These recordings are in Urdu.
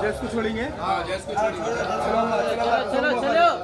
جیس کو چھوڑیں گے ہاں چلو چلو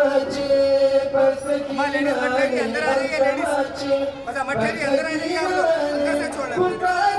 لیڈیز مٹھے کے اندر ہے لیڈیز مطلب مٹھے ہے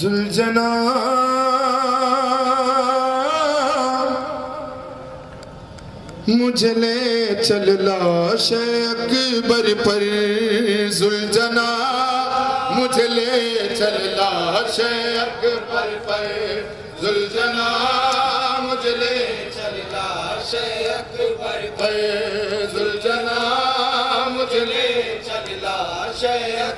زلجنا مجھے لے چل لاش اکبر پر زلجنا مجھے لے چل لاش اکبر پر زلجنا مجھے لے چل لاش اکبر پر زلجنا مجھے لے چل لاش اکبر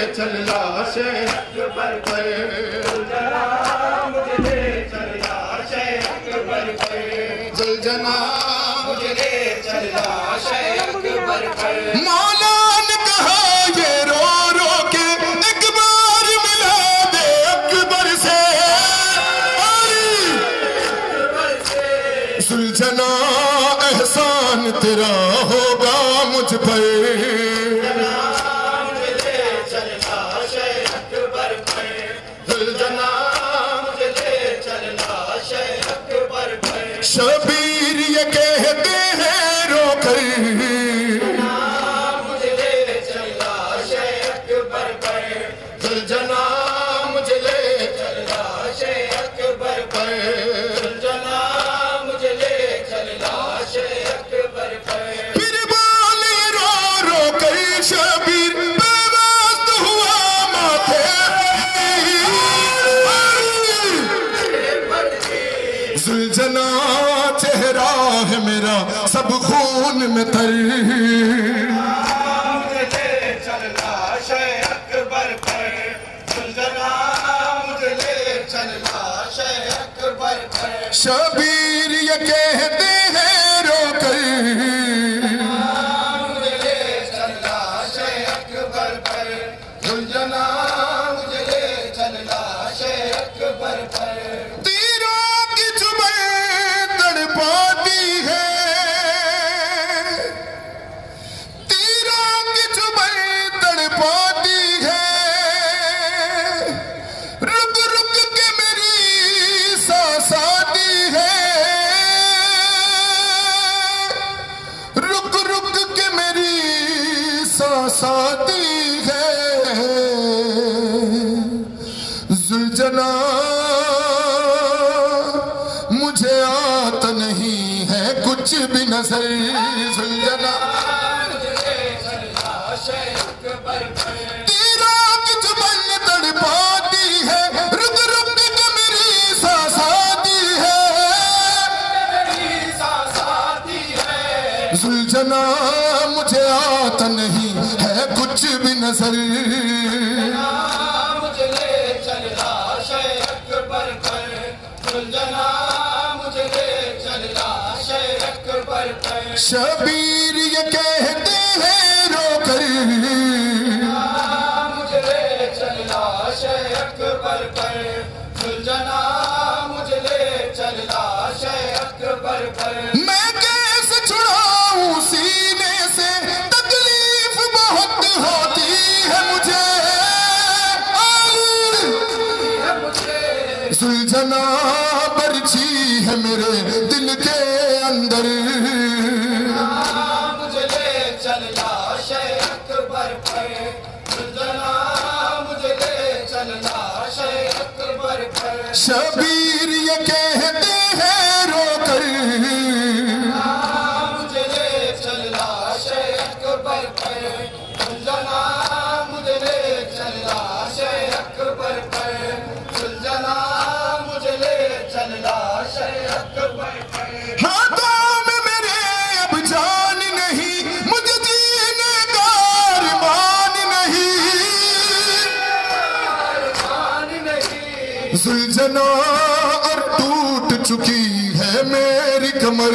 مجھے چل لاش اکبر پر۔ زلجنا مجھے چل لاش اکبر پر مولا نے کہا یہ رو رو کے۔ ایک بار ملا دے، اکبر سے۔ سلجھنا احسان تیرا۔ شبیر یہ کہتے کچھ بھی نظر زلجنا تیرا کچھ بن تڑپاتی ہے رک رک کے میری سانس آتی ہے زلجنا مجھے آتا نہیں ہے کچھ بھی نظر۔ شبیر یہ کہتے ہیں رو کر میں کیسے چھڑاؤں سینے سے؟ تکلیف بہت ہوتی ہے مجھے۔ سلجھنا برچی ہے میرے۔ شبیر یہ کہتے زنا اور ٹوٹ چکی ہے میری کمر۔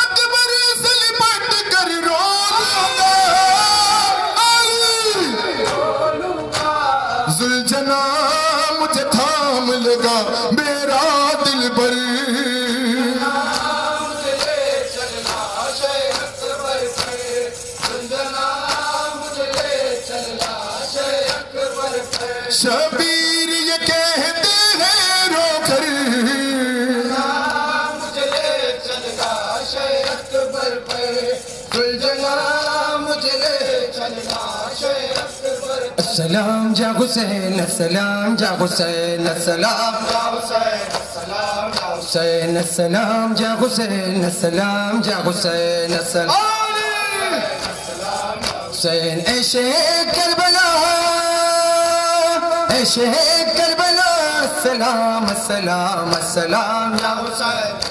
السلام جا حسين السلام جا حسين السلام. جا حسين السلام يا حسين السلام جا حسين السلام. حسين إيش هيك كربلاء؟ إيش هيك كربلاء؟ السلام السلام السلام يا حسين.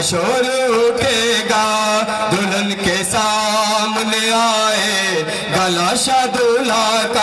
حشور اٹھے گا۔ دلہن کے سامنے آئے۔ گلا شاہ کا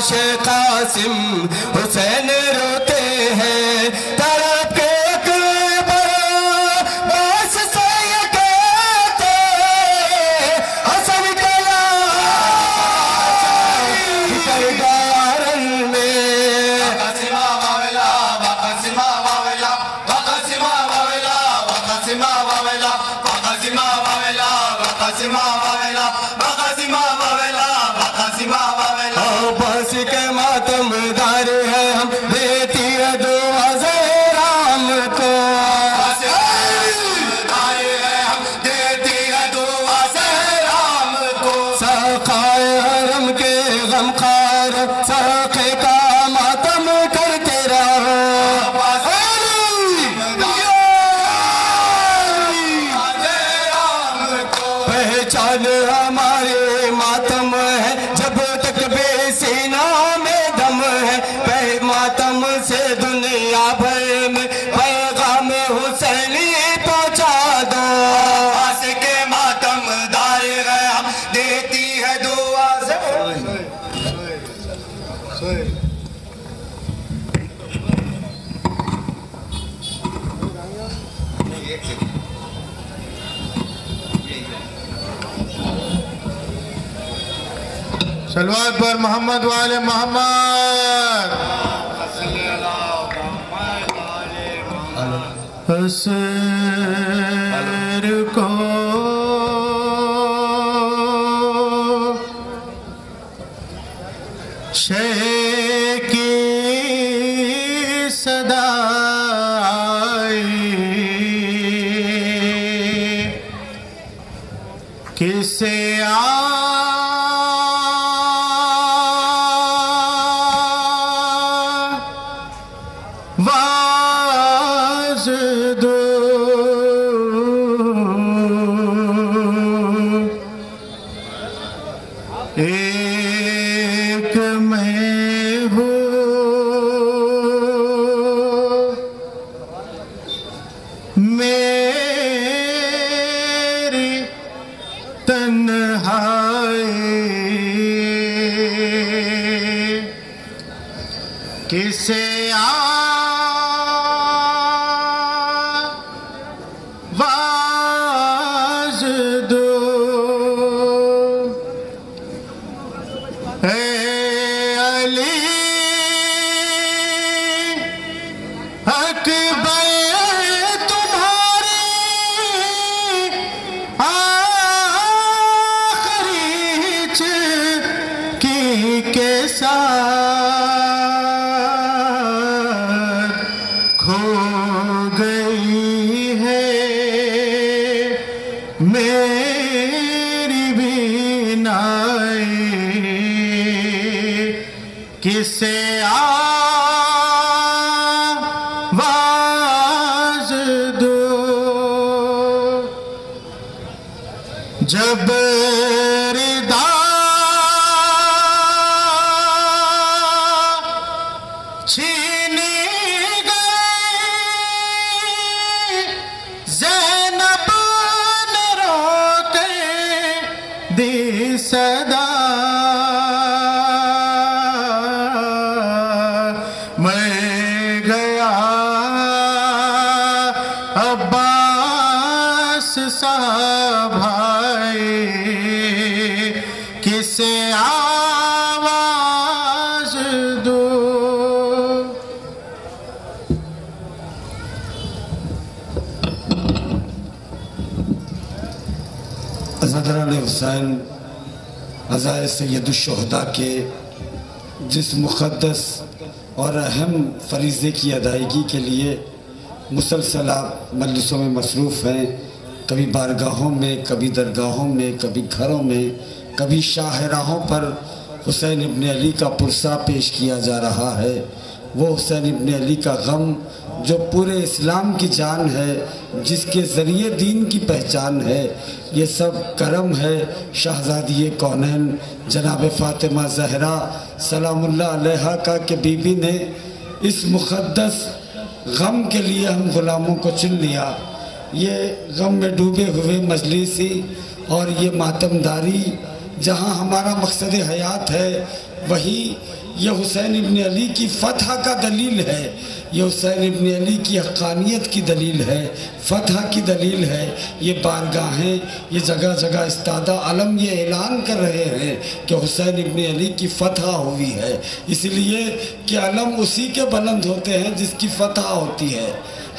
aşık Kasım Hüseyin سلوات پر محمد والے محمد. حسر کو شہ کی صدائی کسے آ سید الشہداء کے جس مقدس اور اہم فریضے کی ادائیگی کے لیے مسلسل آپ مجلسوں میں مصروف ہیں، کبھی بارگاہوں میں، کبھی درگاہوں میں، کبھی گھروں میں، کبھی شاہراہوں پر حسین ابن علی کا پرسہ پیش کیا جا رہا ہے۔ وہ حسین ابن علی کا غم جو پورے اسلام کی جان ہے، جس کے ذریعے دین کی پہچان ہے، یہ سب کرم ہے۔ شہزادی کونین جناب فاطمہ زہرا، سلام اللہ علیہ کا کہ بی بی نے اس مقدس غم کے لیے ہم غلاموں کو چن لیا۔ یہ غم میں ڈوبے ہوئے مجلسی اور یہ ماتمداری جہاں ہمارا مقصد حیات ہے، وہی یہ حسین ابن علی کی فتح کا دلیل ہے۔ یہ حسین ابن علی کی حقانیت کی دلیل ہے۔ فتح کی دلیل ہے۔ یہ بارگاہیں، یہ جگہ جگہ استادہ علم یہ اعلان کر رہے ہیں کہ حسین ابن علی کی فتح ہوئی ہے۔ اس لیے کہ علم اسی کے بلند ہوتے ہیں جس کی فتح ہوتی ہے۔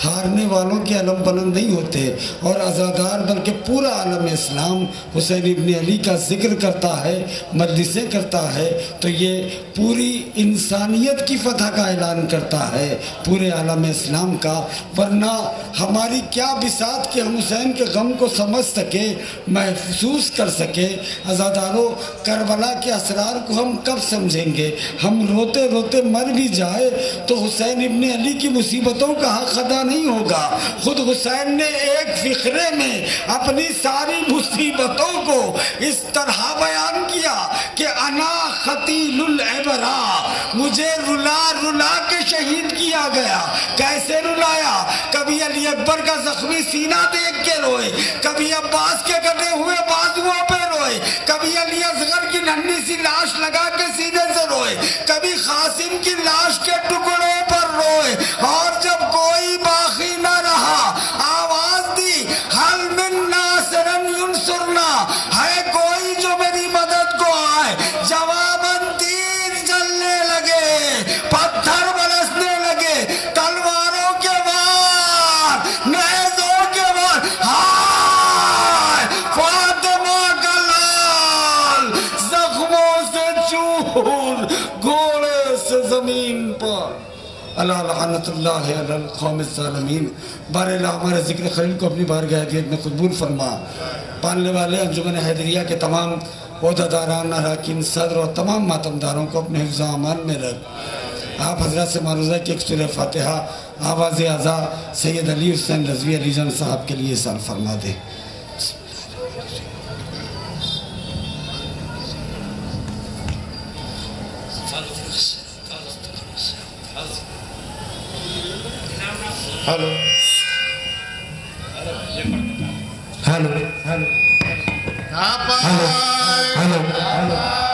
ہارنے والوں کے علم بلند نہیں ہوتے اور ازادار بلکہ پورا عالم اسلام حسین ابن علی کا ذکر کرتا ہے، مجلسیں کرتا ہے، تو یہ پوری انسانیت کی فتح کا اعلان کرتا ہے پورے عالم اسلام کا۔ ورنہ ہماری کیا بسات کہ ہم حسین کے غم کو سمجھ سکے محسوس کر سکے ازاداروں کربلا کے اسرار کو ہم کب سمجھیں گے؟ ہم روتے روتے مر بھی جائے تو حسین ابن علی کی مصیبتوں کا حق ادا نہیں ہوگا۔ خود حسین نے ایک فقرے میں اپنی ساری مصیبتوں کو اس طرح بیان کیا کہ انا خطیل العبرا مجھے رلا رلا کے شہید کیا گیا۔ کیسے رلایا؟ کبھی علی اکبر کا زخمی سینہ دیکھ کے روئے، کبھی عباس کے کٹے ہوئے بازووں پہ روئے، کبھی علی اصغر کی ننھی سی لاش لگا کے سینے سے روئے، کبھی قاسم کی لاش کے ٹکڑوں پر روئے۔ اور جب کوئی باقی نہ رہا۔ آواز دی۔ حل من ناصرن ینصرنا۔ ہے کوئی جو میری مدد کو آئے۔ جواباً تیر جلنے لگے۔ پتھر اللہ لعنت اللہ علی القوم الظالمین۔ بار اللہ ہمارے ذکر خلیل کو اپنی بارگاہ دیت میں قبول فرما۔ پالنے والے انجمن حیدریہ کے تمام عہدہ داران اراکین، صدر اور تمام ماتمداروں کو اپنے حفظ امان میں رکھ۔ آپ حضرات سے معروضہ کی ایک سورہ فاتحہ آواز اعضا سید علی حسین رضوی علی جان صاحب کے لیے سال فرما دے۔ Aló. Aló. Aló. Aló. Aló.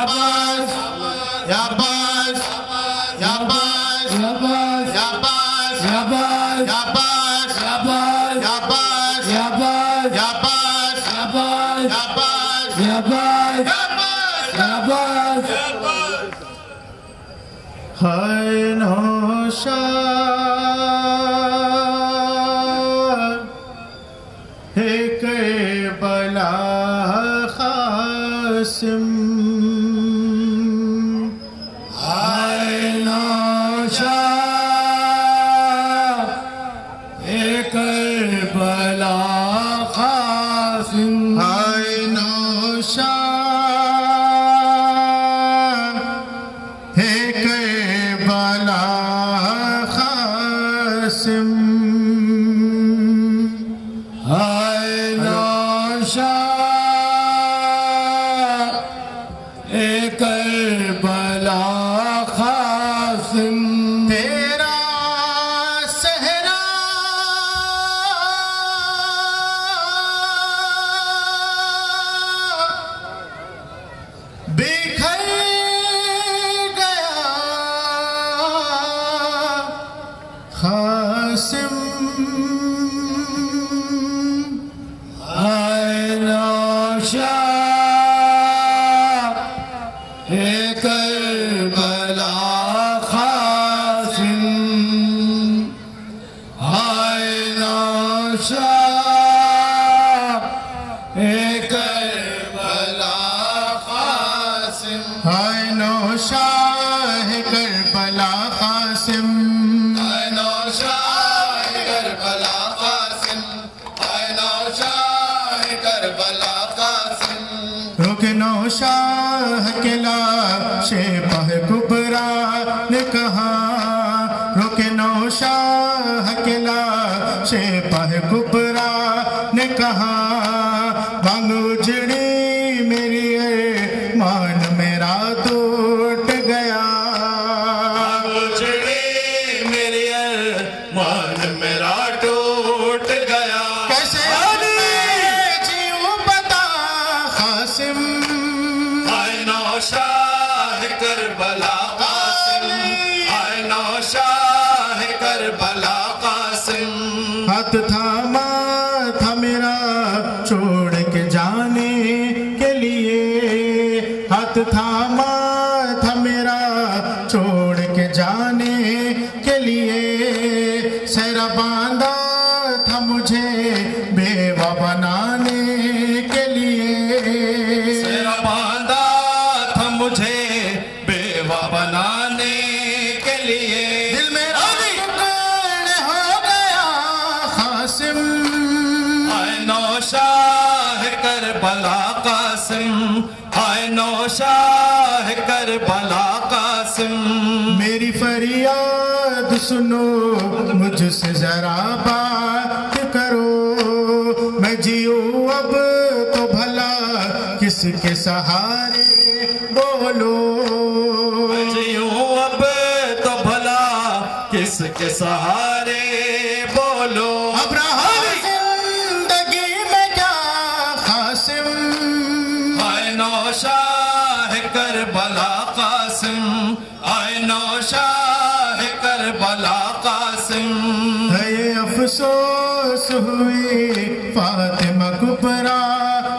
عباس يا عباس يا عباس يا عباس يا عباس يا عباس يا عباس يا عباس يا عباس يا عباس يا عباس يا عباس يا عباس يا عباس يا عباس يا عباس خاين هوشار هيك بلا خاسم سنو، مجھ سے ذرا بات کرو۔ میں جیوں اب تو بھلا کس کے سہارے بولو میں جیوں اب تو بھلا کس کے سہارے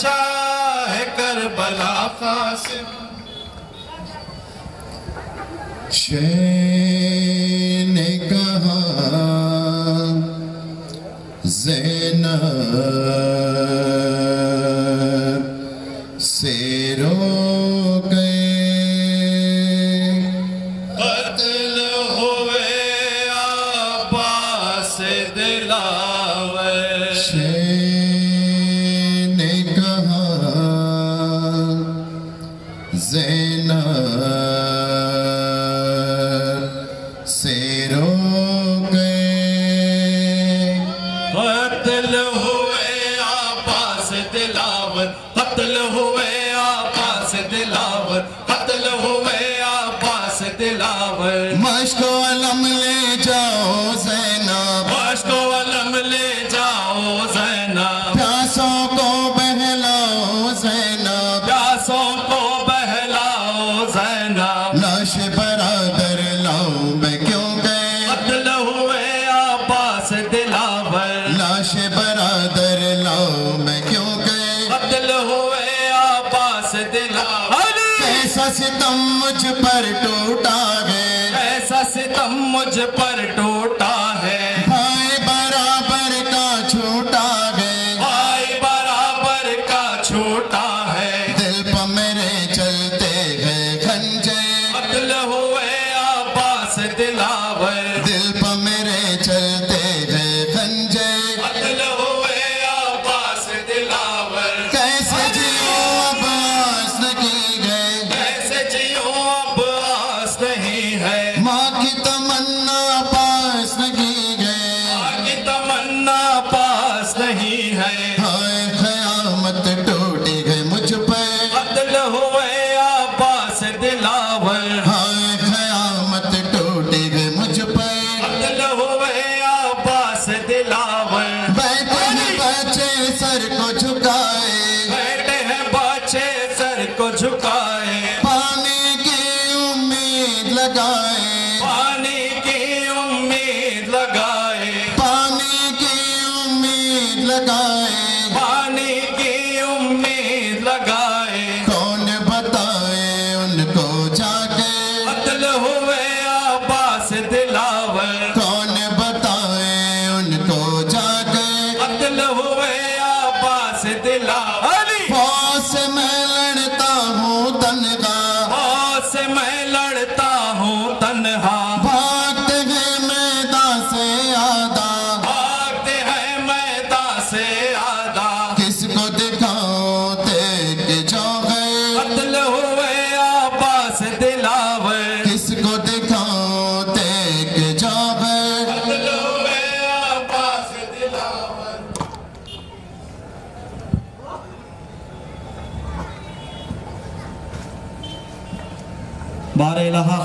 شاہ کربلا قاسم۔ شین کہا زینب؟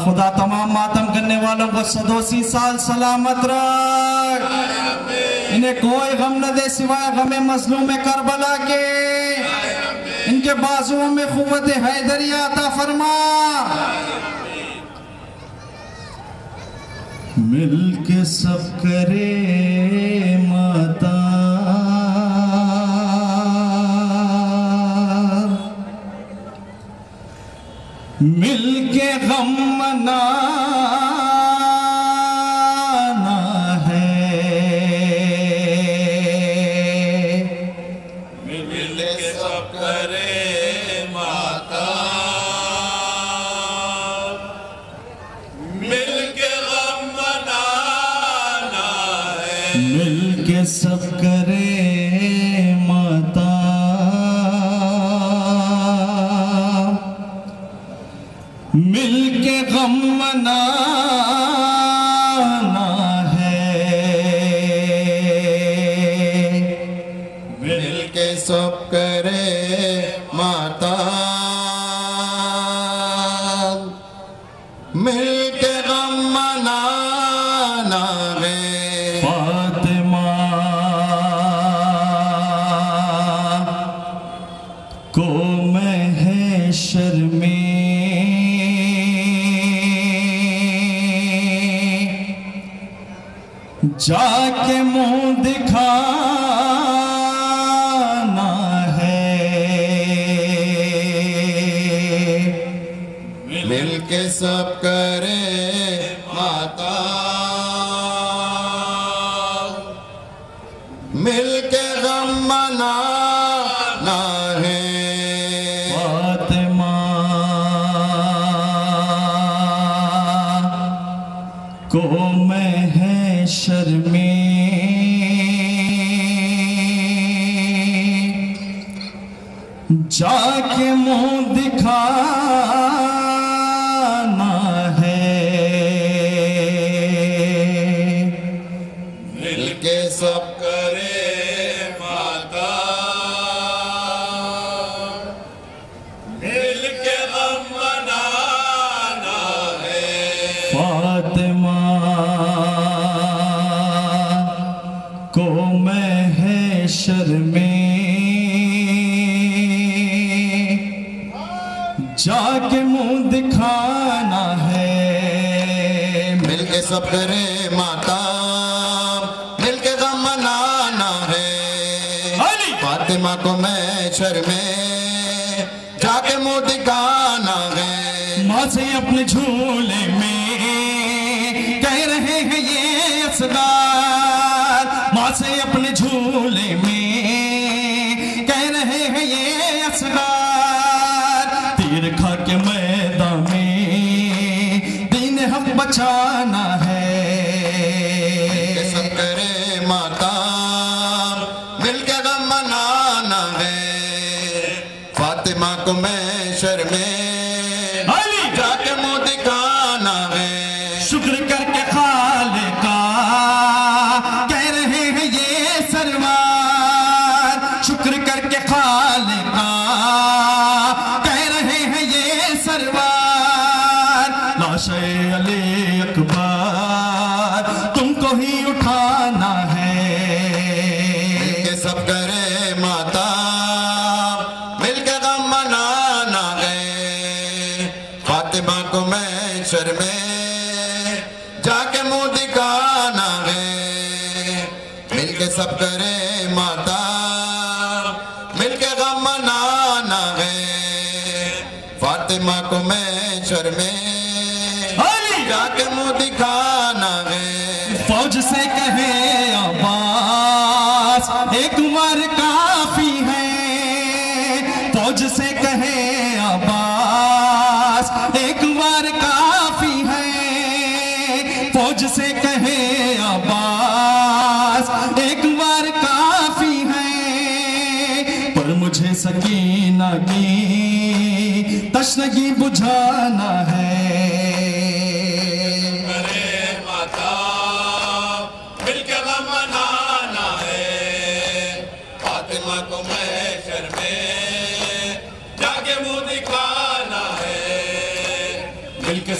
خدا تمام ماتم کرنے والوں کو سدوسی سال سلامت رکھ۔ انہیں کوئی غم نہ دے سوائے غم مظلوم کربلا کے۔ ان کے بازوں میں خوبت حیدری عطا فرما۔ مل کے سب کرے ماتا۔ مل کے غم منانا ہے۔ مل کے سب کرے ماتا۔ مل کے غم منانا ہے۔ مل کے سب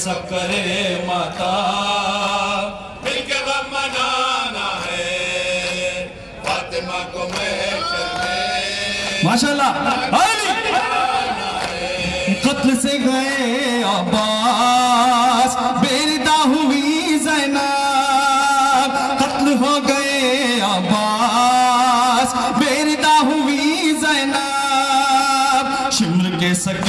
سب کرے ماتا مل کے غم منانا ہے۔ فاطمہ کو محشر میں ماشاءاللہ۔ علی قتل سے گئے عباس بیردہ ہوئی زینب۔ قتل ہو گئے عباس بیردہ ہوئی زینب۔ شمر کے سکر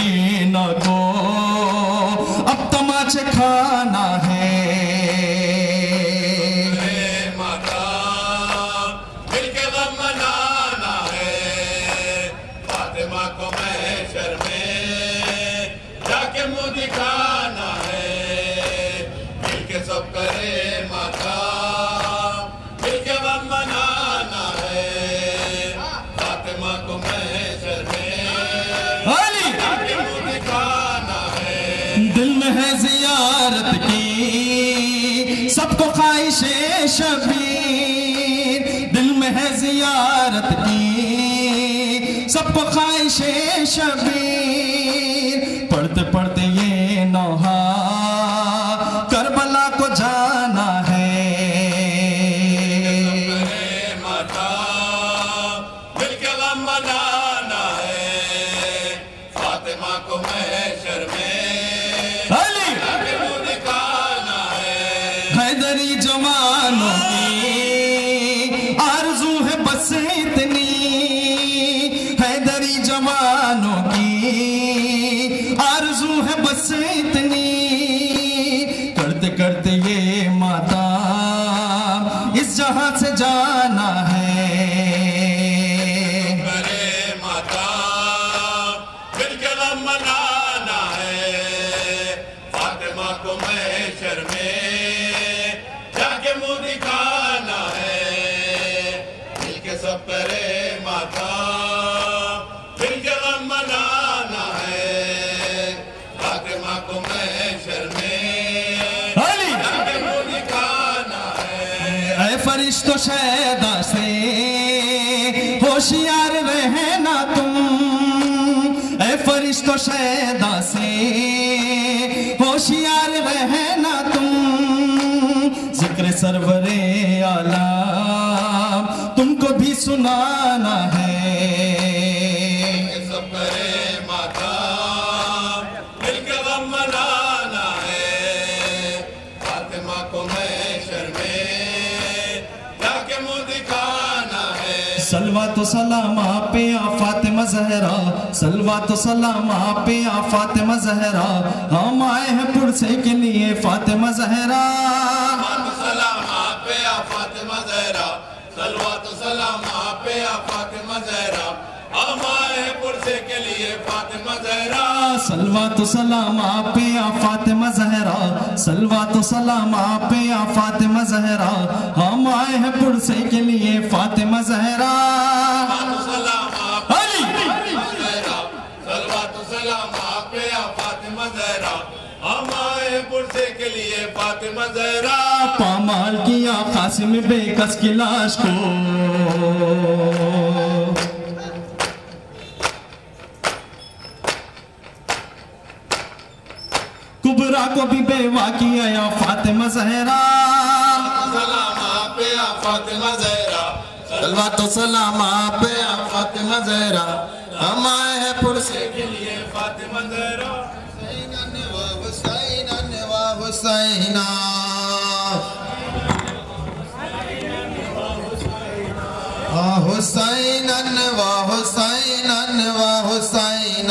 شبیر دل میں ہے زیارت کی سب کو خواہش شبیر۔ মুর্শেদ سلام آپ پہ فاطمہ زہرا، سلوات و سلام آپ پہ فاطمہ زہرا۔ ہاں ہم آئے ہیں پرسے کے لیے فاطمہ زہرا۔ سلام آپ پہ فاطمہ زہرا، سلوات و سلام آپ پہ فاطمہ زہرا۔ ہم آئے ہیں پرسے کے لیے فاطمہ زہرا۔ سلوات و سلام آپ آ فاطمہ زہرا۔ سلوات و سلام آپ آ فاطمہ زہرا۔ ہم آئے ہیں پرسے کے لیے فاطمہ زہرا۔ کے لیے زہرا۔ پامال کیا قاسم بے کس کی لاش کو؟ کبرا کو بھی بیوہ کیا یا فاطمہ زہرا۔ سلام آپ پہ آ فاطمہ زہرا۔ سلوات و سلام آپ پہ آ فاطمہ زہرا۔ ہم آئے ہیں پرسے کے لیے فاطمہ زہرا۔ حسین و حسین حسین و حسین و حسین حسین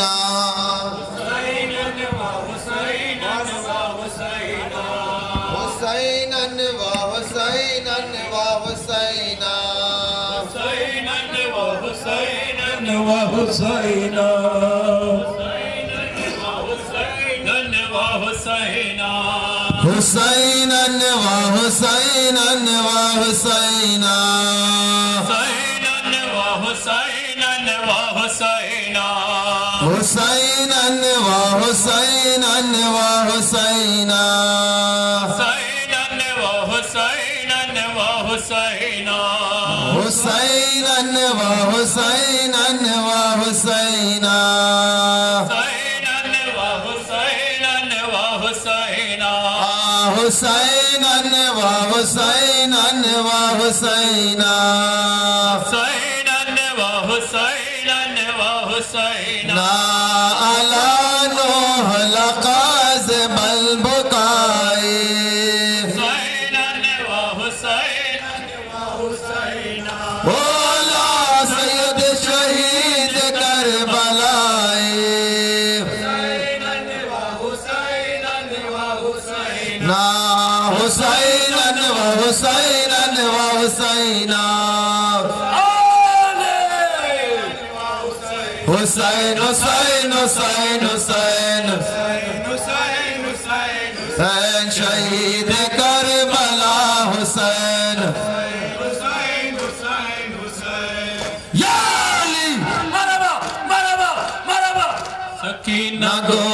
حسین و حسین و حسین حسین و حسین و حسین حسین و حسین و حسین حسین و حسین و حسین لا حسین حسین حسین حسین حسین۔ حسین شہید کربلا حسین۔ یا علی۔ سکینہ گفتاغ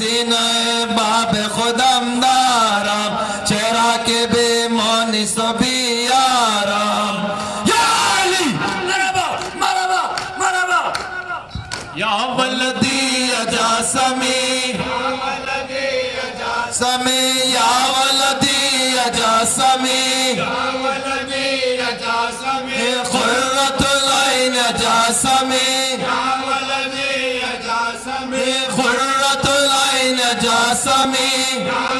سینہ باب خودم دارم، چہرہ کے بے مونی سبھی آرام یا علی! مرحبا مرحبا مرحبا۔ یا ولدی اجا سمی۔ یا ولدی اجا سمی، یا ولدی اجا سمی۔ قررت لائن اجا سمی۔ قسمیں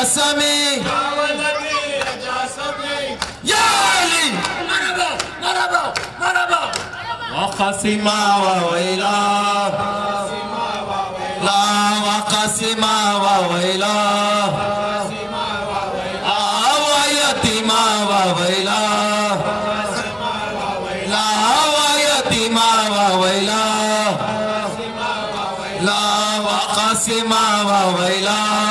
جاسمي. يا علي. مرحبا مرحبا مرحبا وقسما وويلا. لا وقسما وويلا. ويتيما وويلا. لا ويتيما وويلا. لا وقسما وويلا.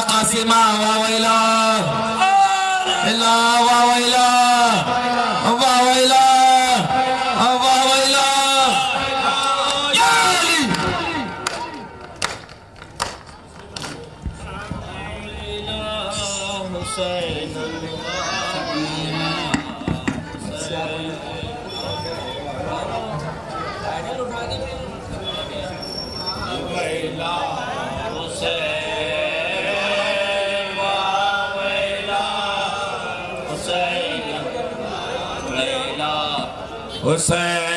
قاسما وويلا say.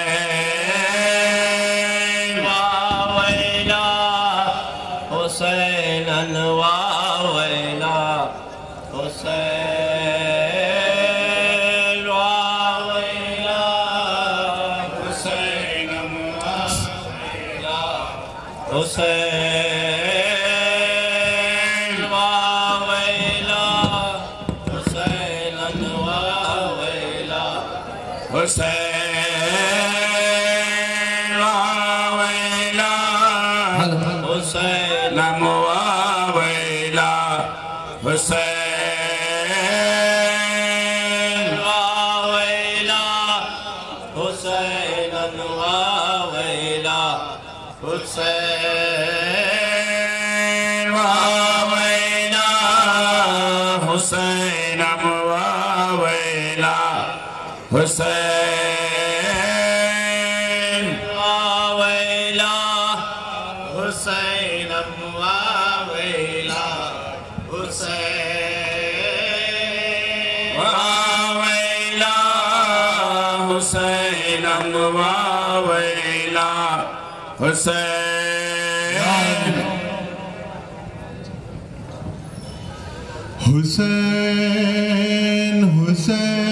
حسین حسین حسین۔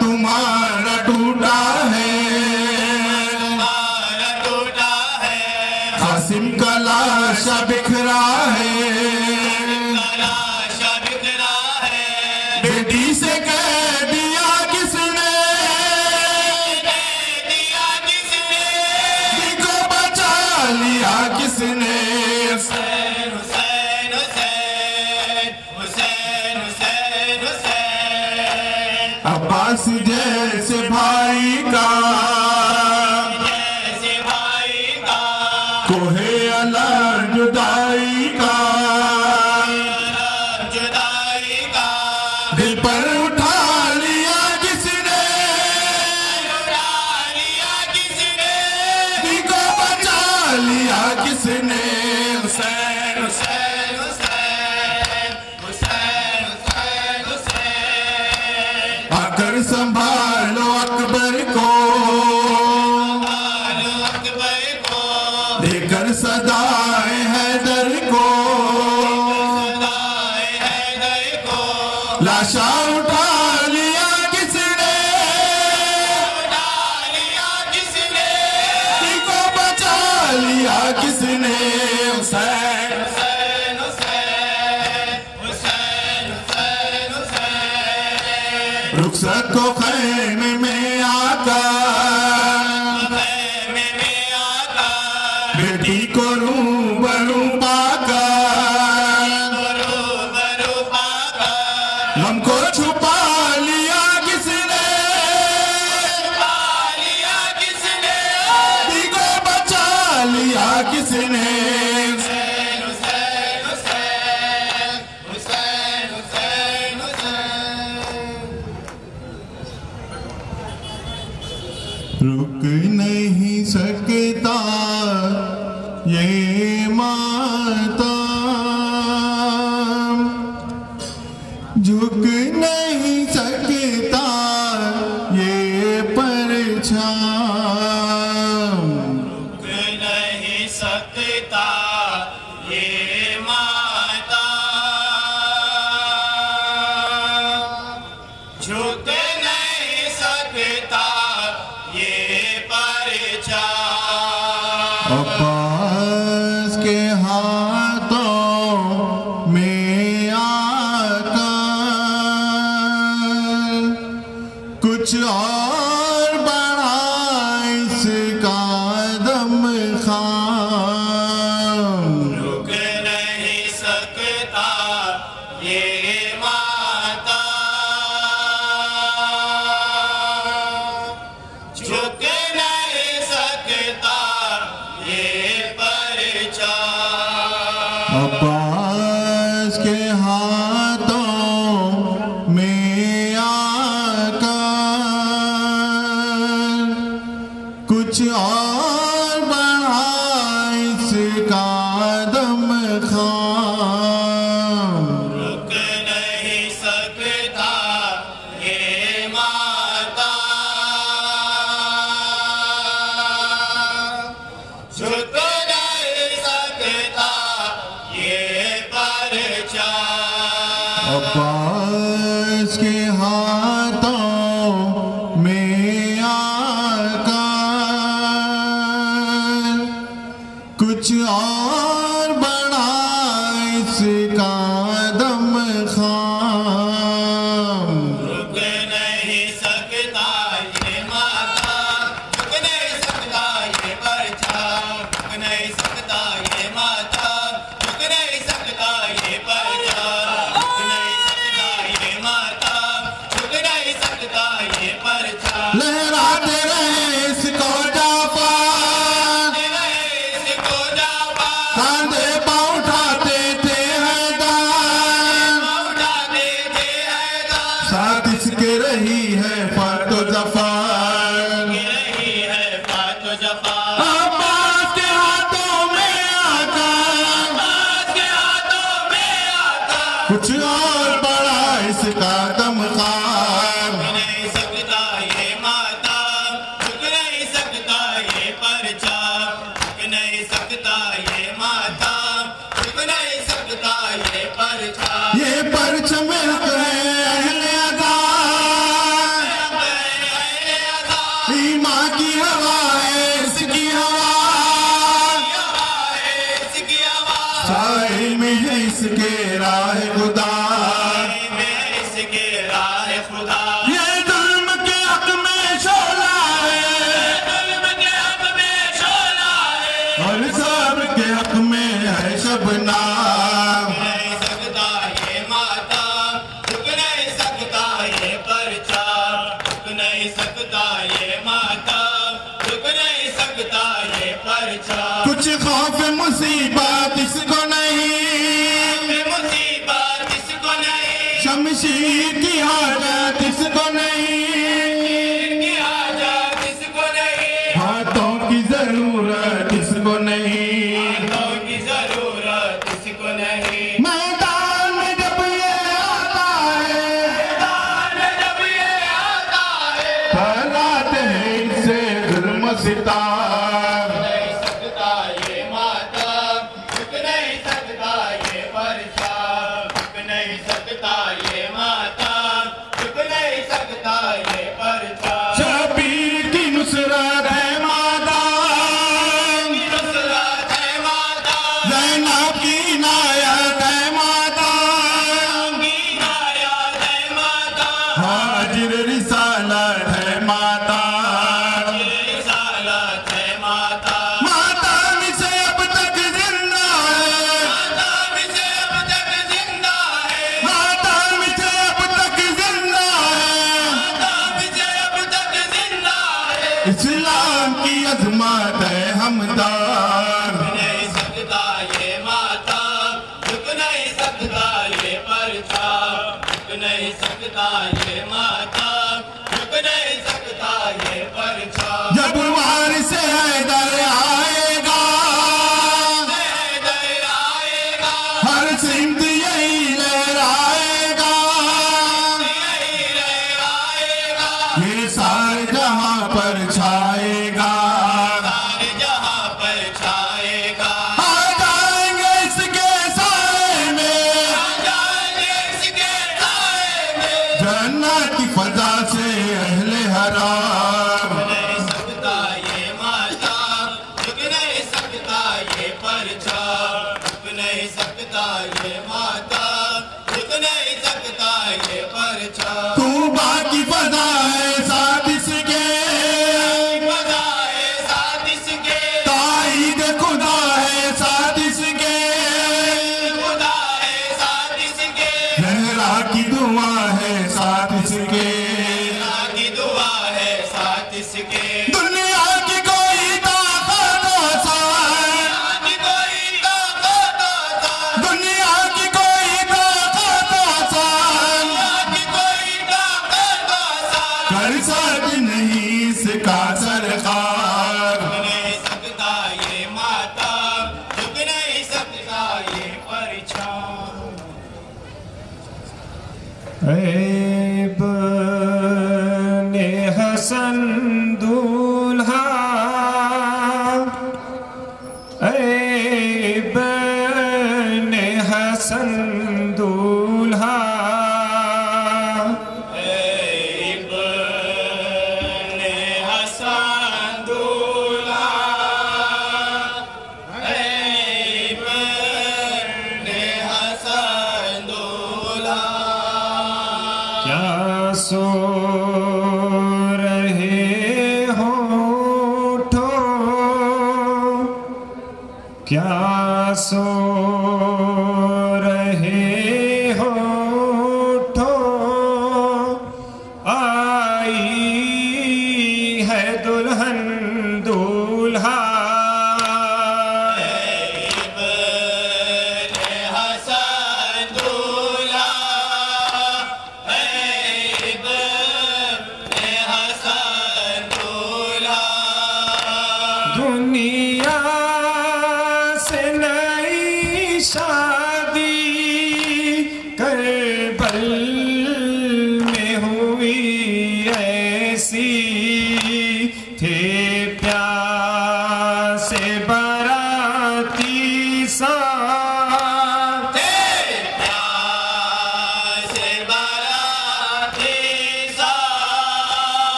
তোমার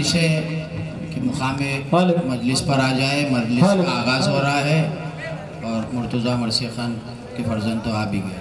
گزارش ہے کہ مقام مجلس پر آ جائے مجلس کا آغاز ہو رہا ہے اور مرتضیٰ مرسی خان کے فرزند تو آ بھی گئے۔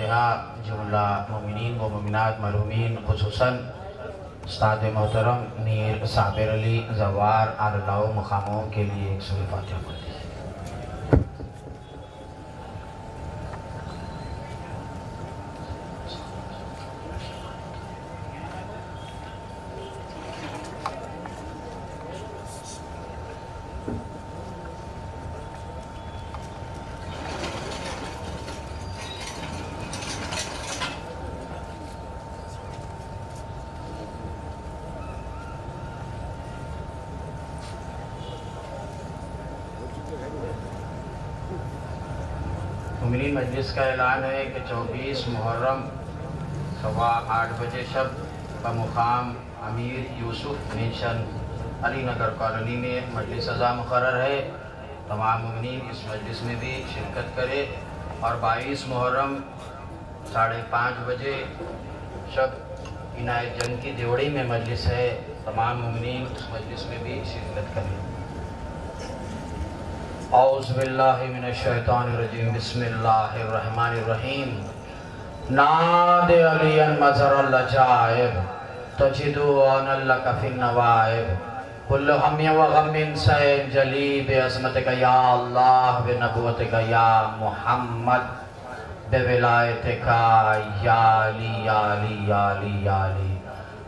فاتحہ جملہ مومنین و مومنات مرحومین خصوصاً استاد محترم میر صابر علی زوار آلہ مقاموں کے لیے ایک سورہ فاتحہ پڑھ دیجیے مومنین مجلس کا اعلان ہے کہ چوبیس محرم صبح آٹھ بجے شب بمقام امیر یوسف مینشن علی نگر کالونی میں مجلس سزا مقرر ہے تمام مومنین اس میں بھی شرکت کرے اور بائیس محرم ساڑھے پانچ بجے شب عنایت جنگ کی دیوڑی میں مجلس ہے، تمام مومنین اس مجلس میں بھی شرکت کریں۔ اعوذ باللہ من الشیطان الرجیم، بسم اللہ الرحمن الرحیم۔ ناد علی مظہر اللہ جائب، تجدو ان اللہ کفی النوائب۔ کل ہمی و غم سین جلی بے عظمتک یا اللہ بے نبوتک یا محمد بے ولایتک یا علی یا علی یا علی یا علی۔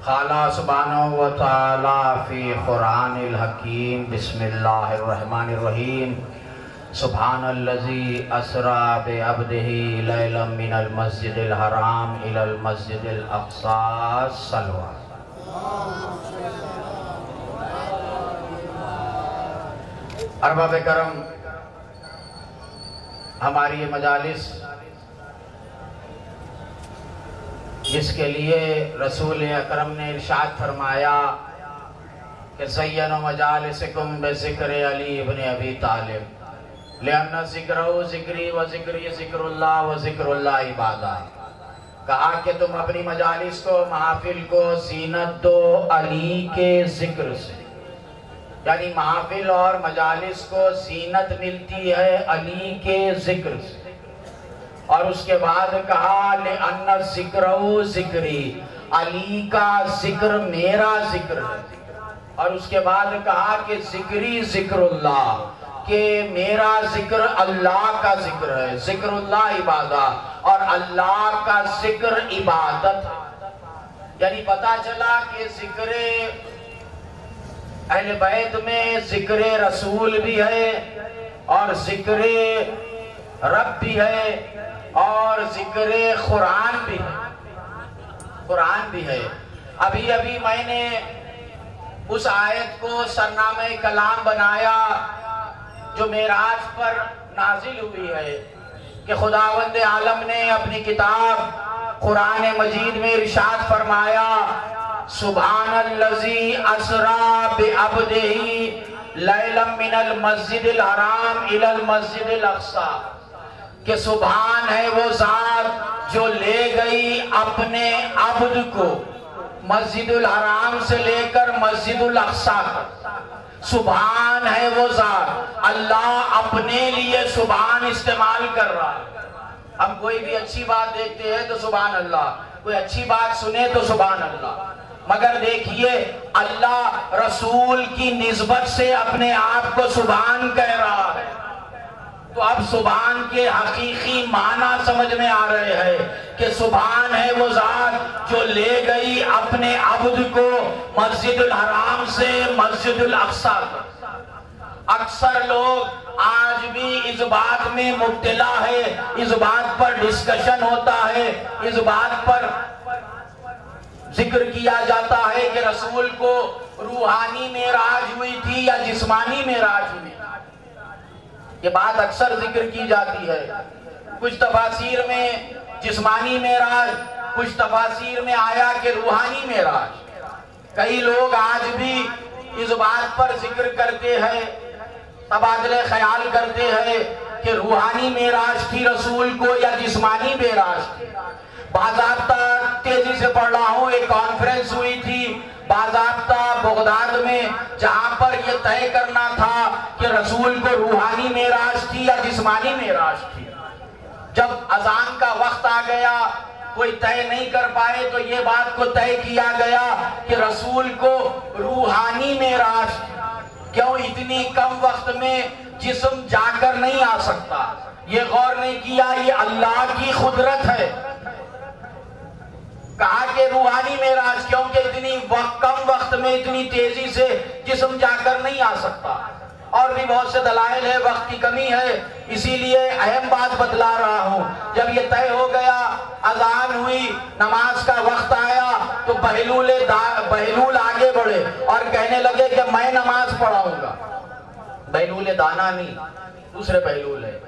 خالہ سبحانہ و تعالی فی قرآن الحکیم، بسم اللہ الرحمن الرحیم۔ سبحان اللذی اسرا بے عبدہی لیلا من المسجد الحرام الى المسجد الاقصى صلوہ۔ ارباب کرم، ہماری یہ مجالس جس کے لیے رسول اکرم نے ارشاد فرمایا کہ سین و مجالسکم بے ذکر علی ابن ابی طالب، لئن ذکرہو ذکری و ذکری ذکر اللہ و ذکر اللہ عبادہ۔ کہا کہ تم اپنی مجالس کو، محافل کو زینت دو علی کے ذکر سے یعنی محافل اور مجالس کو زینت ملتی ہے علی کے ذکر سے۔ اور اس کے بعد کہا، لِأَنَّ ذِكْرَهُ ذِكْرِي علی کا ذکر میرا ذکر ہے۔ اور اس کے بعد کہا کہ ذکری ذکر اللہ، کہ میرا ذکر اللہ کا ذکر ہے۔ ذکر اللہ عبادہ، اور اللہ کا ذکر عبادت ہے۔ یعنی پتا چلا کہ ذکر اہل بیت میں ذکر رسول بھی ہے اور ذکر رب بھی ہے اور ذکر قرآن بھی ہے۔ قرآن بھی ہے۔ ابھی ابھی میں نے اس آیت کو سرنامہ کلام بنایا جو معراج پر نازل ہوئی ہے کہ خداوند عالم نے اپنی کتاب قرآن مجید میں ارشاد فرمایا سبحان اللذی اسرا بعبدہی لیلم من المسجد الحرام الى المسجد الاقصا کہ سبحان ہے وہ ذات جو لے گئی اپنے عبد کو مسجد الحرام سے لے کر مسجد الاقصا سبحان ہے وہ ذات۔ اللہ اپنے لیے سبحان استعمال کر رہا ہے۔ ہم کوئی بھی اچھی بات دیکھتے ہیں تو سبحان اللہ۔ کوئی اچھی بات سنے تو سبحان اللہ۔ مگر دیکھیے، اللہ رسول کی نسبت سے اپنے آپ کو سبحان کہہ رہا ہے۔ تو اب سبحان کے حقیقی معنی سمجھ میں آ رہے ہیں کہ سبحان ہے وہ ذات جو لے گئی اپنے عبد کو مسجد الحرام سے مسجد الاقصا اکثر لوگ آج بھی اس بات میں مبتلا ہے، اس بات پر ڈسکشن ہوتا ہے، اس بات پر ذکر کیا جاتا ہے کہ رسول کو روحانی معراج ہوئی تھی یا جسمانی معراج ہوئی یہ بات اکثر ذکر کی جاتی ہے۔ کچھ تفاسیر میں جسمانی معراج، کچھ تفاسیر میں آیا کہ روحانی معراج۔ کئی لوگ آج بھی اس بات پر ذکر کرتے ہیں، تبادلہ خیال کرتے ہیں کہ روحانی معراج تھی رسول کو یا جسمانی معراج تھی۔ باضابطہ تیزی سے پڑھ رہا ہوں، ایک کانفرنس ہوئی تھی باضابطہ بغداد میں، جہاں پر یہ طے کرنا تھا کہ رسول کو روحانی معراج تھی یا جسمانی معراج تھی۔ جب اذان کا وقت آ گیا، کوئی طے نہیں کر پائے تو یہ بات کو طے کیا گیا کہ رسول کو روحانی معراج کیوں اتنی کم وقت میں جسم جا کر نہیں آ سکتا؟ یہ غور نہیں کیا، یہ اللہ کی قدرت ہے۔ کہا کہ روحانی معراج کیونکہ اتنی وقت کم وقت میں اتنی تیزی سے جسم جا کر نہیں آ سکتا۔ اور بھی بہت سے دلائل ہے وقت کی کمی ہے، اسی لیے اہم بات بتلا رہا ہوں۔ جب یہ طے ہو گیا، اذان ہوئی، نماز کا وقت آیا، تو بہلول بہلول آگے بڑھے اور کہنے لگے کہ میں نماز پڑھاؤں گا۔ بہلول دانا نہیں دوسرے بہلول ہے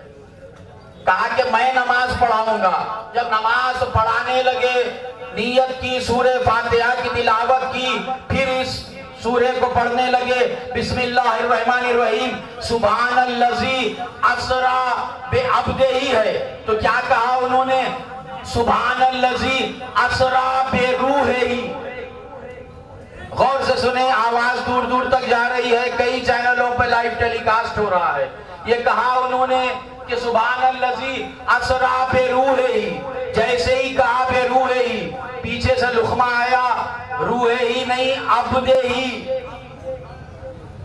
کہا کہ میں نماز پڑھاؤں گا۔ جب نماز پڑھانے لگے نیت کی، سورہ فاتحہ کی، تلاوت کی، پھر اس سورہ کو پڑھنے لگے، بسم اللہ الرحمن الرحیم، سبحان اللذی اسرا بے عبدے ہی ہے۔ تو کیا کہا انہوں نے؟ سبحان اللذی اسرا بے روح ہی۔ غور سے سنیں، آواز دور دور تک جا رہی ہے، کئی چینلوں پہ لائیو ٹیلی کاسٹ ہو رہا ہے۔ یہ کہا انہوں نے کہ سبحان اللذی اسرا بے روح ہی، جیسے ہی کہا بے روح ہی، پیچھے سے لخمہ آیا، روح ہی نہیں عبد ہی۔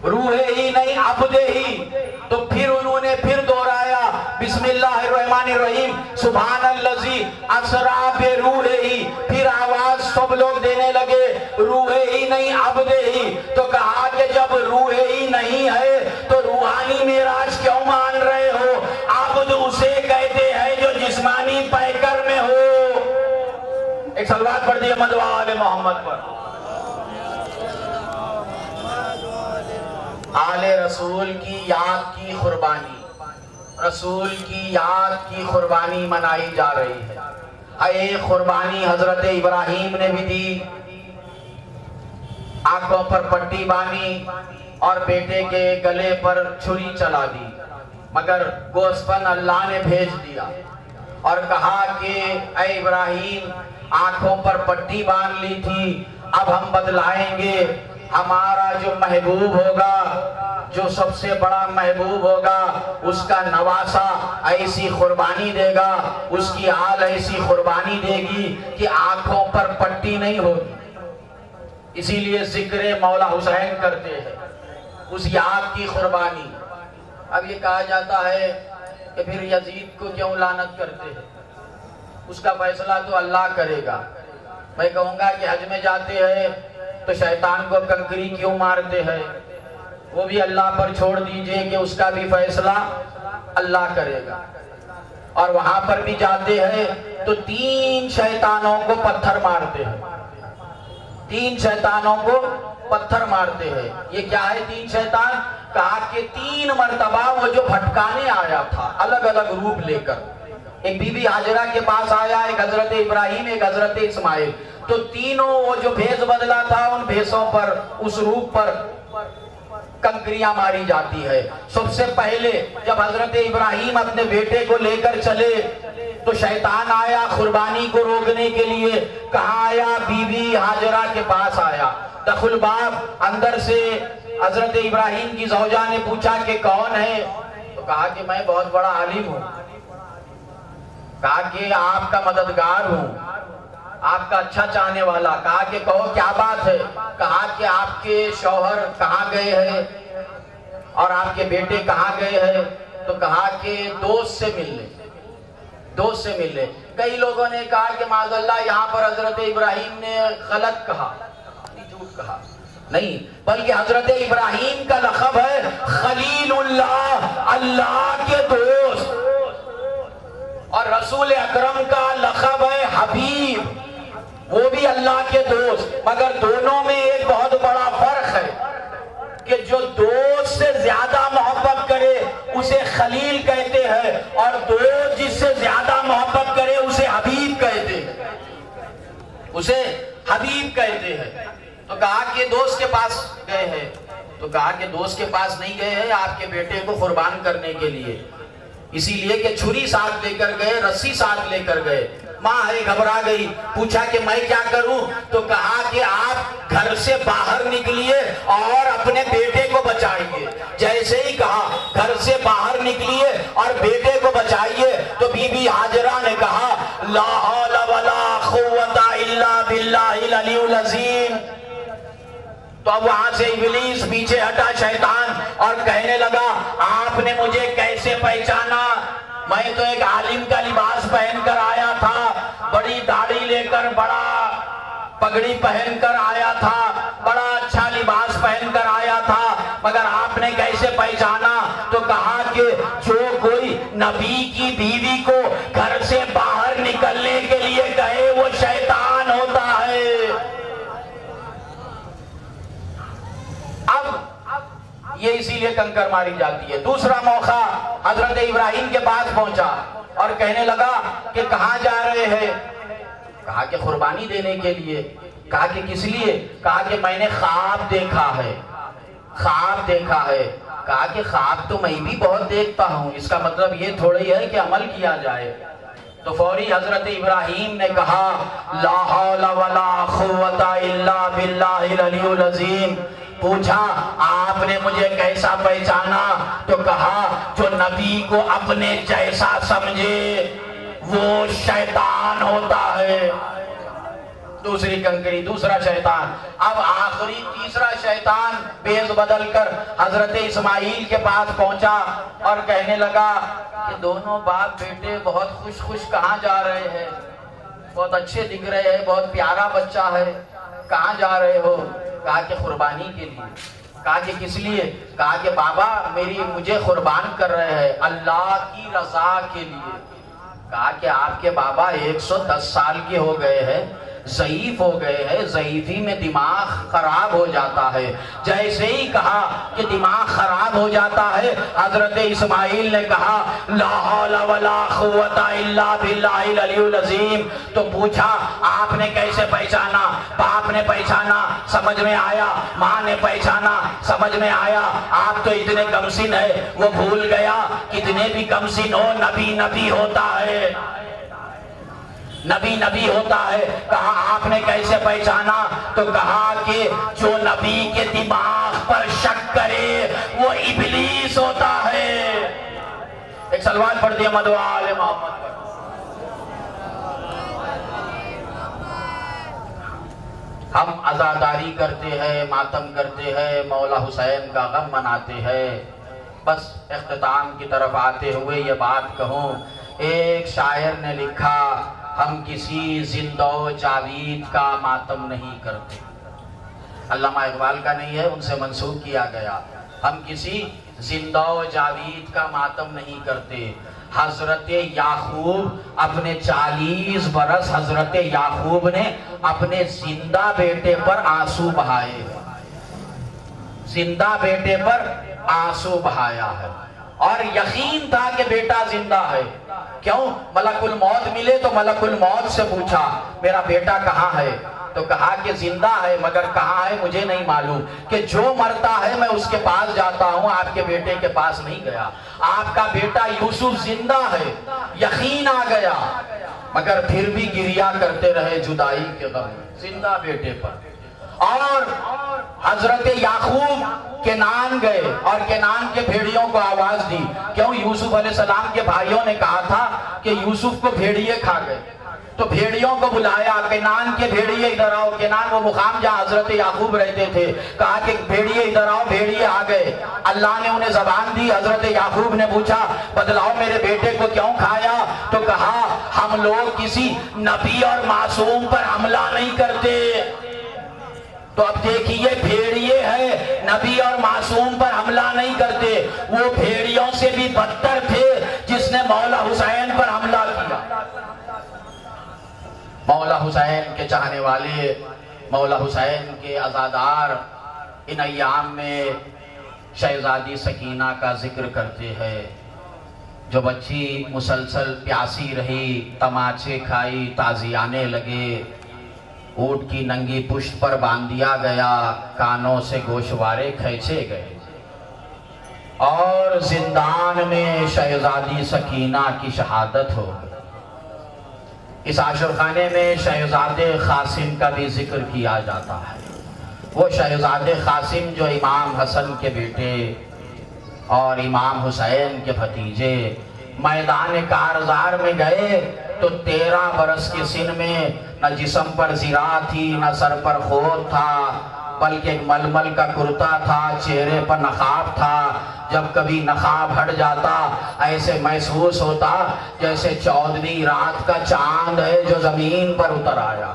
روح ہی نہیں عبد ہی۔ تو پھر انہوں نے پھر دہرایا، بسم اللہ الرحمن الرحیم سبحان اللذی اسرا بے روح ہی۔ پھر آواز سب لوگ دینے لگے، روح ہی نہیں عبد ہی۔ تو کہا کہ جب روح ہی نہیں ہے، تو روحانی معراج کیوں مان رہے ہو؟ پیکر میں ہو۔ ایک سلوات پڑھ دیئے مدوال محمد پر۔ آل رسول کی یاد کی قربانی۔ رسول کی یاد کی قربانی منائی جا رہی ہے۔ اے قربانی حضرت ابراہیم نے بھی دی۔ آنکھوں پر پٹی بانی اور بیٹے کے گلے پر چھری چلا دی۔ مگر گوسفن اللہ نے بھیج دیا۔ اور کہا کہ اے ابراہیم، آنکھوں پر پٹی باندھ لی تھی، اب ہم بدلائیں گے۔ ہمارا جو محبوب ہوگا، جو سب سے بڑا محبوب ہوگا، اس کا نواسا ایسی قربانی دے گا، اس کی آل ایسی قربانی دے گی کہ آنکھوں پر پٹی نہیں ہوگی۔ اسی لیے ذکر مولا حسین کرتے ہیں، اس یاد کی قربانی۔ اب یہ کہا جاتا ہے کہ پھر یزید کو کیوں لانت کرتے ہیں؟ اس کا فیصلہ تو اللہ کرے گا۔ میں کہوں گا کہ حج میں جاتے ہیں تو شیطان کو کنکری کیوں مارتے ہیں؟ وہ بھی اللہ پر چھوڑ دیجیے کہ اس کا بھی فیصلہ اللہ کرے گا۔ اور وہاں پر بھی جاتے ہیں تو تین شیطانوں کو پتھر مارتے ہیں۔ تین شیطانوں کو پتھر مارتے ہیں۔ یہ کیا ہے تین شیطان؟ کہا کہ تین مرتبہ وہ جو بھٹکانے آیا تھا، الگ الگ روپ لے کر۔ ایک بی بی حاجرہ کے پاس آیا، ایک حضرت ابراہیم، ایک حضرت اسماعیل۔ تو تینوں وہ جو بھیس بدلا تھا، ان بھیسوں پر، اس روپ پر کنکریاں ماری جاتی ہے سب سے پہلے جب حضرت ابراہیم اپنے بیٹے کو لے کر چلے، تو شیطان آیا قربانی کو روکنے کے لیے۔ کہاں آیا؟ بی بی حاجرہ کے پاس آیا۔ دخل باب اندر سے حضرت ابراہیم کی زوجہ نے پوچھا کہ کون ہے؟ تو کہا کہ میں بہت بڑا عالم ہوں۔ کہا کہ آپ کا مددگار ہوں۔ آپ کا اچھا چاہنے والا۔ کہا کہ کہو کیا بات ہے؟ کہا کہ آپ کے شوہر کہاں گئے ہیں؟ اور آپ کے بیٹے کہاں گئے ہیں؟ تو کہا کہ دوست سے مل لے دوست سے مل لے کئی لوگوں نے کہا کہ معذ اللہ، یہاں پر حضرت ابراہیم نے غلط کہا یعنی جھوٹ کہا۔ نہیں، بلکہ حضرت ابراہیم کا لقب ہے خلیل اللہ اللہ کے دوست۔ اور رسول اکرم کا لقب ہے حبیب، وہ بھی اللہ کے دوست۔ مگر دونوں میں ایک بہت بڑا فرق ہے کہ جو دوست سے زیادہ محبت کرے، اسے خلیل کہتے ہیں، اور دوست جس سے زیادہ محبت کرے، اسے حبیب کہتے ہیں۔ اسے حبیب کہتے ہیں۔ تو کہا کہ دوست کے پاس گئے ہیں۔ تو کہا کہ دوست کے پاس نہیں گئے ہیں آپ کے بیٹے کو قربان کرنے کے لیے۔ اسی لیے کہ چھری ساتھ لے کر گئے، رسی ساتھ لے کر گئے۔ ماں ہے گھبرا گئی، پوچھا کہ میں کیا کروں؟ تو کہا کہ آپ گھر سے باہر نکلیے اور اپنے بیٹے کو بچائیے۔ جیسے ہی کہا گھر سے باہر نکلیے اور بیٹے کو بچائیے، تو بی بی حاجرہ نے کہا، لا حول ولا قوت الا باللہ العلی العظیم۔ تو وہاں سے ابلیس پیچھے ہٹا شیطان اور کہنے لگا، آپ نے مجھے کیسے پہچانا؟ میں تو ایک عالم کا لباس پہن کر آیا تھا، بڑی داڑھی لے کر، بڑا پگڑی پہن کر آیا تھا، بڑا اچھا لباس پہن کر آیا تھا، مگر آپ نے کیسے پہچانا؟ تو کہا کہ جو کوئی نبی کی بیوی کو گھر سے باہر نکلنے کے لیے کہے وہ شیطان ہوتا ہے اب یہ اسی لیے کنکر ماری جاتی ہے۔ دوسرا موقع حضرت ابراہیم کے پاس پہنچا اور کہنے لگا کہ کہاں جا رہے ہیں؟ کہا کہ قربانی دینے کے لیے۔ کہا کہ کس لیے؟ کہا کہ میں نے خواب دیکھا ہے۔ خواب دیکھا ہے۔ کہا کہ خواب تو میں بھی بہت دیکھتا ہوں۔ اس کا مطلب یہ تھوڑی ہے کہ عمل کیا جائے۔ تو فوری حضرت ابراہیم نے کہا، لا حول ولا قوت الا باللہ العلی العظیم۔ پوچھا، آپ نے مجھے کیسا پہچانا؟ تو کہا، جو نبی کو اپنے جیسا سمجھے، وہ شیطان ہوتا ہے۔ دوسری کنکری، دوسرا شیطان۔ اب آخری، تیسرا شیطان بیز بدل کر حضرت اسماعیل کے پاس پہنچا اور کہنے لگا کہ دونوں باپ بیٹے بہت خوش خوش کہاں جا رہے ہیں؟ بہت اچھے دکھ رہے ہیں، بہت پیارا بچہ ہے۔ کہاں جا رہے ہو؟ کہا کہ قربانی کے لیے۔ کہا کہ کس لیے؟ کہا کہ بابا، میری، مجھے قربان کر رہے ہیں اللہ کی رضا کے لیے۔ کہا کہ آپ کے بابا ایک سو دس سال کے ہو گئے ہیں۔ ضعیف ہو گئے ہیں، ضعیفی میں دماغ خراب ہو جاتا ہے۔ جیسے ہی کہا کہ دماغ خراب ہو جاتا ہے، حضرت اسماعیل نے کہا، لا حول ولا قوت الا باللہ العلی العظیم۔ تو پوچھا، آپ نے کیسے پہچانا؟ باپ نے پہچانا، سمجھ میں آیا؟ ماں نے پہچانا، سمجھ میں آیا؟ آپ تو اتنے کمسن ہے وہ بھول گیا۔ کتنے بھی کمسن ہو، نبی نبی ہوتا ہے۔ نبی نبی ہوتا ہے۔ کہا آپ نے کیسے پہچانا؟ تو کہا کہ جو نبی کے دماغ پر شک کرے، وہ ابلیس ہوتا ہے۔ ایک سلوان پڑھ دیا مدوال محمد پر۔ ہم عزاداری کرتے ہیں، ماتم کرتے ہیں، مولا حسین کا غم مناتے ہیں۔ بس اختتام کی طرف آتے ہوئے یہ بات کہوں۔ ایک شاعر نے لکھا ہم کسی زندہ و جاوید کا ماتم نہیں کرتے۔ علامہ اقبال کا نہیں ہے، ان سے منسوخ کیا گیا۔ ہم کسی زندہ و جاوید کا ماتم نہیں کرتے۔ حضرت یعقوب اپنے چالیس برس حضرت یعقوب نے اپنے زندہ بیٹے پر آنسو بہائے۔ زندہ بیٹے پر آنسو بہایا ہے۔ اور یقین تھا کہ بیٹا زندہ ہے۔ کیوں ملک الموت ملے تو ملک الموت سے پوچھا، میرا بیٹا کہاں ہے؟ تو کہا کہ زندہ ہے، مگر کہاں ہے مجھے نہیں معلوم کہ جو مرتا ہے میں اس کے پاس جاتا ہوں، آپ کے بیٹے کے پاس نہیں گیا۔ آپ کا بیٹا یوسف زندہ ہے، یقین آ گیا، مگر پھر بھی گریا کرتے رہے جدائی کے غم۔ زندہ بیٹے پر۔ اور حضرت یعقوب کینان گئے اور کینان کے بھیڑیوں کو آواز دی۔ کیوں؟ یوسف علیہ السلام کے بھائیوں نے کہا تھا کہ یوسف کو بھیڑیے کھا گئے۔ تو بھیڑیوں کو بلایا کینان کے بھیڑیے ادھر آؤ۔ کینان وہ مقام جہاں حضرت یعقوب رہتے تھے، کہا کہ بھیڑیے ادھر آؤ، بھیڑیے آ گئے۔ اللہ نے انہیں زبان دی، حضرت یعقوب نے پوچھا، بدلاؤ میرے بیٹے کو کیوں کھایا؟ تو کہا، ہم لوگ کسی نبی اور معصوم پر حملہ نہیں کرتے۔ تو اب دیکھیے بھیڑیے ہے نبی اور معصوم پر حملہ نہیں کرتے۔ وہ بھیڑیوں سے بھی بدتر تھے جس نے مولا حسین پر حملہ کیا۔ مولا حسین کے چاہنے والے، مولا حسین کے ازادار ان ایام میں شہزادی سکینہ کا ذکر کرتے ہیں۔ جو بچی مسلسل پیاسی رہی، تماچے کھائی، تازیانے لگے۔ اونٹ کی ننگی پشت پر باندھ دیا گیا، کانوں سے گوشوارے کھینچے گئے۔ اور زندان میں شہزادی سکینہ کی شہادت ہو گئی۔ اس عاشر خانے میں شہزاد قاسم کا بھی ذکر کیا جاتا ہے۔ وہ شہزاد قاسم جو امام حسن کے بیٹے اور امام حسین کے بھتیجے میدان کارزار میں گئے، تو تیرہ برس کے سن میں نہ جسم پر زرا تھی، نہ سر پر خود تھا، بلکہ ایک ململ کا کرتا تھا، چہرے پر نقاب تھا۔ جب کبھی نقاب ہٹ جاتا، ایسے محسوس ہوتا جیسے چودھری رات کا چاند ہے جو زمین پر اتر آیا۔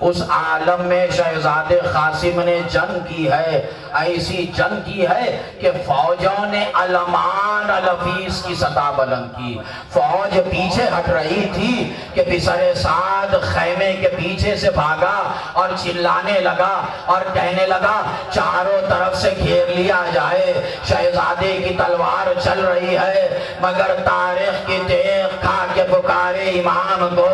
اس عالم میں شہزاد قاسم نے جنگ کی ہے، ایسی جنگ کی ہے کہ فوجوں نے علمان الفیس کی سطح بلند کی۔ فوج پیچھے ہٹ رہی تھی کہ بسر سعد خیمے کے پیچھے سے بھاگا اور چلانے لگا اور کہنے لگا، چاروں طرف سے گھیر لیا جائے۔ شہزادے کی تلوار چل رہی ہے، مگر تاریخ کی دیکھ کھا کے پکارے امام کو۔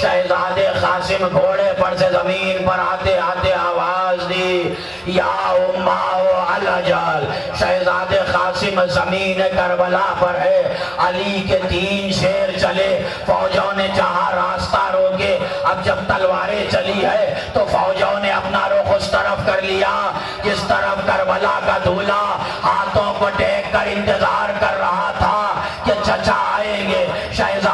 شہزاد قاسم گھوڑے پر سے سے زمین پر آتے آتے آواز دی، یا اماؤ الجال، شہزاد قاسم زمین کربلا پر ہے۔ علی کے تین شیر چلے، فوجوں نے جہاں راستہ روکے۔ اب جب تلواریں چلی ہے، تو فوجوں نے اپنا رخ اس طرف کر لیا، جس طرف کربلا کا دھولا۔ ہاتھوں کو ٹیک کر انتظار کر رہا تھا کہ چچا آئیں گے۔ شہزادے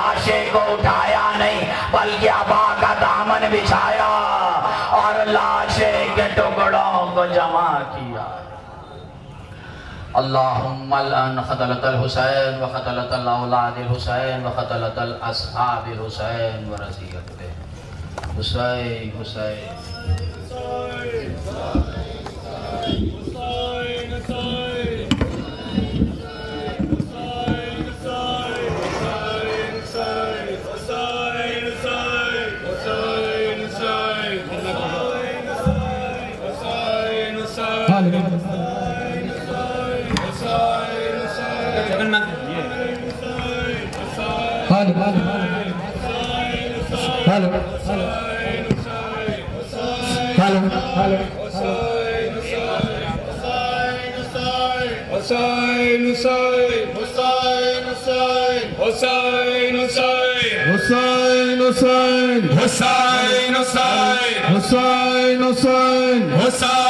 تو لاشے کو اٹھایا نہیں، بلکہ ابا کا دامن بچھایا اور لاشے کے ٹکڑوں کو جمع کیا۔ اللہم الان خطلت الحسین و خطلت الاولاد الحسین و خطلت الاصحاب الحسین و رضیت۔ بے حسین حسین حسین حسین حسین۔ العالمين أتمنى هلا هلا هلا هلا حسين حسين حسين حسين حسين حسين حسين حسين حسين حسين حسين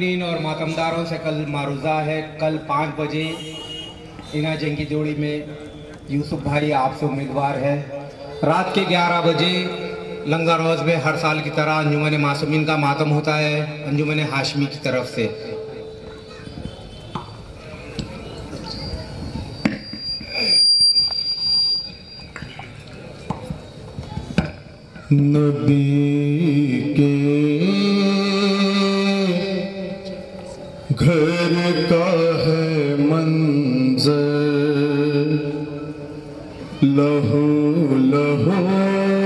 مومنین اور ماتمداروں سے کل معروضہ ہے۔ کل پانچ بجے انہا جنگی جوڑی میں یوسف بھائی آپ سے امیدوار ہے۔ رات کے گیارہ بجے لنگا روز میں ہر سال کی طرح انجمن معصومین کا ماتم ہوتا ہے۔ انجمن ہاشمی کی طرف سے۔ نبی کے گھر کا ہے منظر لہو لہو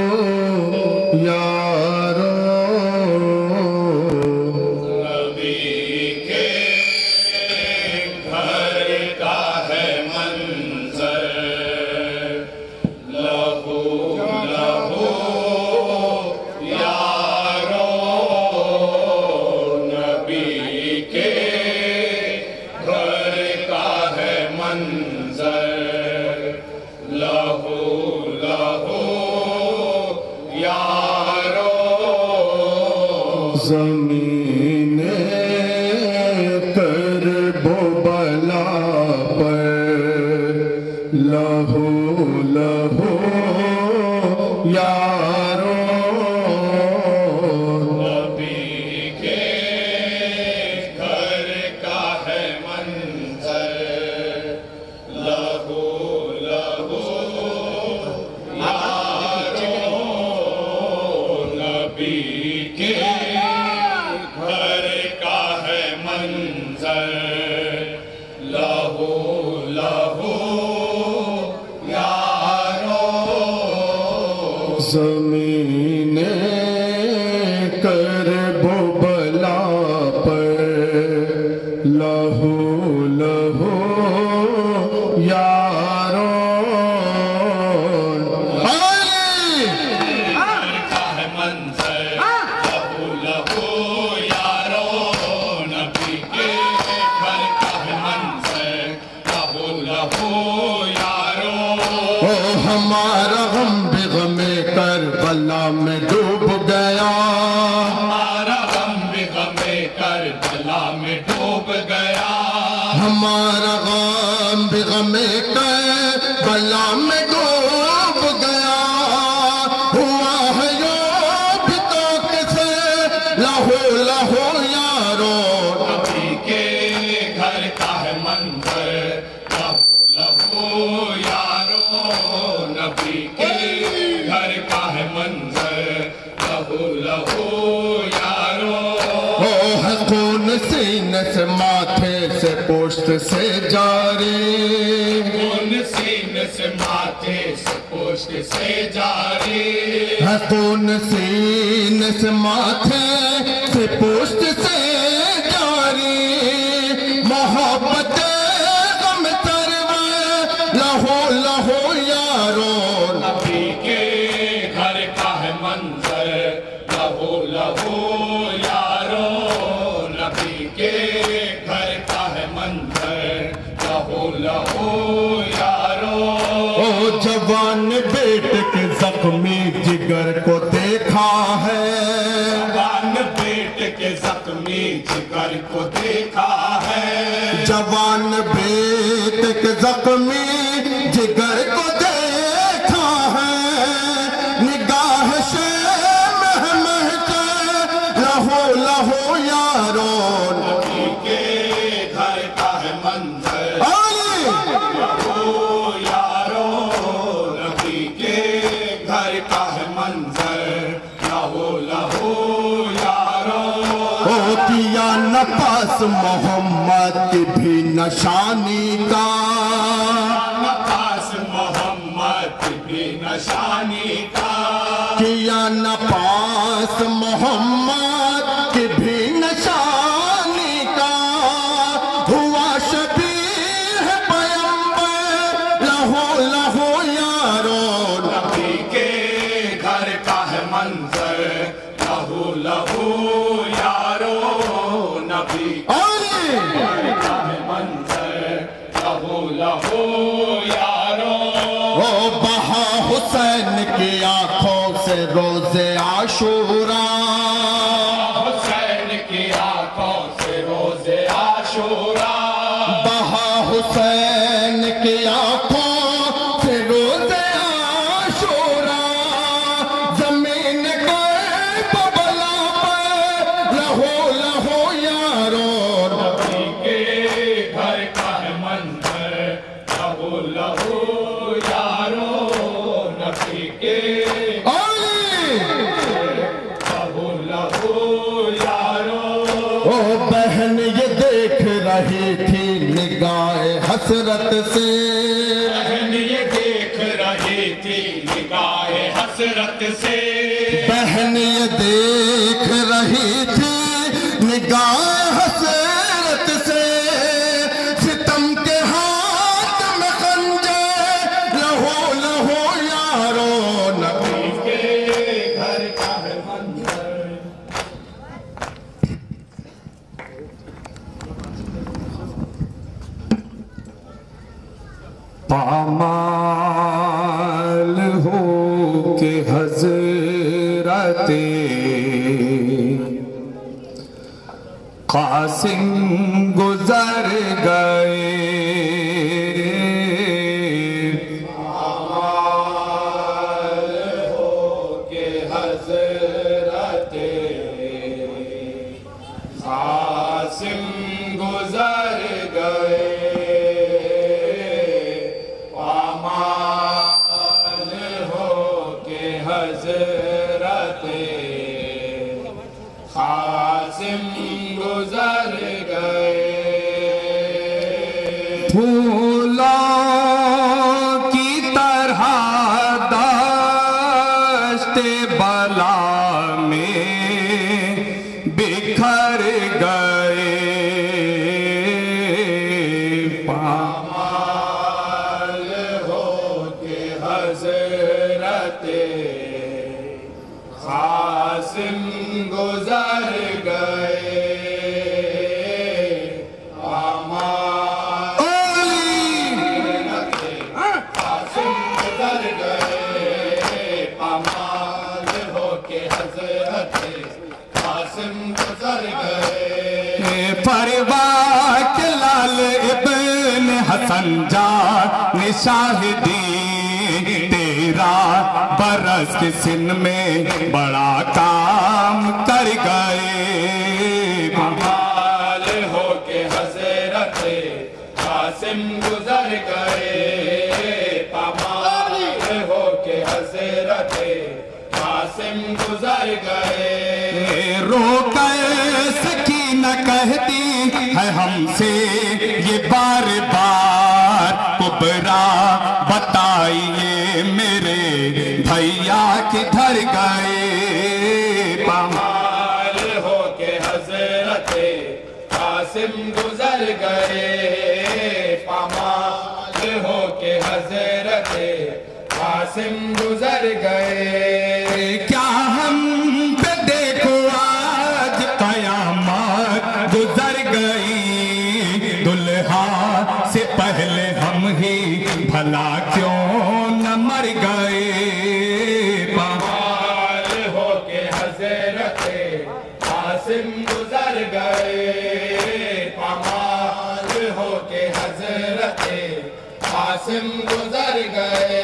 شاہدی تیرا برس کے سن میں بڑا کام کر گئے۔ کمال ہو کے حضرت گزر گئے۔ کمال ہو کے حضرت قاسم گزر گئے۔ رو کر سکینہ کہتی ہے ہم سے یہ بار بار۔ خبراں بتائیے میرے بھیا کدھر گئے؟ پامال ہو کے حضرت قاسم گزر گئے۔ پامال ہو کے حضرت قاسم گزر گئے۔ کیا ہم بھلا کیوں نہ مر گئے بہار ہو کے حضرت قاسم گزر گئے پمال ہو کے حضرت قاسم گزر گئے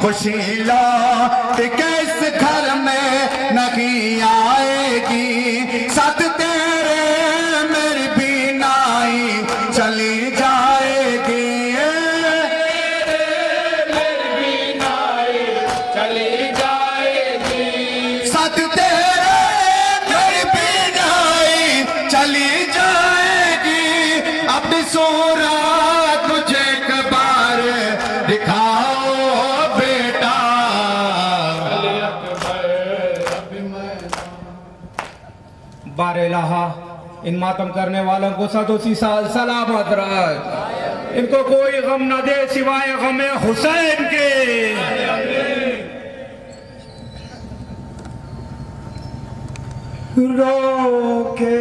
خوشی تکیس گھر میں نہیں آئے گی؟ ساتھ تیرے ان ماتم کرنے والوں کو سد اسی سال سلامت رکھ۔ ان کو کوئی غم نہ دے سوائے غم حسین کے۔ رو کے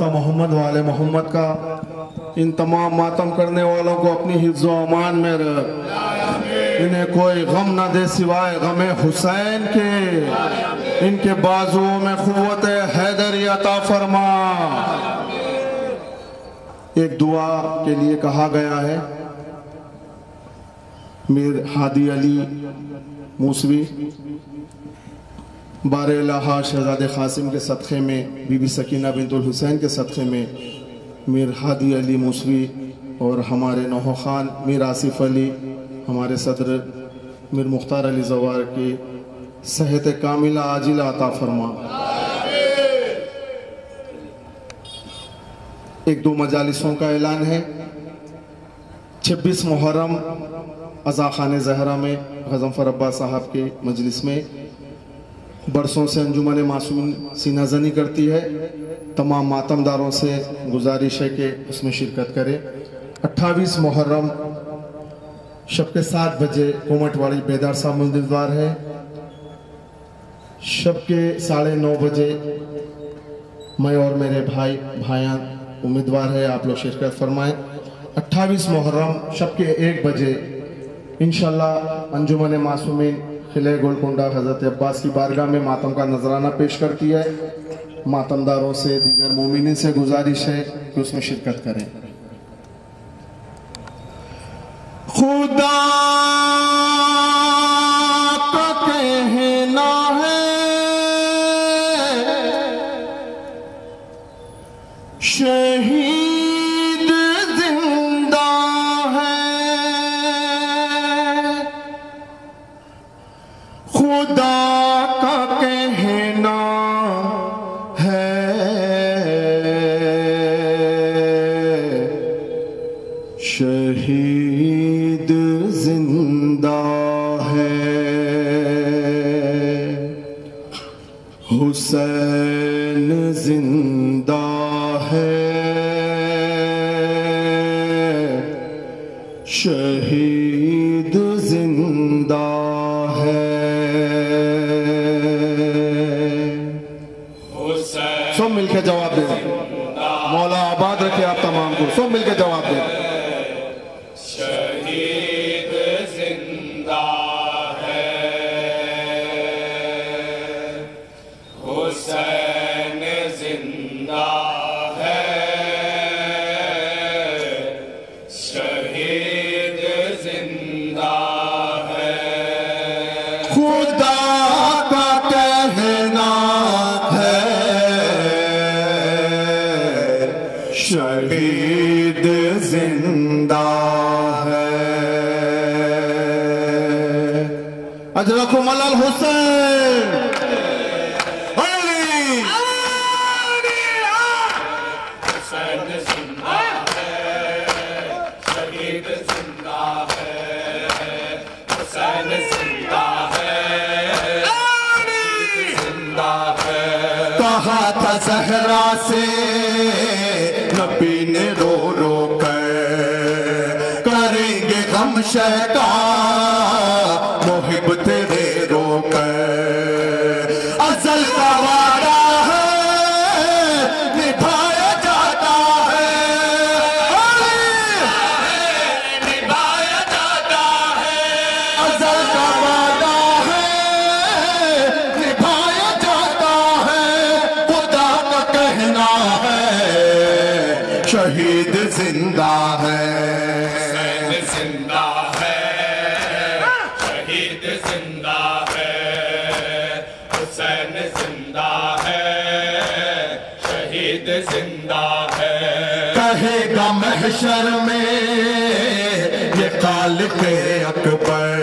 واسطہ محمد وال محمد کا ان تمام ماتم کرنے والوں کو اپنی حفظ و امان میں رکھ۔ انہیں کوئی غم نہ دے سوائے غم حسین کے۔ ان کے بازوں میں قوت حیدری عطا فرما۔ ایک دعا کے لیے کہا گیا ہے۔ میر ہادی علی موسوی۔ بار الہ شہزاد قاسم کے صدقے میں، بی بی سکینہ بنت الحسین کے صدقے میں میر ہادی علی موسوی اور ہمارے نوہو خان، میر آصف علی، ہمارے صدر میر مختار علی زوار کی صحت کاملہ آجیل عطا فرما۔ ایک دو مجالسوں کا اعلان ہے۔ چھبیس محرم ازا خان زہرہ میں، غزنفر فربا صاحب کے مجلس میں برسوں سے انجمن معصومین سینہ زنی کرتی ہے۔ تمام ماتم داروں سے گزارش ہے کہ اس میں شرکت کرے۔ اٹھائیس محرم شب کے سات بجے کومٹ والی بیدار صاحب مندردوار ہے۔ شب کے ساڑھے نو بجے میں اور میرے بھائی، بھائیاں، امیدوار ہے آپ لوگ شرکت فرمائیں۔ اٹھائیس محرم شب کے ایک بجے انشاءاللہ انجمن معصومین قلعہ گولکنڈہ حضرت عباس کی بارگاہ میں ماتم کا نذرانہ پیش کرتی ہے۔ ماتم داروں سے دیگر مومنین سے گزارش ہے کہ اس میں شرکت کریں۔ خدا گے یہ خالق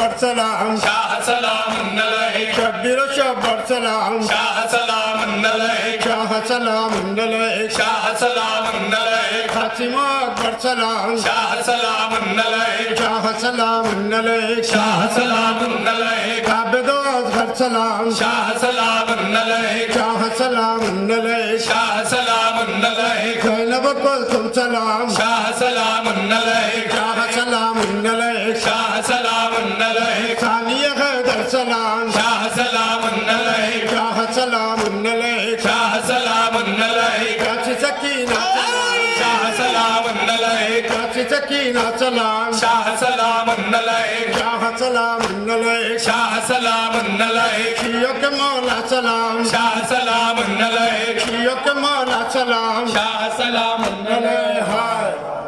شبر سلام شاہ سلام علیک شبیر و شبر سلام شاہ سلام علیک شاہ سلام علیک شاہ سلام علیک خاتم اکبر سلام شاہ سلام علیک شاہ سلام علیک شاہ سلام علیک عابد و اصغر سلام شاہ سلام علیک شاہ سلام علیک شاہ سلام علیک زینب و کلثوم سلام شاہ سلام علیک شاہ سلام علیک شاہ سلام علیک ثانی حیدر سلام شاہ سلام علیک شاہ سلام علیک شاہ سلام علیک کاچی سکینہ سلام شاہ سکینہ سلام شاہ سلام شاہ سلام علیک شاہ سلام علیک شیعوں کے مولا سلام شاہ سلام علیک شیعوں کے مولا سلام شاہ سلام علیک علیہ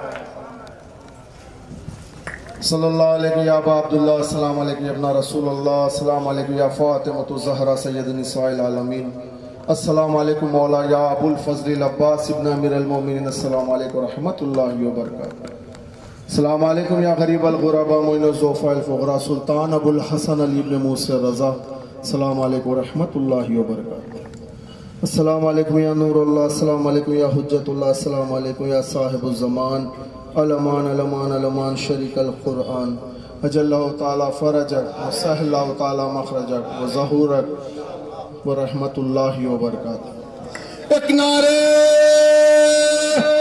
صلی اللہ علیہ یا ابا عبداللہ السلام علیکم یا ابن رسول اللہ السلام علیکم یا فاطمۃ الزہرا سید نساء العالمین السلام علیکم مولا یا ابو الفضل العباس ابن امیر المومنین۔ السلام علیکم ورحمۃ اللہ وبرکاتہ۔ السلام علیکم یا غریب الغربا معین الزوفا الفغرا سلطان ابو الحسن علی ابن موسی رضا السلام علیکم ورحمۃ اللہ وبرکاتہ۔ السلام علیکم یا نور اللہ، السلام علیکم یا حجت اللہ، السلام علیکم یا صاحب الزمان۔ علمان علمان علمان، شریک القرآن۔ اجل اللہ تعالی فرجک و اللہ تعالی مخرجک و ظہورک اللہ وبرکاتہ۔ ایک نعرے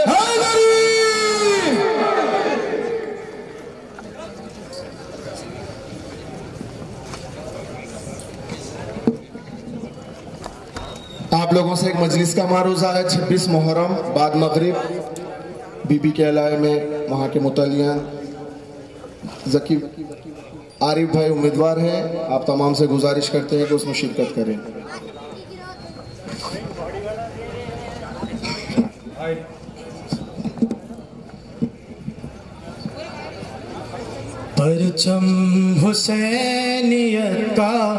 حیدری آپ لوگوں سے ایک مجلس کا معروضہ ہے، چھبیس محرم، بعد مغرب۔ بی بی کے علاقے میں وہاں کے متعلین ذکی عارف بھائی امیدوار ہیں۔ آپ تمام سے گزارش کرتے ہیں کہ اس میں شرکت کریں۔ پرچم حسینیت کا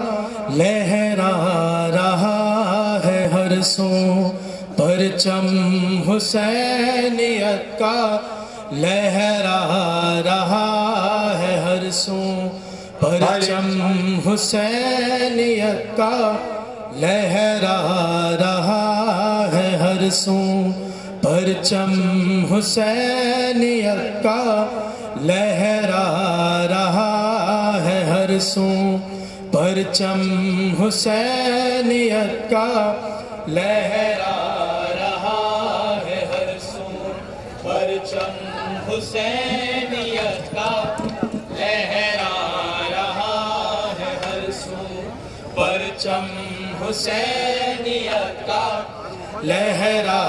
لہرا رہا ہے ہر سو پرچم حسینیت کا لہرا رہا ہے ہر سو پرچم حسینیت کا لہرا رہا ہے ہر سو پرچم حسینیت کا لہرا رہا ہے ہر سو پرچم حسینیت کا لہرا رہا ہے ہر سو پرچم حسینیت کا لہرا رہا ہے ہر سو پرچم حسینیت کا لہرا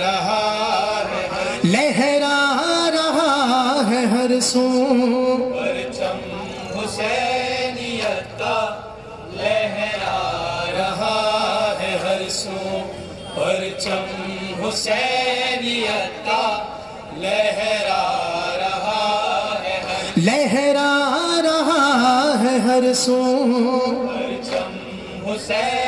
رہا لہرا رہا ہے ہر سو پرچم حسینیت کا لہرا رہا ہے ہر سو پرچم حسینیت کا لہرا رہا ہے لہرا رہا ہے ہر سو پرچم حسینیت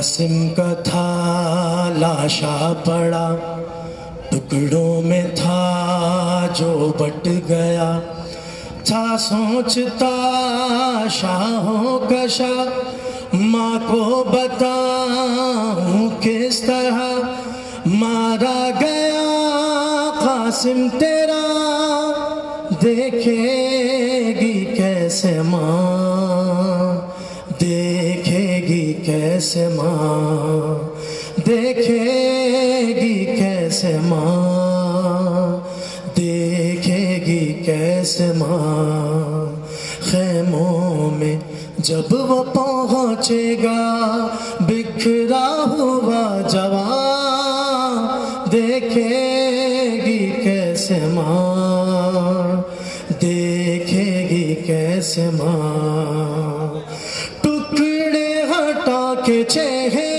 قاسم کا تھا لاشا پڑا ٹکڑوں میں تھا جو بٹ گیا تھا سوچتا شاہوں کا شاہ ماں کو بتاؤں کس طرح مارا گیا قاسم تیرا دیکھے گی کیسے ماں دیکھے گی کیسے ماں؟ دیکھے گی کیسے ماں؟ دیکھے گی کیسے ماں؟ خیموں میں جب وہ پہنچے گا، بکھرا ہوا جوان، دیکھے گی کیسے ماں؟ دیکھے گی کیسے ماں؟ کے چہرے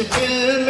مشکل میں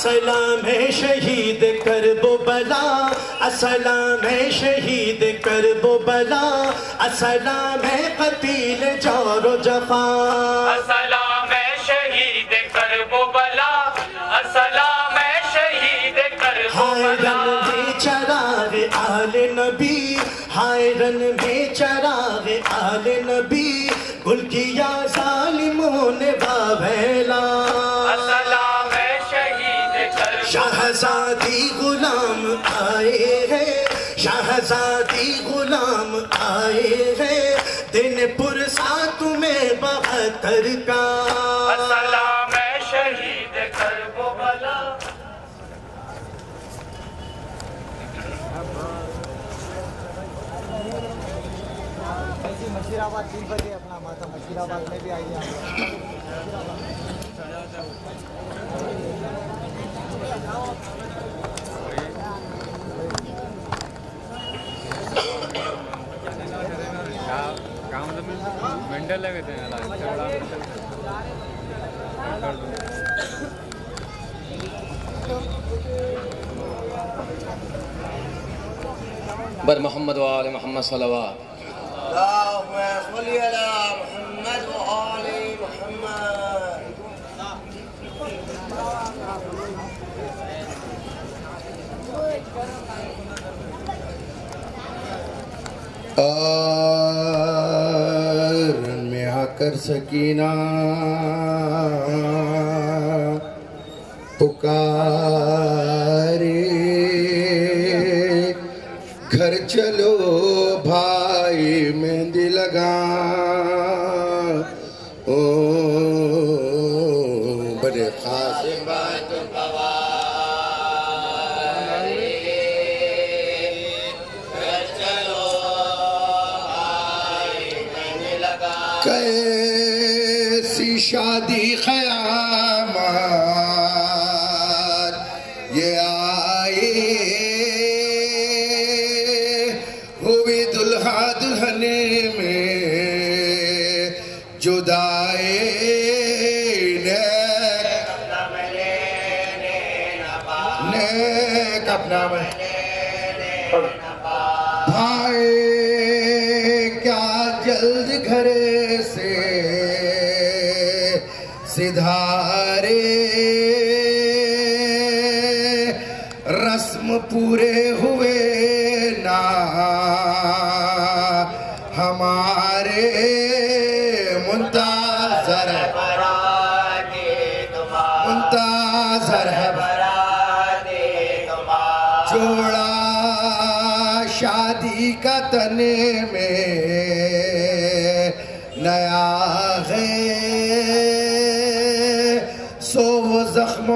اسلام ہے شہید کرب و بلا اسلام ہے شہید کرب و بلا اسلام ہے قتیل جور و جفا۔ السلام ہے شہید کرب و بلا السلام ہے شہید کرب و ہائے بلا رن میں چراغ آل نبی ہائے رن میں چراغ آل نبی اختر کا سلام شہید کرب و بلا۔ مشیر آباد تین بجے اپنا ماتا مشیر آباد میں بھی آئیے گاؤں لگے تھے۔ بر محمد وآل محمد صلوات. اللهم صل على محمد وآل محمد. رن میں آ کر سکینہ پکارے۔ گھر چلو بھائی مہندی لگا۔ شادی ধার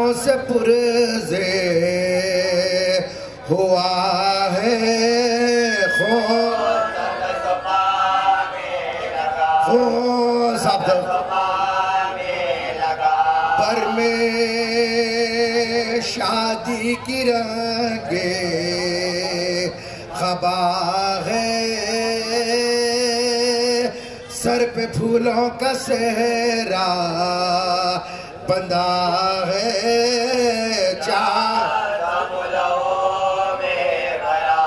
زخموں سے پرزے ہوا ہے خون۔ سب پر میں شادی کی رنگے خبا ہے۔ سر پہ پھولوں کا سہرا بندہ ہے چار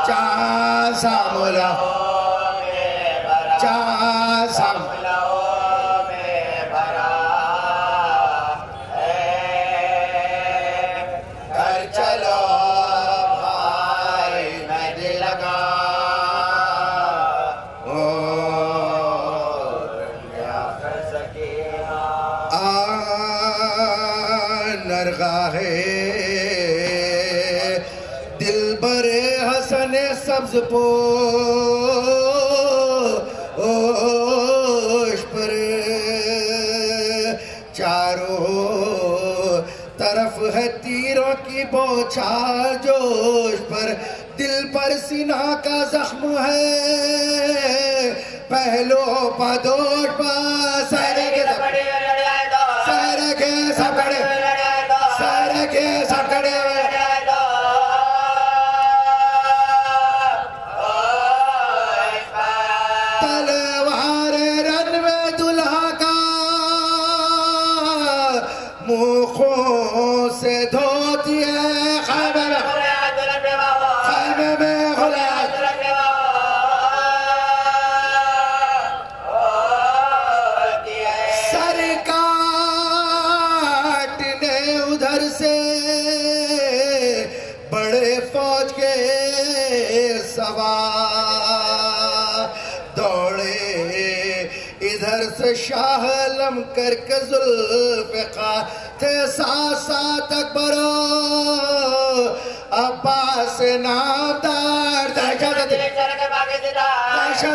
چار پوش پر چاروں طرف ہے تیروں کی بوچھار جوش پر دل پر سینہ کا زخم ہے پہلو پدوش پر کے ذوالفقار تھے ساتھ ساتھ اکبرو عباس نامدار دہشت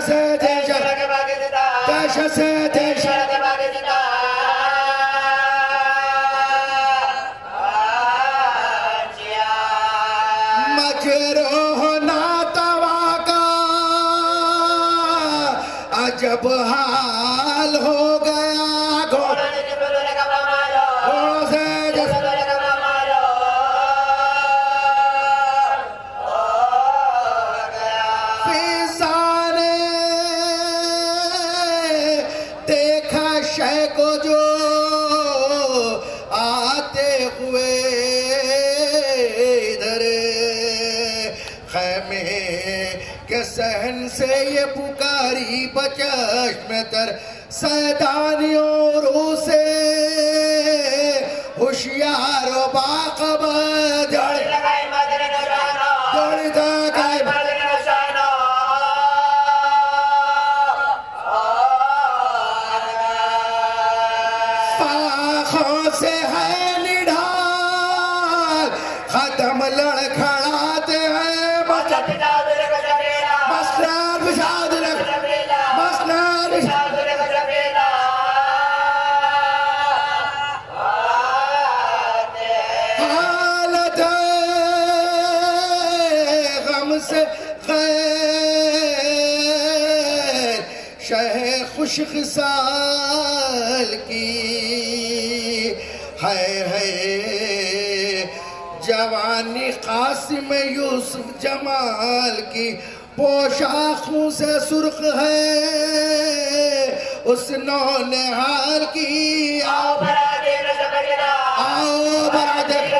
سے دہشت سے دہشت بچش میں تر سیدانیوں رو سے ہوشیار و شہ خوش خصال کی۔ ہے ہے جوانی قاسم یوسف جمال کی پوشاخوں سے سرخ ہے۔ اس نو نحال کی۔ آؤ برادر آؤ برادر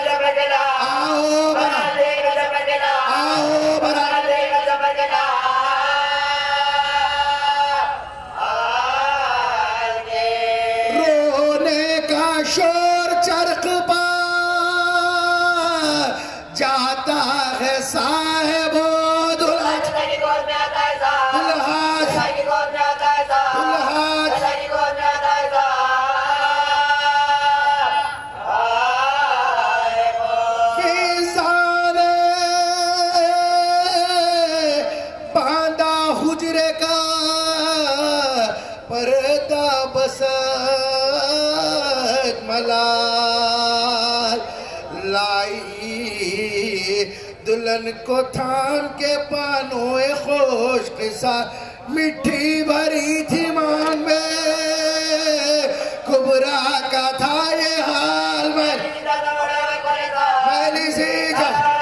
گردن کو تھان کے پانوے خوش قصہ مٹھی بھری تھی مان میں۔ کبرا کا تھا یہ حال میں۔ میں سی سیکھا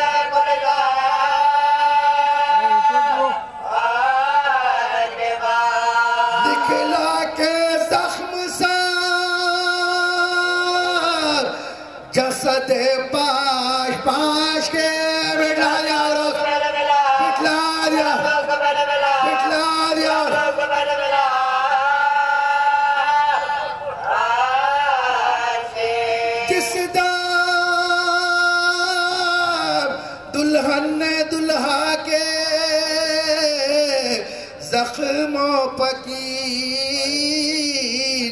کی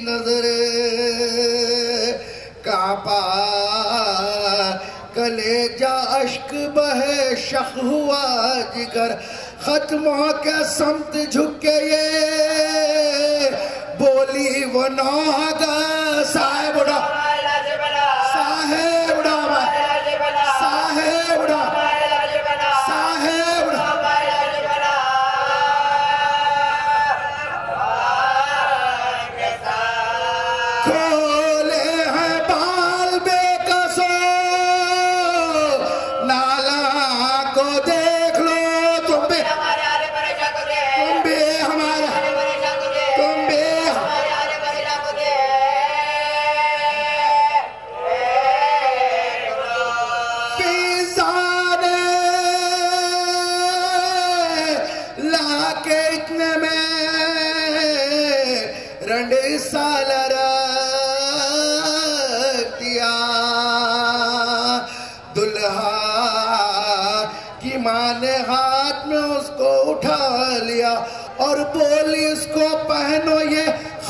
نظر کعبہ کلے جا اشک بہے شخ ہوا جگر ختموں کے سمت جھکے یہ بولی وہ نوہگا صاحب اڑا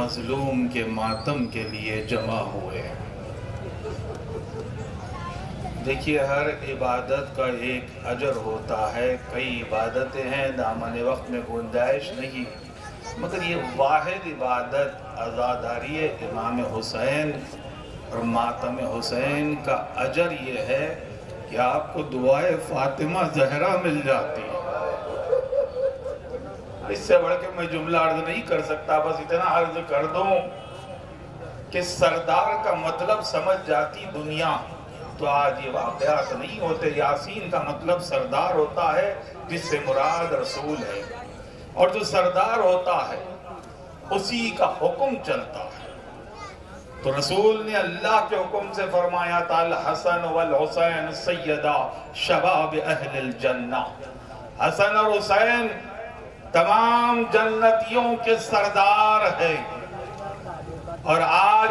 مظلوم کے ماتم کے لیے جمع ہوئے۔ دیکھیے، ہر عبادت کا ایک اجر ہوتا ہے۔ کئی عبادتیں ہیں، دامن وقت میں گنجائش نہیں۔ مگر یہ واحد عبادت عزاداری امام حسین اور ماتم حسین کا اجر یہ ہے کہ آپ کو دعائے فاطمہ زہرہ مل جاتی ہے۔ اس سے بڑھ کے میں جملہ عرض نہیں کر سکتا، بس اتنا عرض کر دوں کہ سردار کا مطلب سمجھ جاتی دنیا۔ تو آج یہ واقعات نہیں ہوتے، یاسین کا مطلب سردار ہوتا ہے جس سے مراد رسول ہے۔ اور جو سردار ہوتا ہے، اسی کا حکم چلتا ہے۔ تو رسول نے اللہ کے حکم سے فرمایا تھا الحسن والحسین سیدہ شباب اہل الجنہ۔ حسن اور حسین تمام جنتیوں کے سردار ہیں۔ اور آج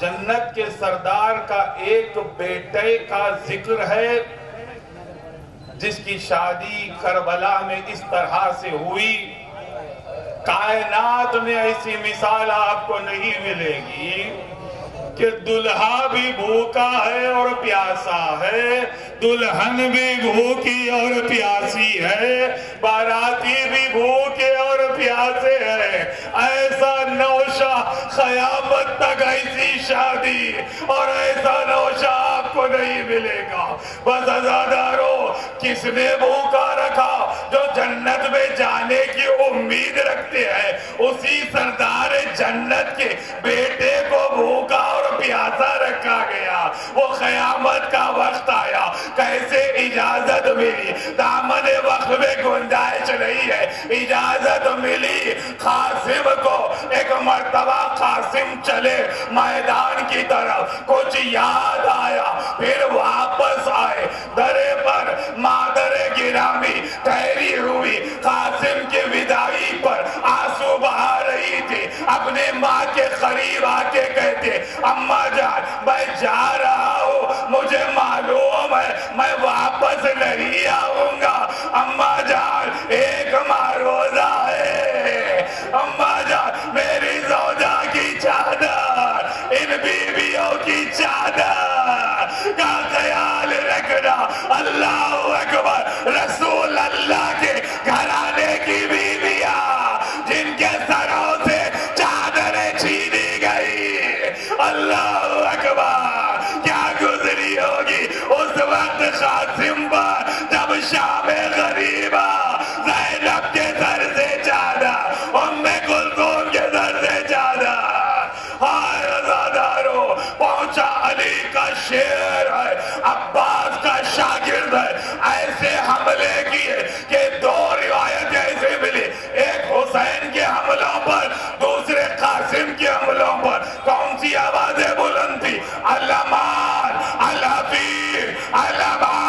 جنت کے سردار کا ایک بیٹے کا ذکر ہے، جس کی شادی کربلا میں اس طرح سے ہوئی۔ کائنات میں ایسی مثال آپ کو نہیں ملے گی۔ کہ دلہا بھی بھوکا ہے اور پیاسا ہے، دلہن بھی بھوکی اور پیاسی ہے، باراتی بھی بھوکے اور پیاسے ہیں۔ ایسا نوشا خیامت تک ایسی شادی اور ایسا نوشا آپ کو نہیں ملے گا۔ بس ازادارو کس نے بھوکا رکھا؟ جو جنت میں جانے کی امید رکھتے ہیں، اسی سردار جنت کے بیٹے کو بھوکا اور پیاسا رکھا گیا۔ وہ قیامت کا وقت آیا۔ کیسے اجازت ملی؟ دامن وقت میں گنجائش نہیں ہے۔ اجازت ملی۔ قاسم کو ایک مرتبہ قاسم چلے میدان کی طرف۔ کچھ یاد آیا، پھر واپس آئے۔ درے پر مادر گرامی ٹھہری ہوئی۔ قاسم کے وداعی پر آنسو بہا رہی تھی۔ اپنے ماں کے قریب آ کے کہتے اماں جان، میں جا رہا ہوں، مجھے معلوم ہے، میں واپس نہیں آؤں گا۔ اماں جان، ایک ماروزہ ہے۔ اماں جان، میری زوجہ کی چادر، ان بیویوں کی چادر کا خیال رکھنا اللہ حملوں پر، دوسرے قاسم کے حملوں پر کون سی آوازیں بلند تھی؟ علمان علفیر علمان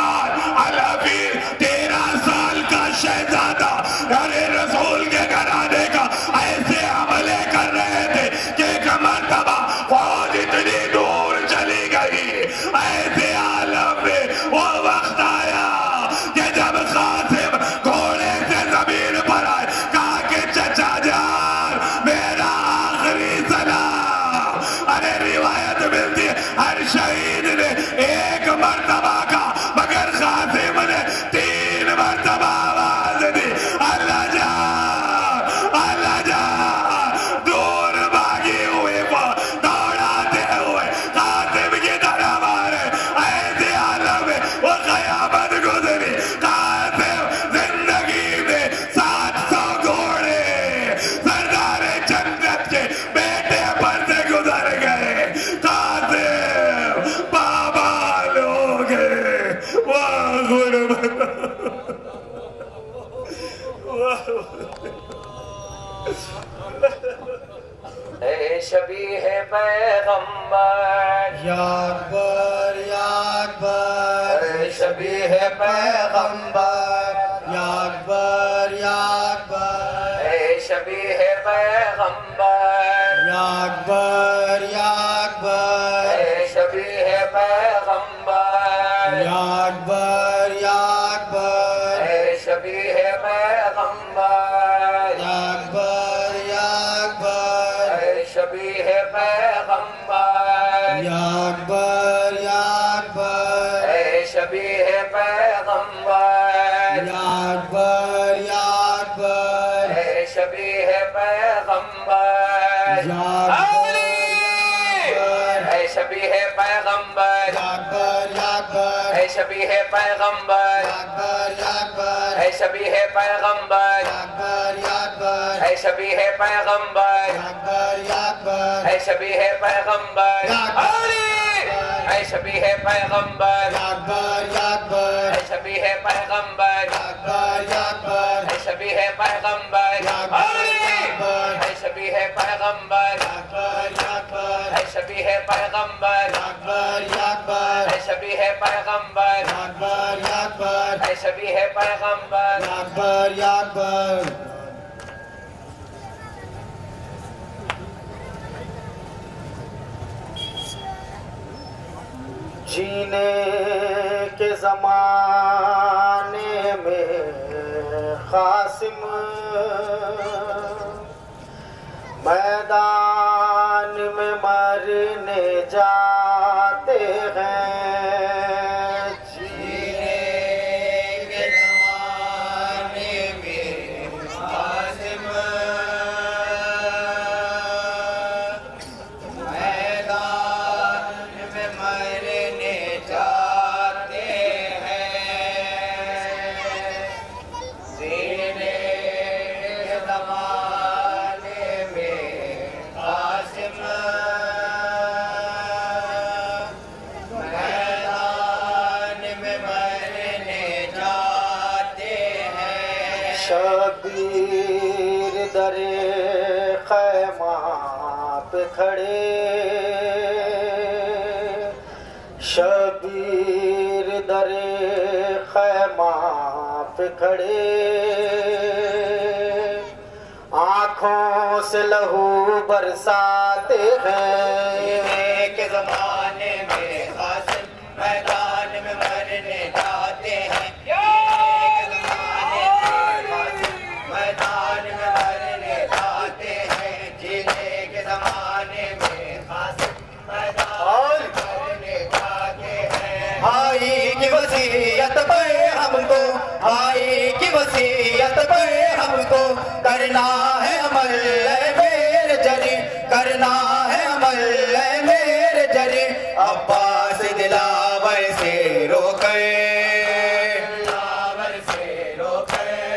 پیغمبر. یا اکبر یا اکبر اے شبیہ پیغمبر. یا اکبر یا اکبر اے شبیہ پیغمبر. یا اکبر یا اکبر اے شبیہ پیغمبر. یا اکبر اکبر اے شبیح پیغمبر۔ اکبر یا اکبر اے شبیہ پیغمبر اکبر یا اکبر اے شبیہ پیغمبر اکبر یا اکبر اے شبیہ پیغمبر اے شبیہ پیغمبر اکبر یا اکبر اے شبیہ پیغمبر اکبر یا اکبر اے شبیہ پیغمبر اے شبی ہے پیغمبر ہے شبی ہے پیغمبر ہے شبی ہے پیغمبر ہے شبی ہے پیغمبر جینے کے زمانے میں قاسم میدان کھڑے آنکھوں سے لہو برساتے ہیں۔ کے زمانے میں حاصل میدان وسیعت پر ہم کو بھائی کی وسیعت پر ہم کو کرنا ہے عمل اے میرے جری کرنا ہے عمل اے میرے جری عباس دلاور سے روکے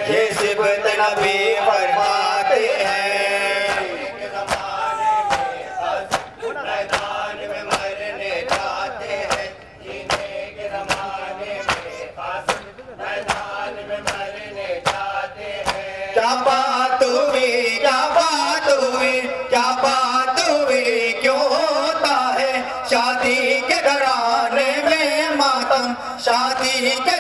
یہ صبت نبی فرماتے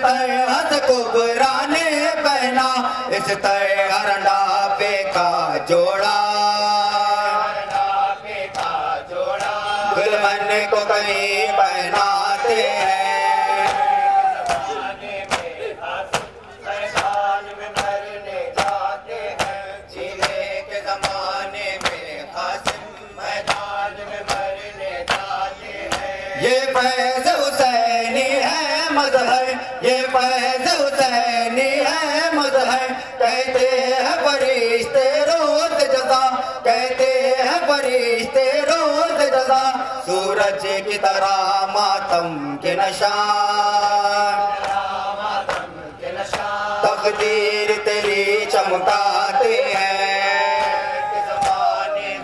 جس کو برانے پہنا، اس طرح رنڈا پہ کا جوڑا۔ دلہن کو کہیں پہناتے ہیں۔ میدان کہتے ہیں فرشتے روز جزا، سورج کی طرح ماتم کے نشان تقدیر تیری چمکاتے ہیں۔ زمانے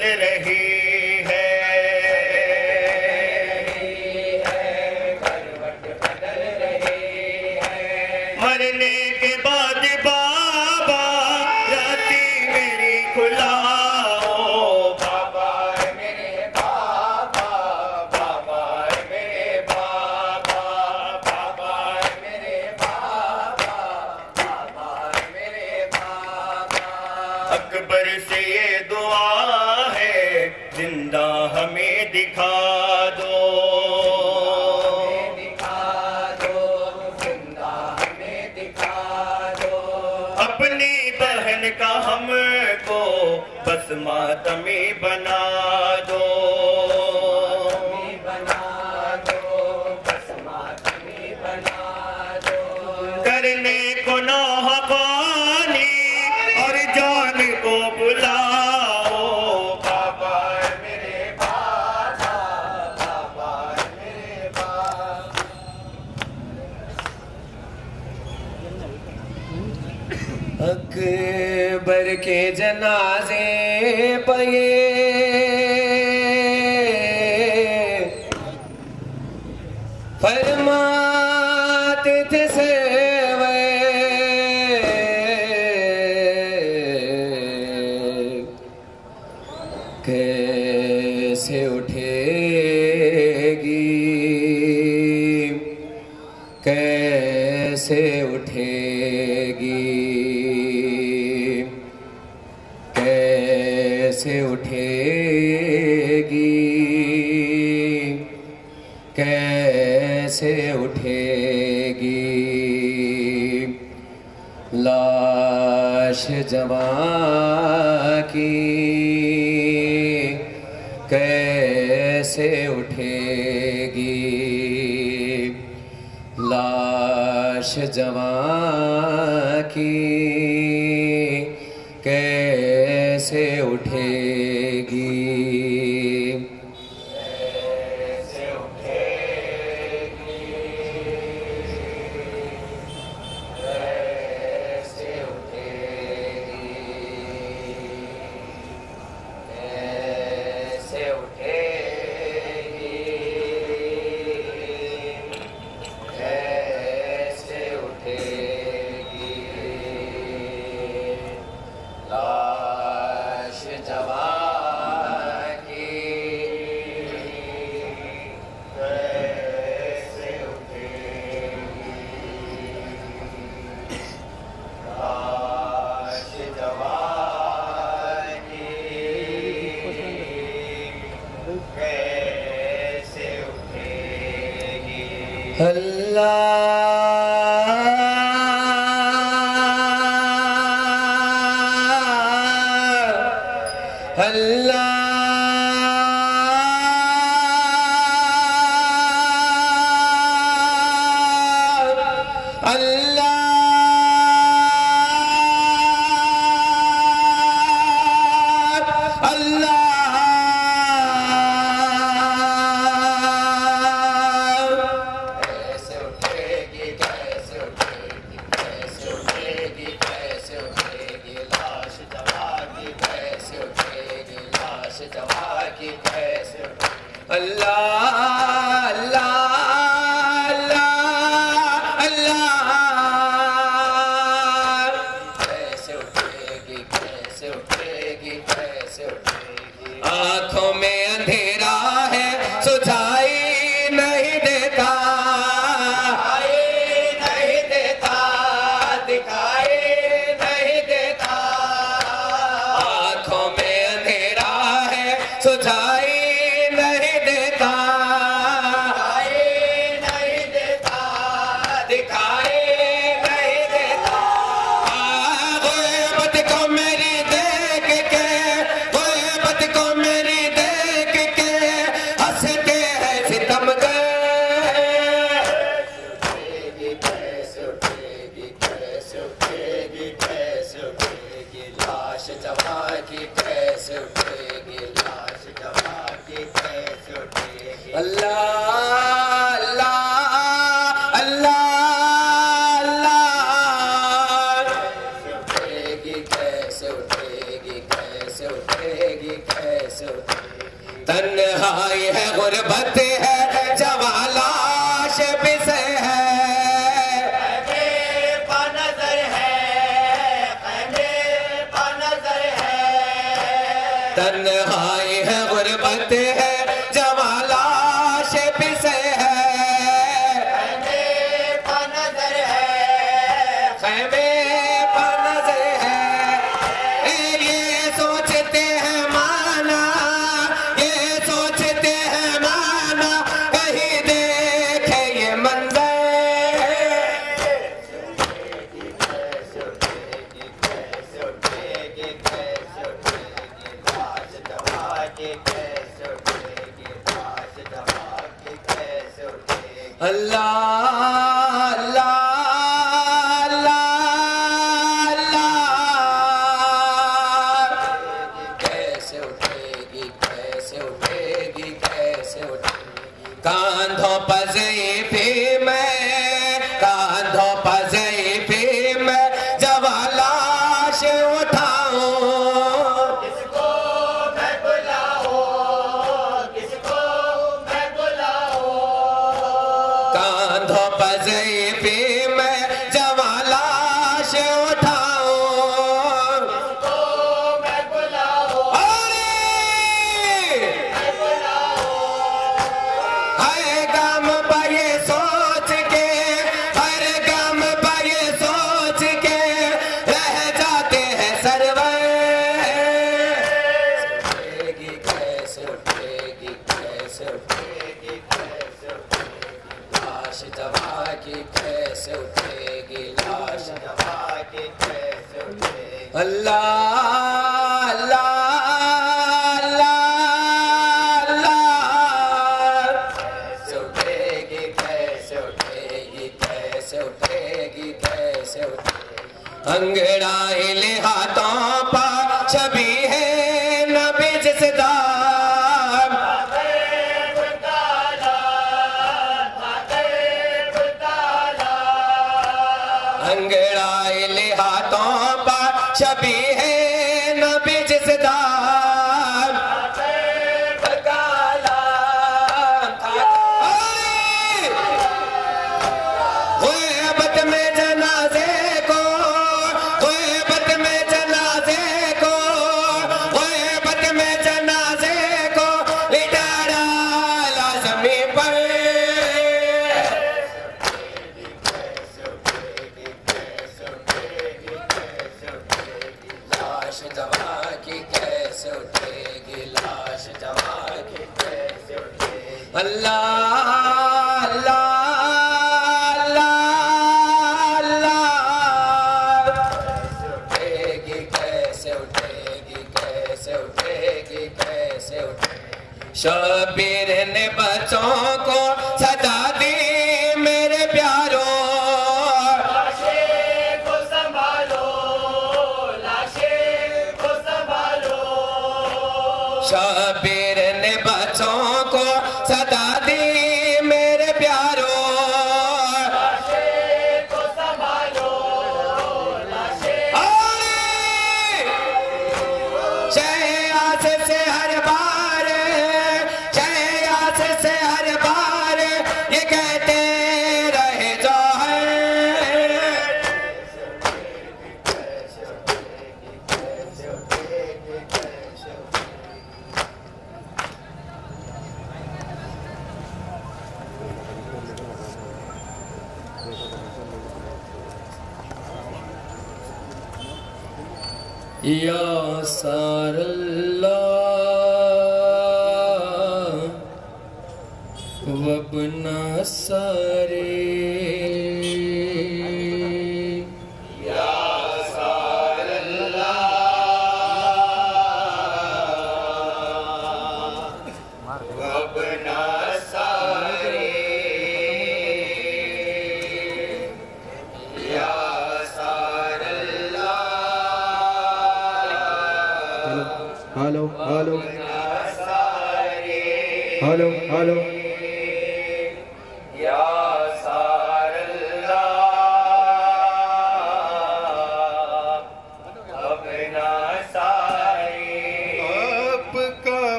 بدل رہی ماتمی بنا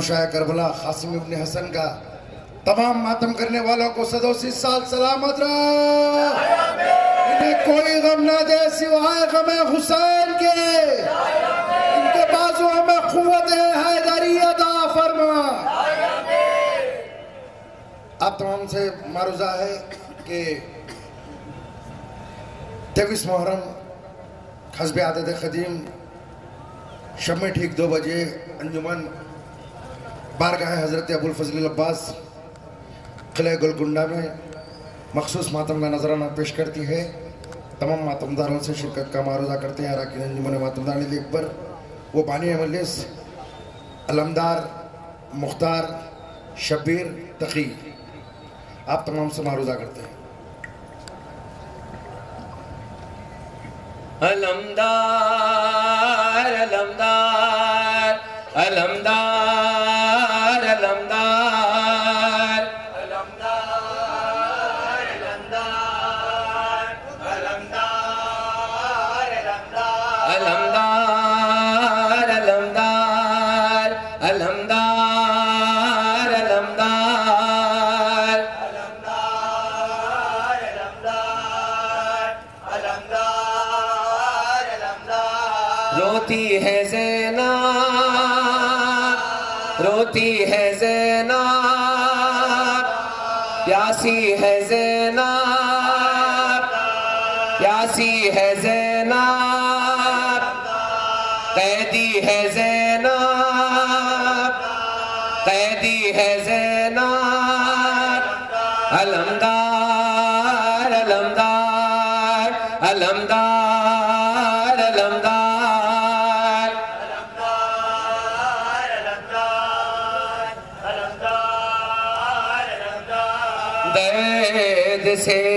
شاہ کربلا خاسم ابن حسن کا تمام ماتم کرنے والوں کو صدو سی سال سلامت رہا۔ انہیں کوئی غم نہ دے سوائے غم حسین کے۔ ان کے بازو میں قوت حیداری ادا فرما۔ آپ تمام سے معروضہ ہے کہ تیویس محرم حضب عادت قدیم شب میں ٹھیک دو بجے انجمن بارگاہ حضرت ابو الفضل عباس قلعہ گلگنڈا میں مخصوص ماتم کا نظرانہ پیش کرتی ہے۔ تمام ماتم داروں سے شرکت کا معروضہ کرتے ہیں۔ اراکین ماتم دارنے دیکھ پر وہ بانی عملیس علمدار، مختار، شبیر، تقی۔ آپ تمام سے معروضہ کرتے ہیں۔ علمدار علمدار علمدار۔ یاسی ہے زینب یاسی ہے زینب قیدی ہے زینب قیدی ہے زینب علمدار Cuídense.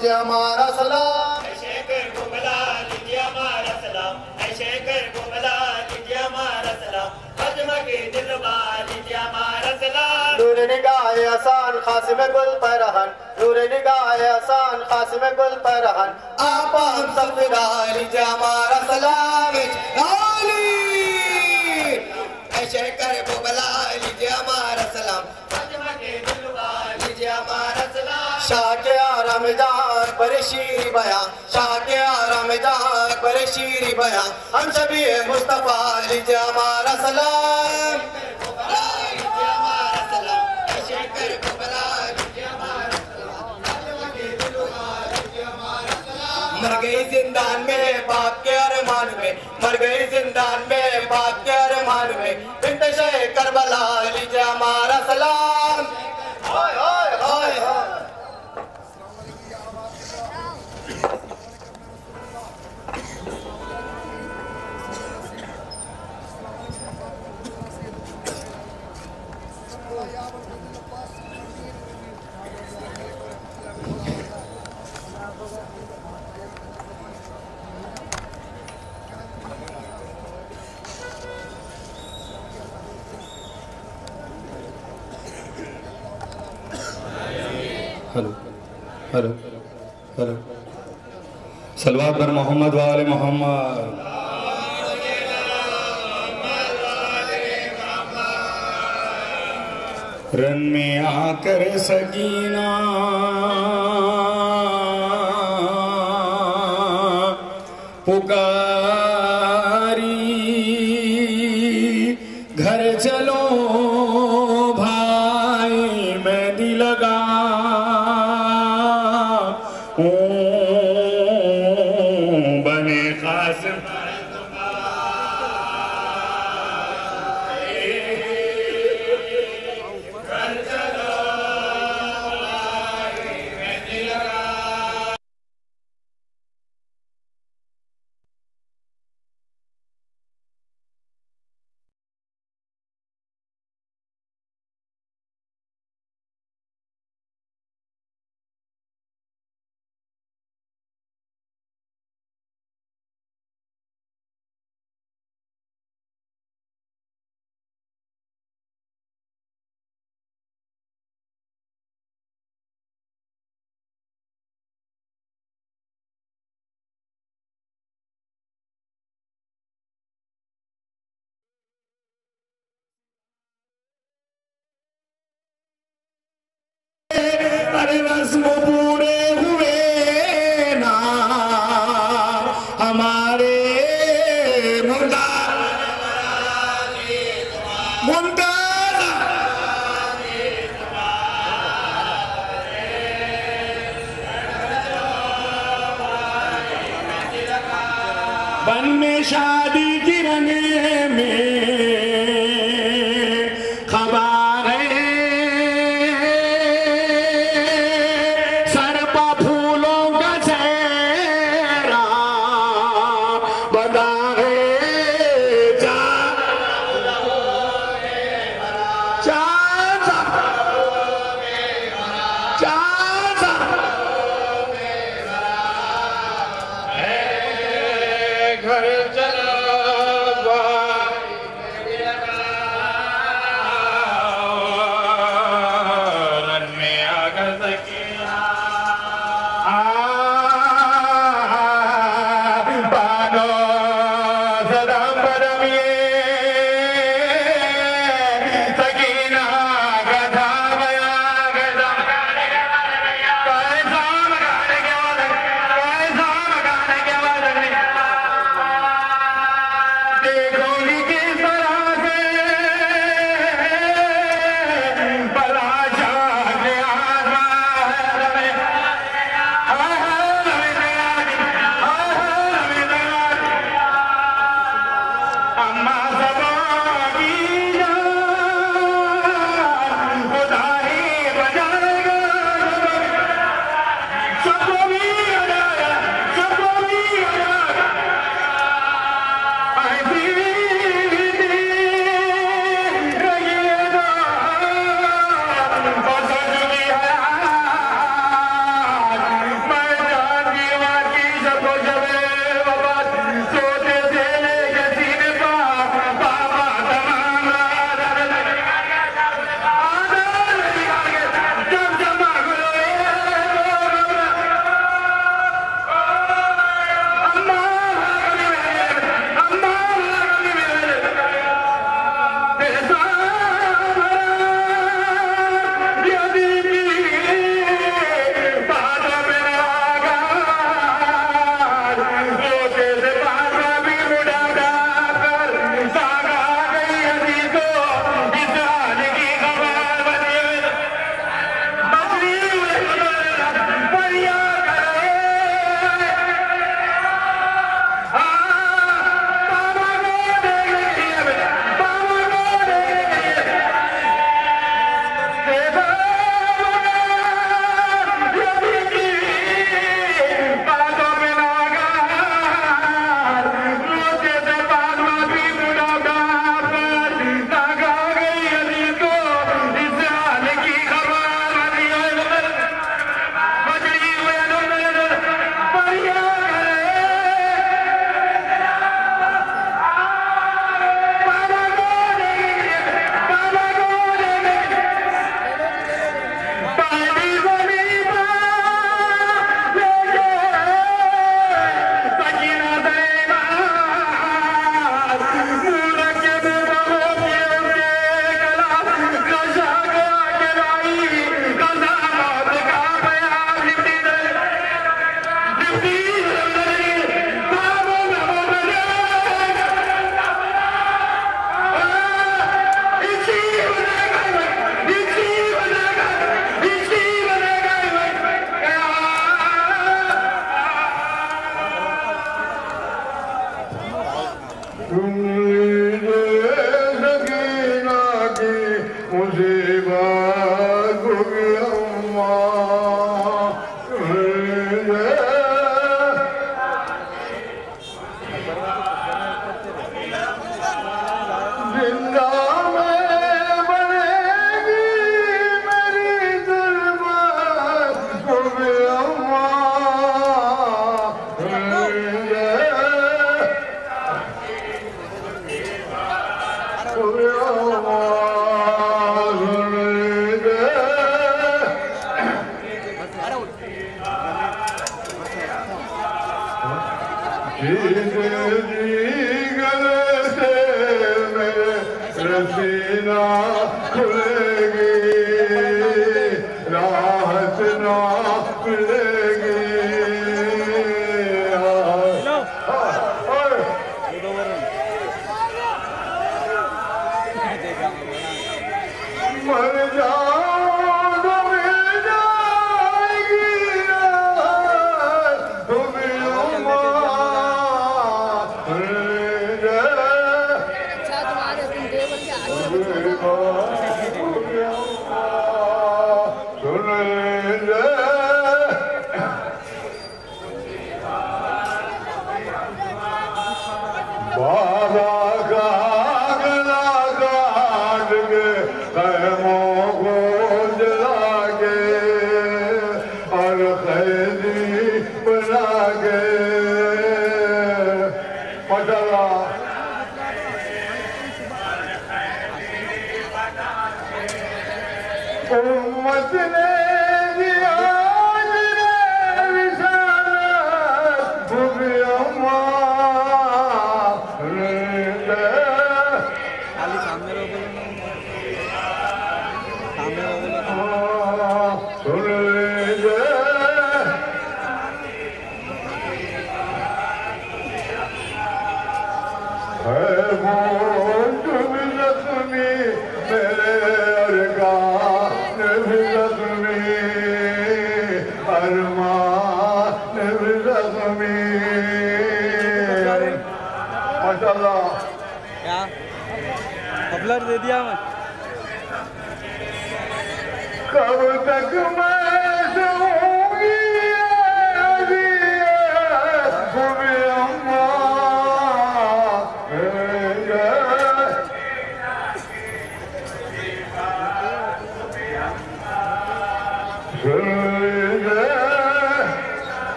لیجیے ہمارا سلام۔ اے شیخ کو ملا لیجیے ہمارا آسان قاسم گل پرہن نور نگاہ آسان قاسم گل پرہن آپ ہم سب لیجیے ہمارا سلام۔ اکبر بیا شاہ کے آرام جہاں اکبر بیا ہم سبھی مصطفیٰ لیجے ہمارا سلام مر گئی زندان میں باپ کے ارمان میں مر گئی زندان میں باپ کے ارمان میں بنت کربلا لیجے ہمارا سلام سلوات بر محمد وآل محمد۔ رن میں آ کر سکینہ۔ پکار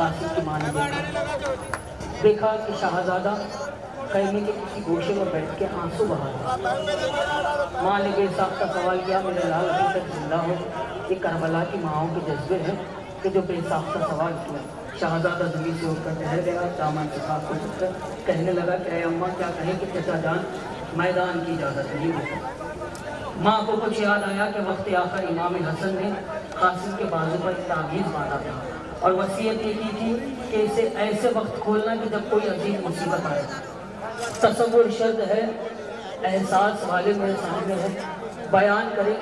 قاسم کی ماں نے دیکھا۔ دیکھا کہ شہزادہ خیمے کے کسی گوشے پر بیٹھ کے آنسو بہا رہا ماں نے بے ساختہ سوال کیا، میرے لال ابھی تک زندہ ہو، یہ کربلا کی ماؤں کے جذبے ہیں کہ جو بے ساختہ سوال کیا۔ شہزادہ زمین سے اٹھ کر ٹہر گیا، دامن کے ساتھ کچھ کر کہنے لگا کہ اے اماں، کیا کہیں کہ چچا جان، میدان کی اجازت نہیں ہوتی ماں کو کچھ یاد آیا کہ وقت آخر امام حسن نے قاسم کے بازو پر تعویذ باندھا تھا۔ اور وصیت یہ کی تھی کہ اسے ایسے وقت کھولنا کہ جب کوئی عظیم مصیبت آئے۔ تصور شرط ہے، احساس والے میرے سامنے ہے۔ بیان کرے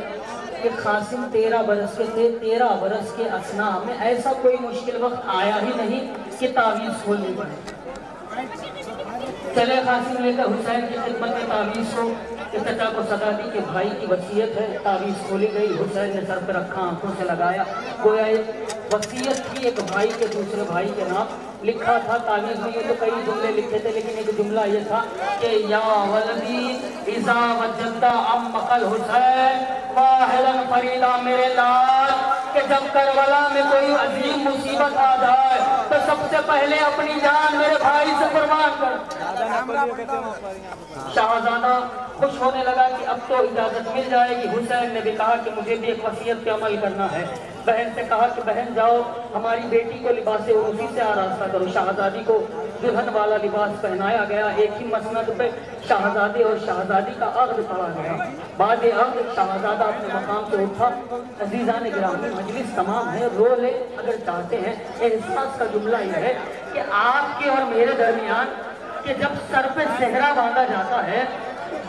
کہ قاسم تیرہ برس کے تھے، تیرہ برس کے اسنا میں ایسا کوئی مشکل وقت آیا ہی نہیں کہ تعویذ کھولنی پڑے۔ چلے قاسم، لے کر حسین کی خدمت میں تعویذ کو کہ چچا کو صدا دی کہ بھائی کی وصیت ہے تعویذ کھولی گئی، حسین نے سر پہ رکھا، آنکھوں سے لگایا۔ گویا ایک وصیت تھی ایک بھائی کے دوسرے بھائی کے نام۔ لکھا تھا تعویذ میں یہ تو کئی جملے لکھے تھے، لیکن ایک جملہ یہ تھا کہ یا ولدی اذا وجدتا ام مقل حسین واحلن فریدا میرے لال۔ کہ جب کربلا میں کوئی عظیم مصیبت آ جائے، تو سب سے پہلے اپنی جان میرے بھائی سے قربان کر۔ شہزادہ خوش ہونے لگا کہ اب تو اجازت مل جائے گی۔ حسین نے بھی کہا کہ مجھے بھی ایک وصیت پہ عمل کرنا ہے۔ بہن سے کہا کہ بہن جاؤ، ہماری بیٹی کو لباس عروسی سے آراستہ کرو۔ شہزادی کو دلہن والا لباس پہنایا گیا۔ ایک ہی مسند پہ شہزادے اور شہزادی کا عقد پڑا گیا۔ بعد عقد، شہزادہ اپنے مقام سے اٹھا۔ عزیزان گرامی مجلس تمام ہے۔ رو لے۔ اگر چاہتے ہیں، احساس کا جملہ یہ ہے کہ آپ کے اور میرے درمیان کہ جب سر پہ صحرا باندھا جاتا ہے،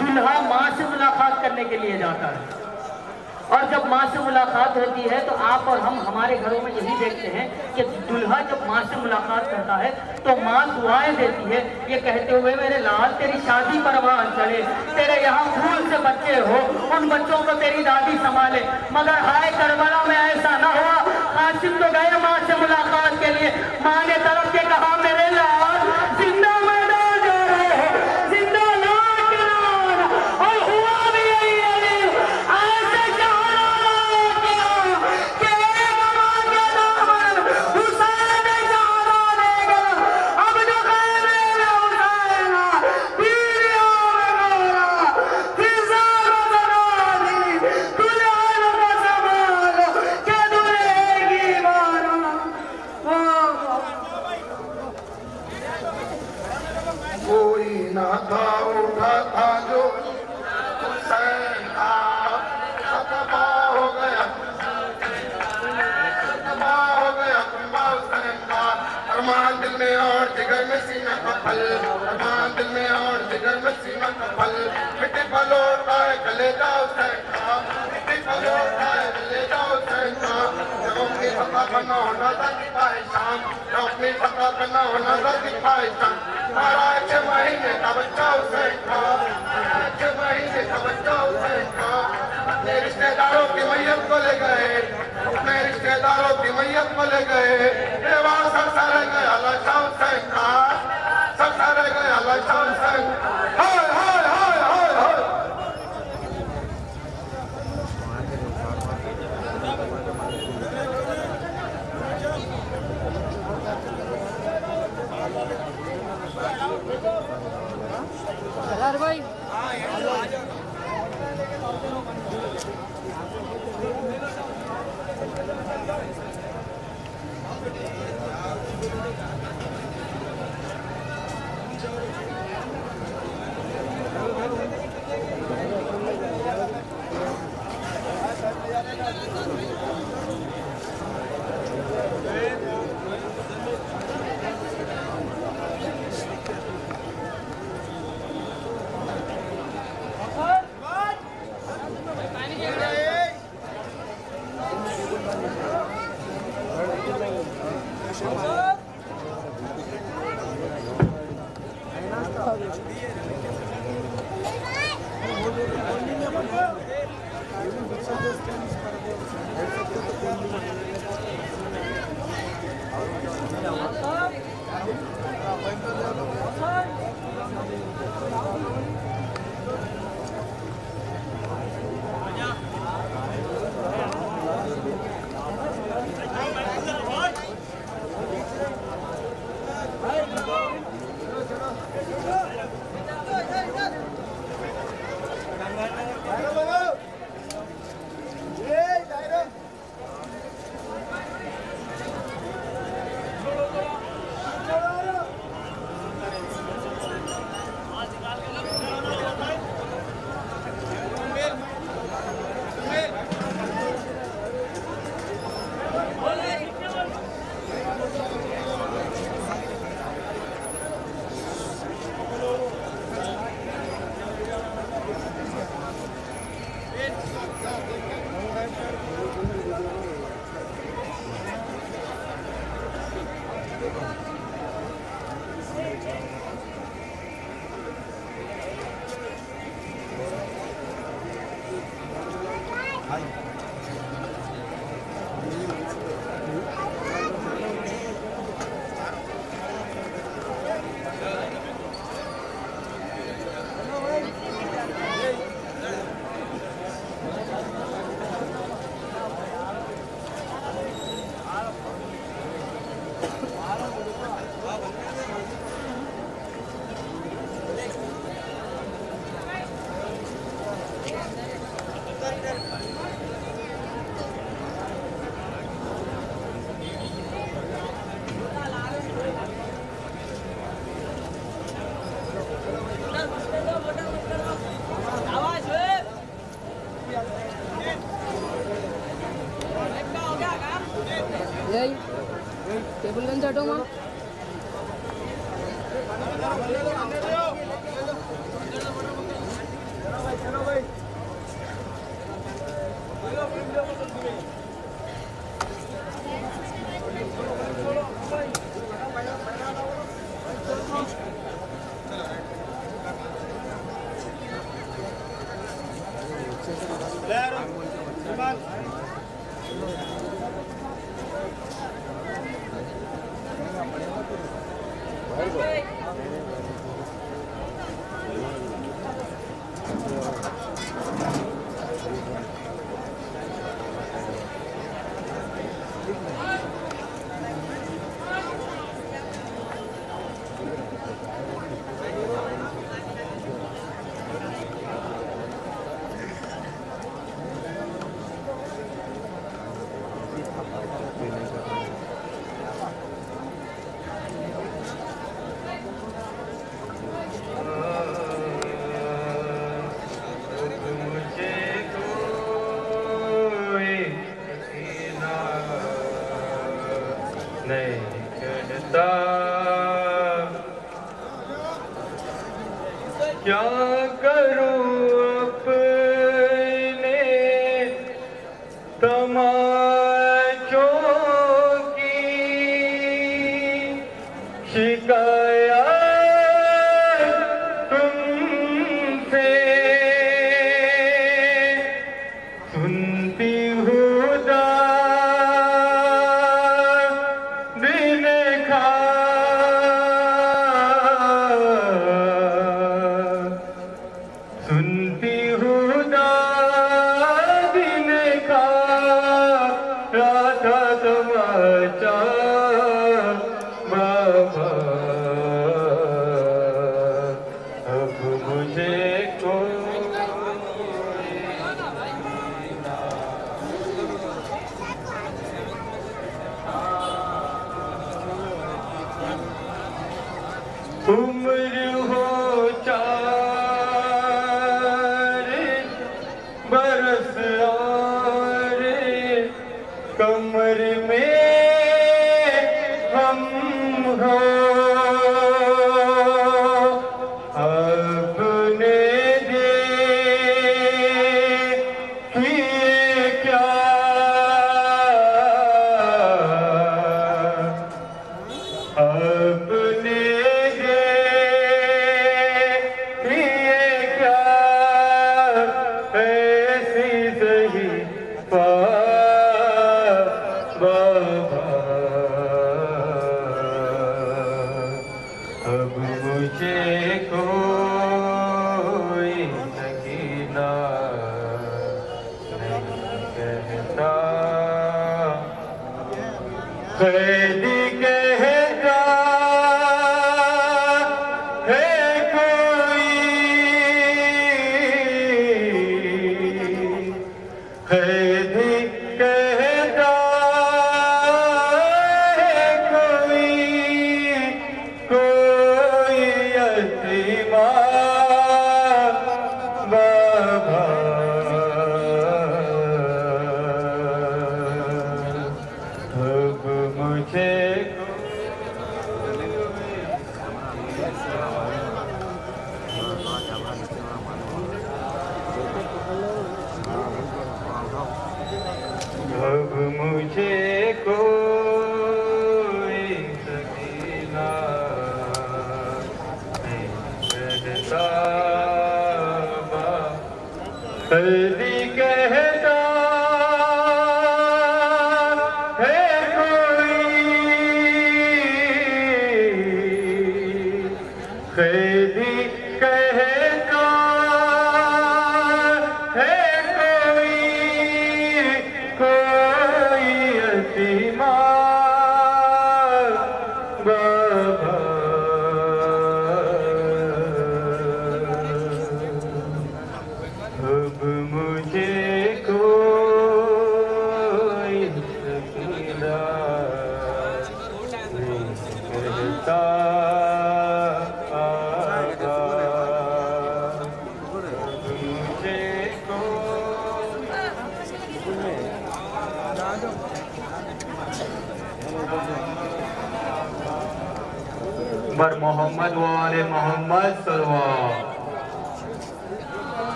دلہا ماں سے ملاقات کرنے کے لیے جاتا ہے۔ اور جب ماں سے ملاقات ہوتی ہے تو آپ اور ہم ہمارے گھروں میں یہی دیکھتے ہیں کہ دلہا جب ماں سے ملاقات کرتا ہے تو ماں دعائیں دیتی ہے، یہ کہتے ہوئے، میرے لال، تیری شادی پروان چلے۔ تیرے یہاں پھول سے بچے ہو، ان بچوں کو تیری دادی سنبھالے۔ مگر ہائے کربلا میں ایسا نہ ہوا، قاسم تو گئے ماں سے ملاقات کے لیے۔ ماں نے طرف کے کہا، میرے کرنا ہونا تھا اپنی کرنا ہونا تھا مہینے کا بچہ حسین مہینے کا بچہ حسین اپنے رشتہ داروں کی میت کو لے گئے اپنے رشتہ داروں کی میت کو لے گئے دیوا سارے گئے Allah Shah Hussain and the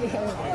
Yeah.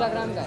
Instagram کا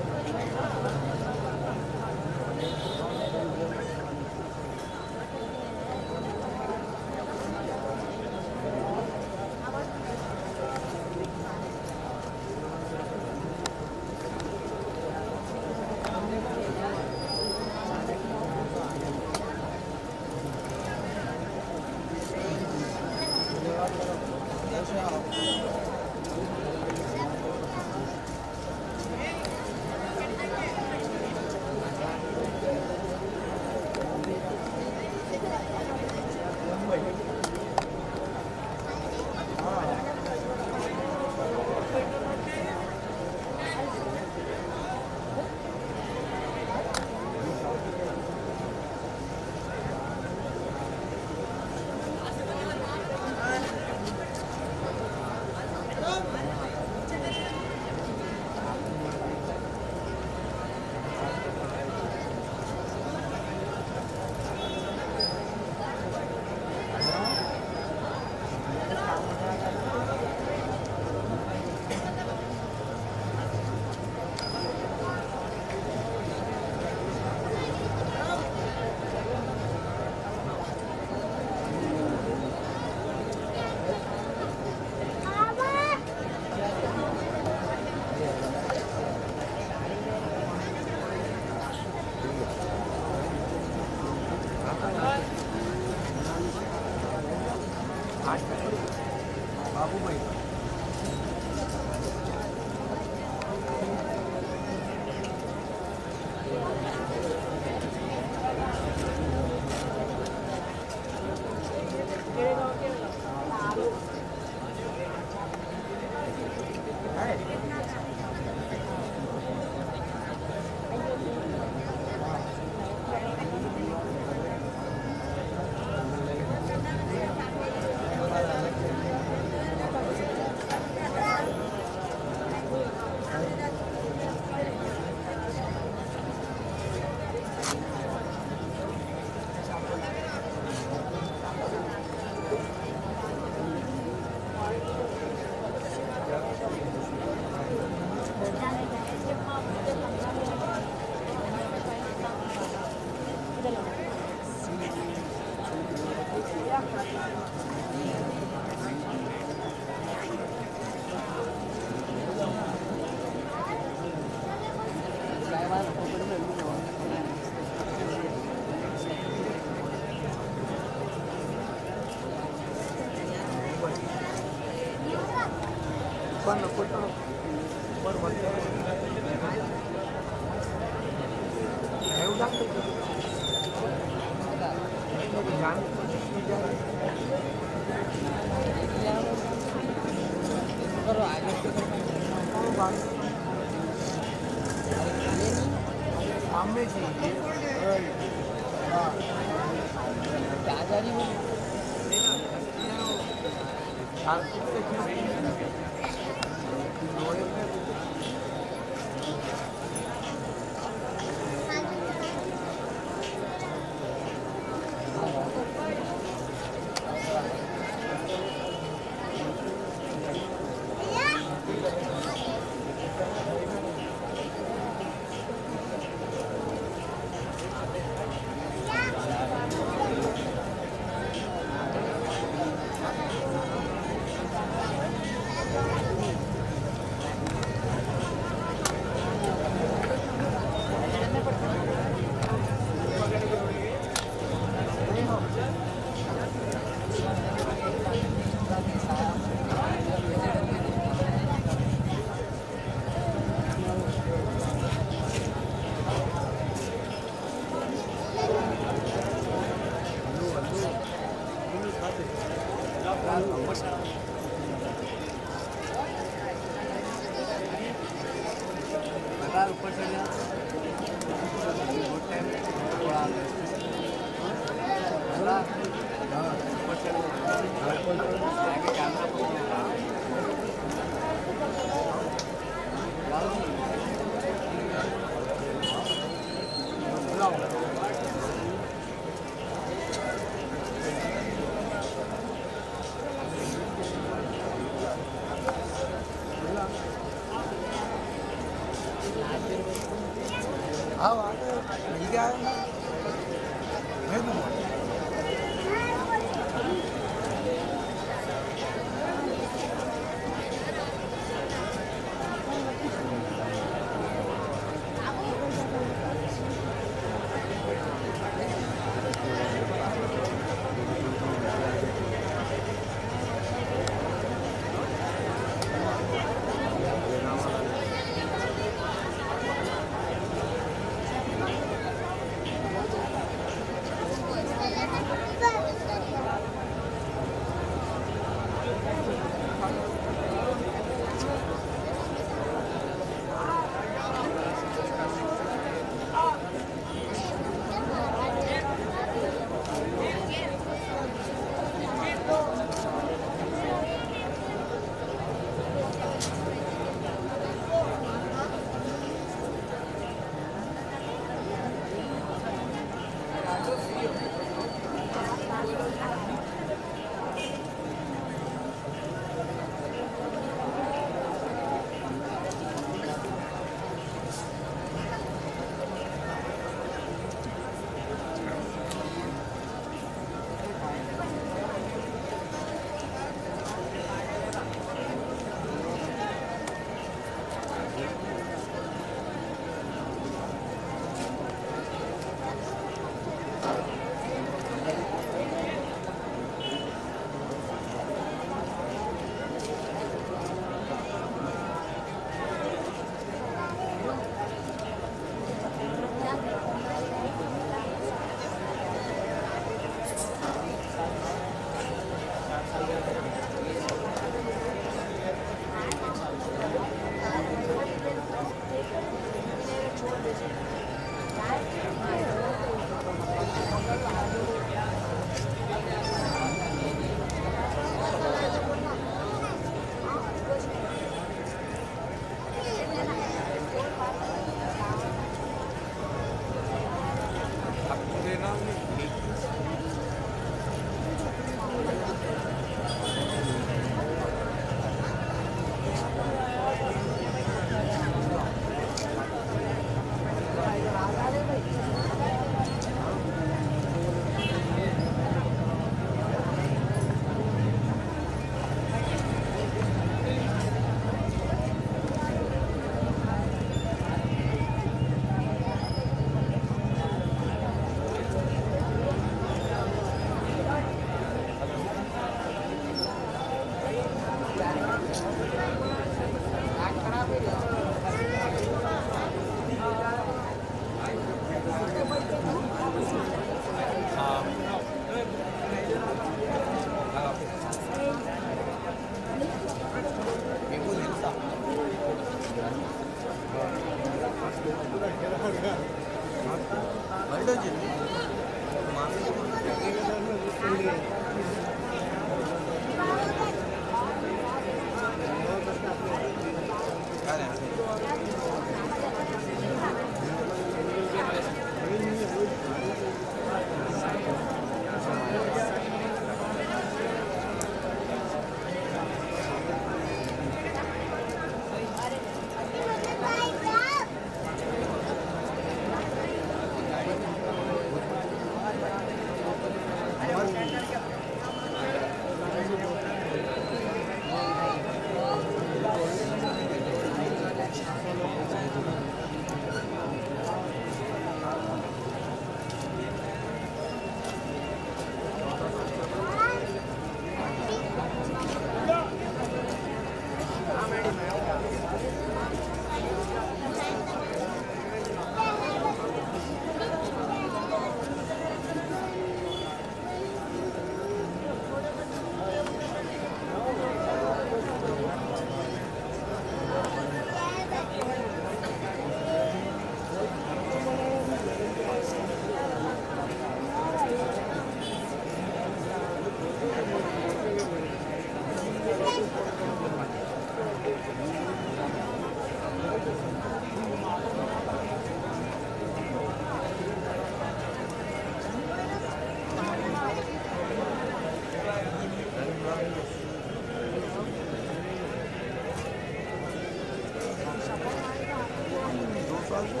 Thank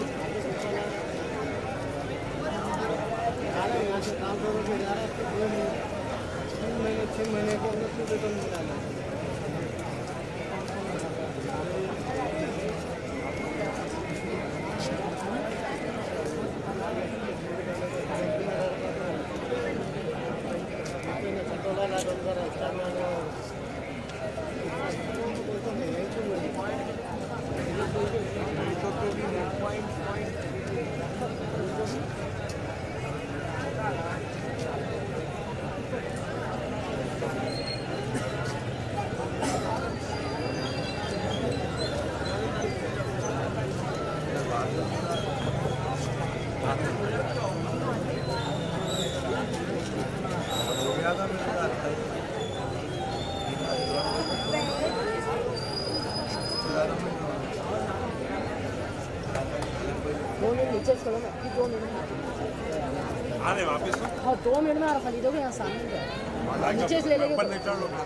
you. منٹ میں عرفہ دو گے یہاں سامنے۔ نیچے سے لے لے گے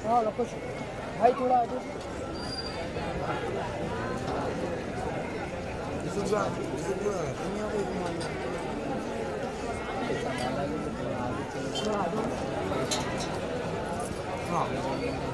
ہاں کچھ بھائی تھوڑا ہاں۔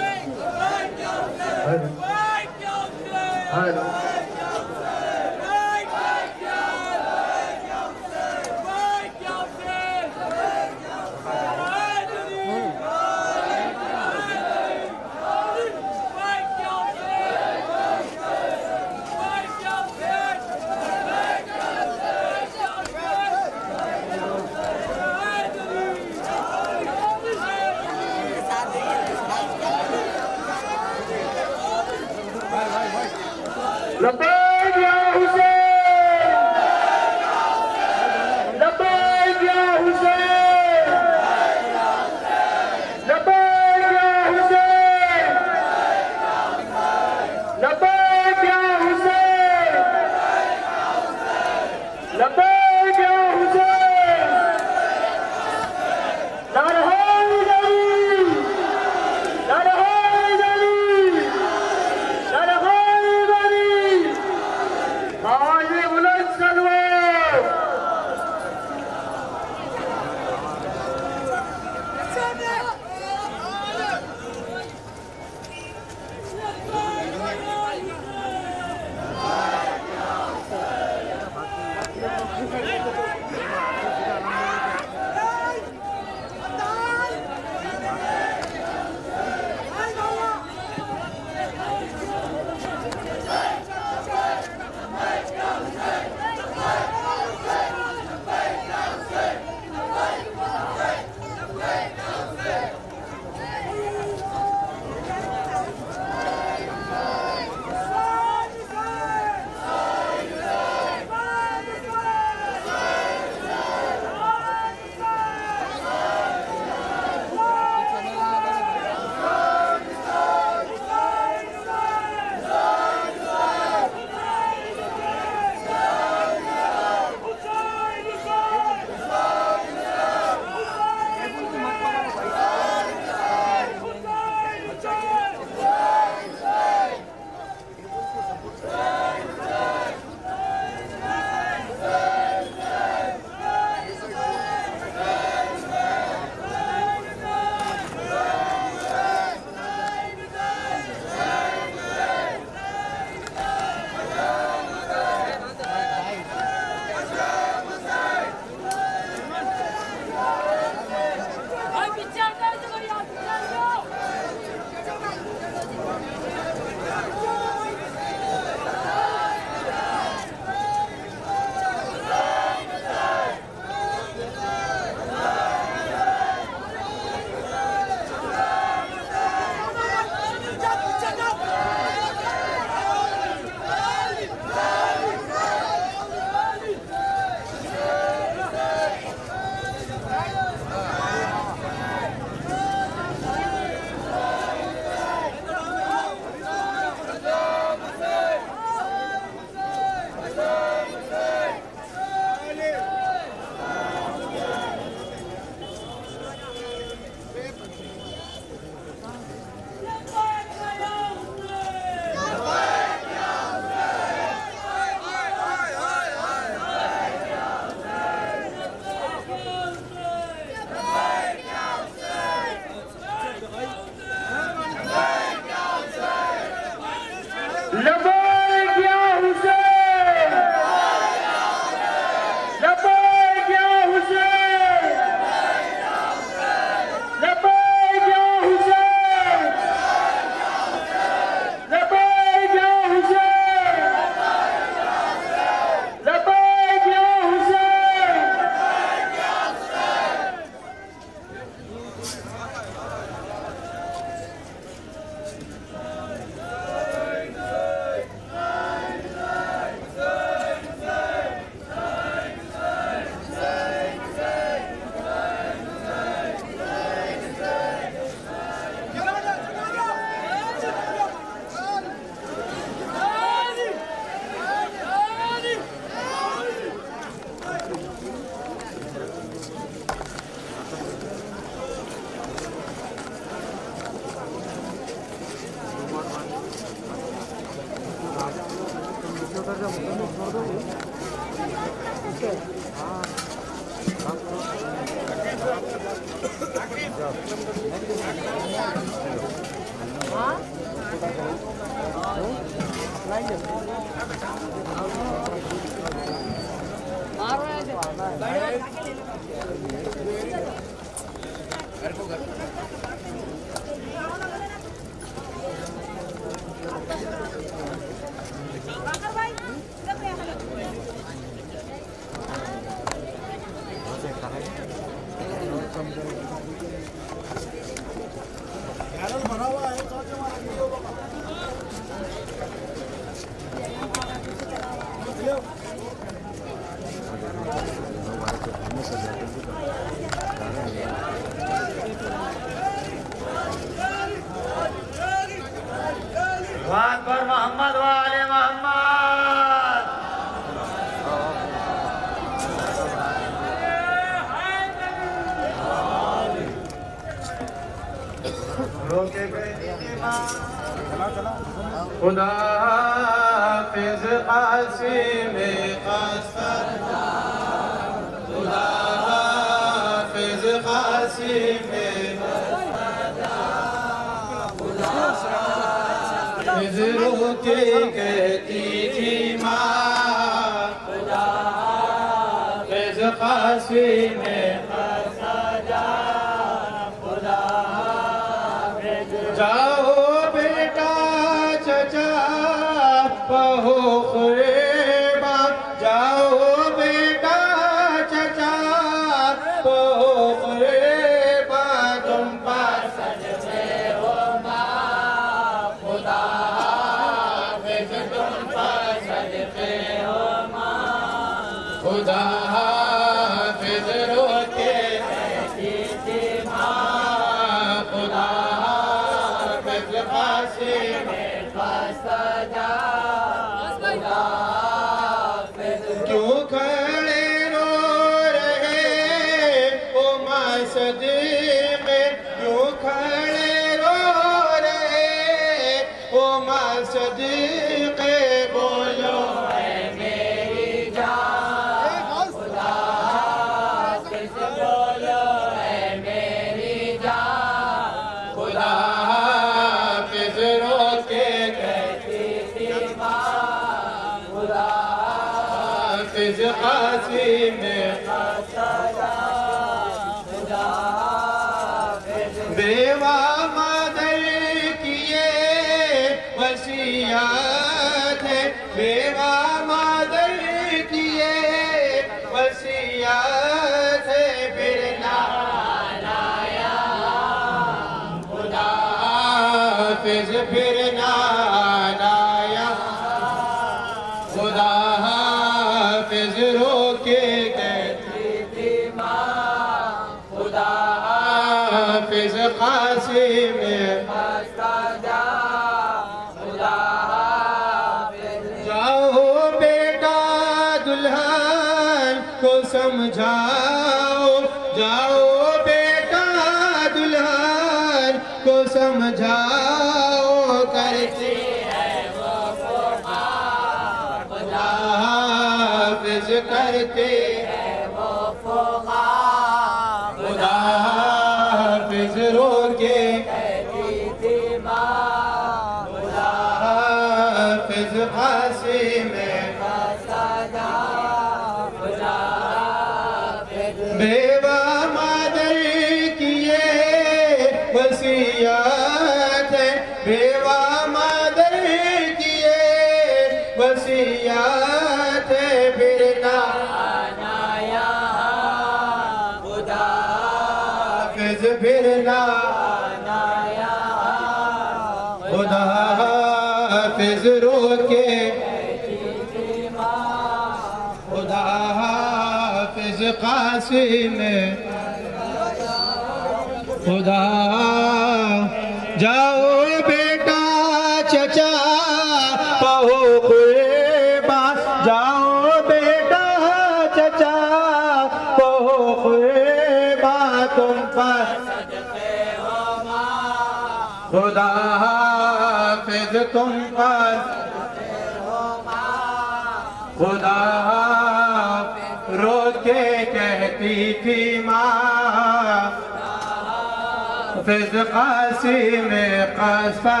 قاسم قصہ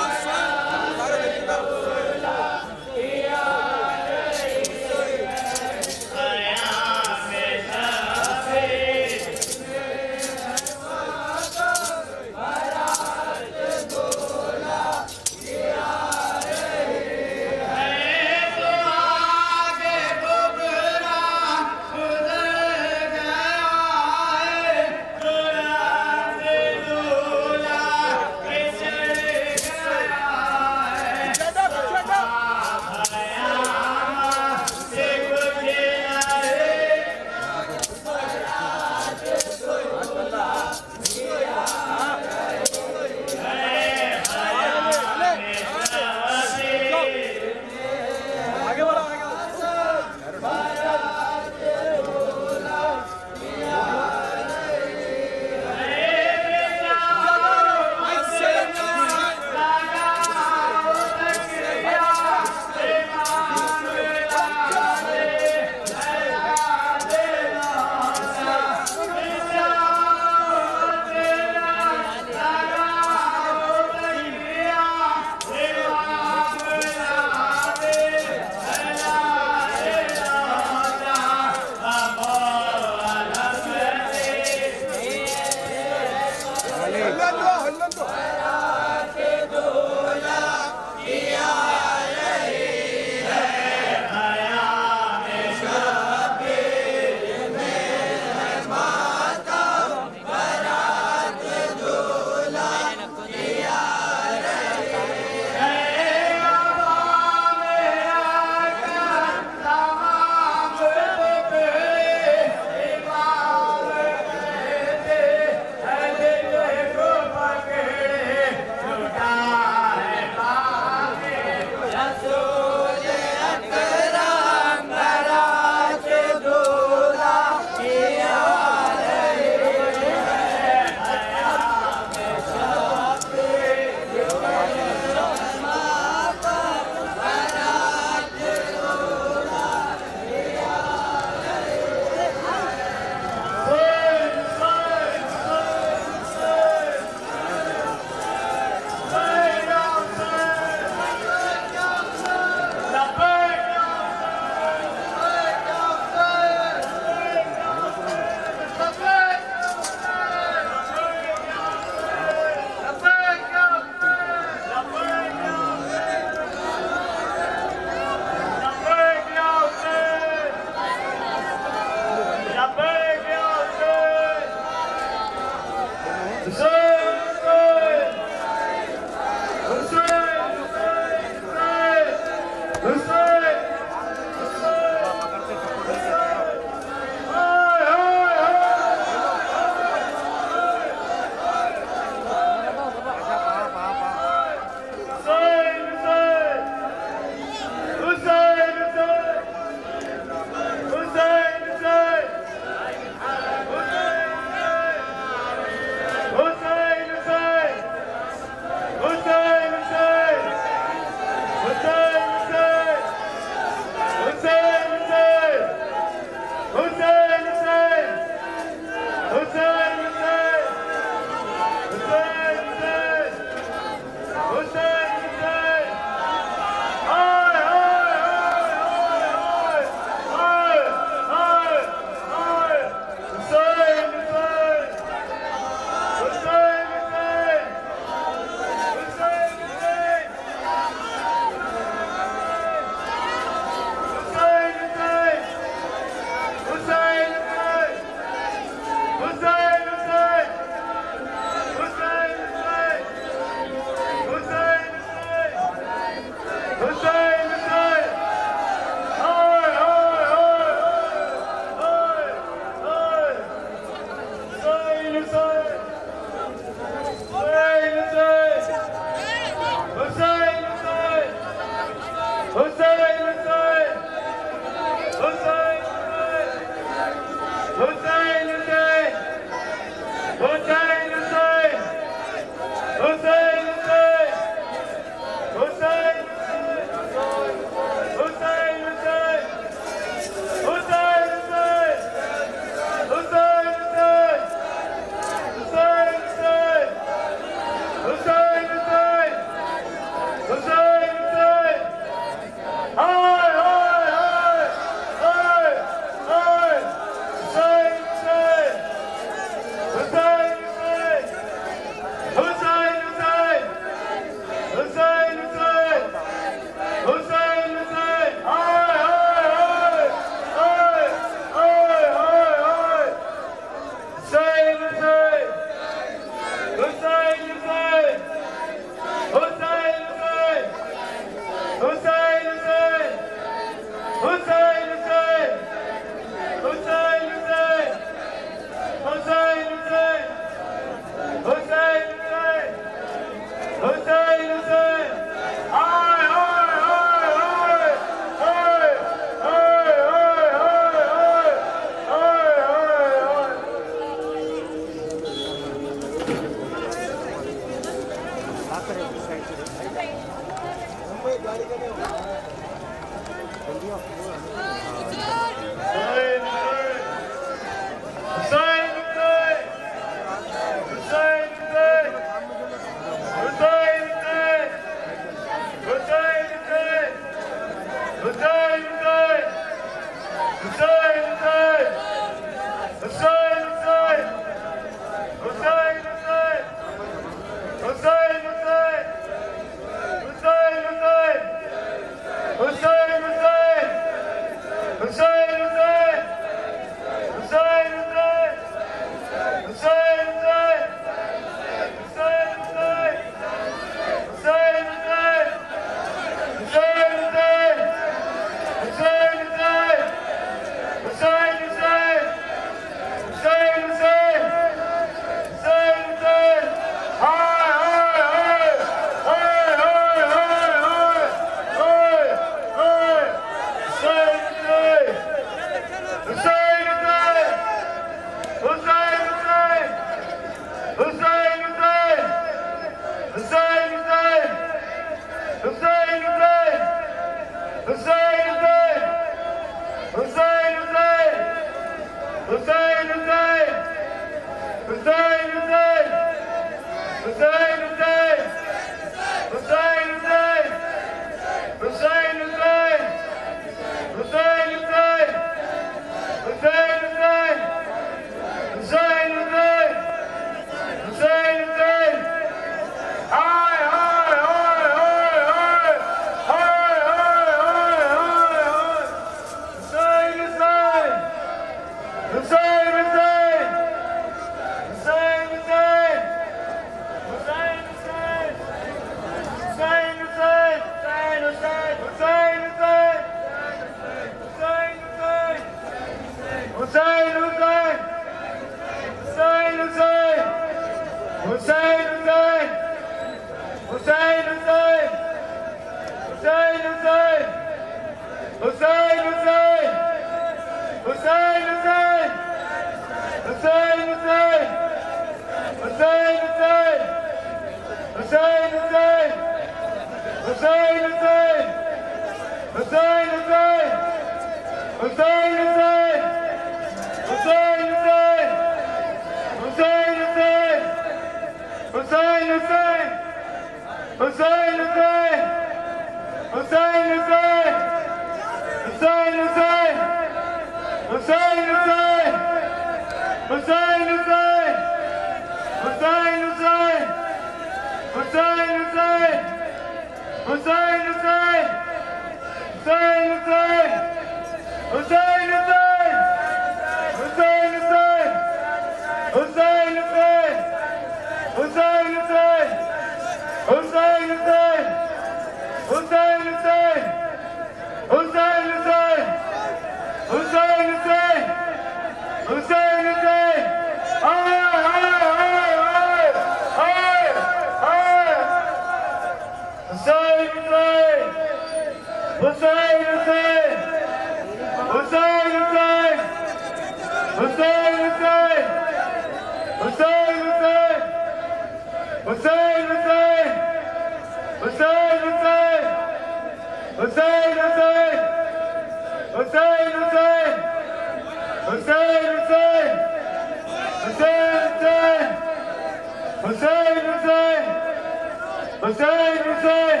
حسين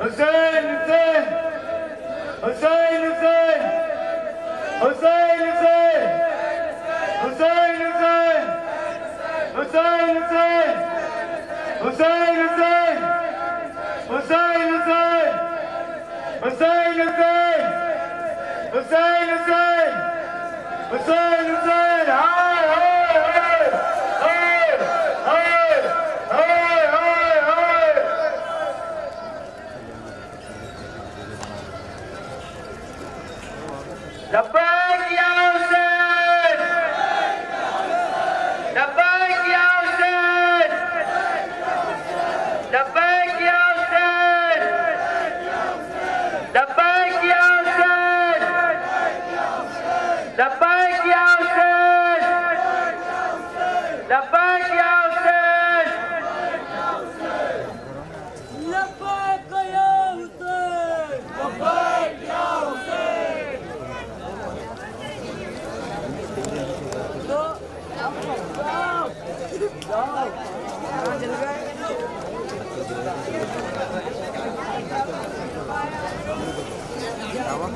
حسين حسين حسين حسين حسين حسين حسين حسين حسين حسين حسين حسين حسين حسين حسين حسين حسين حسين هاي هاي Tamam.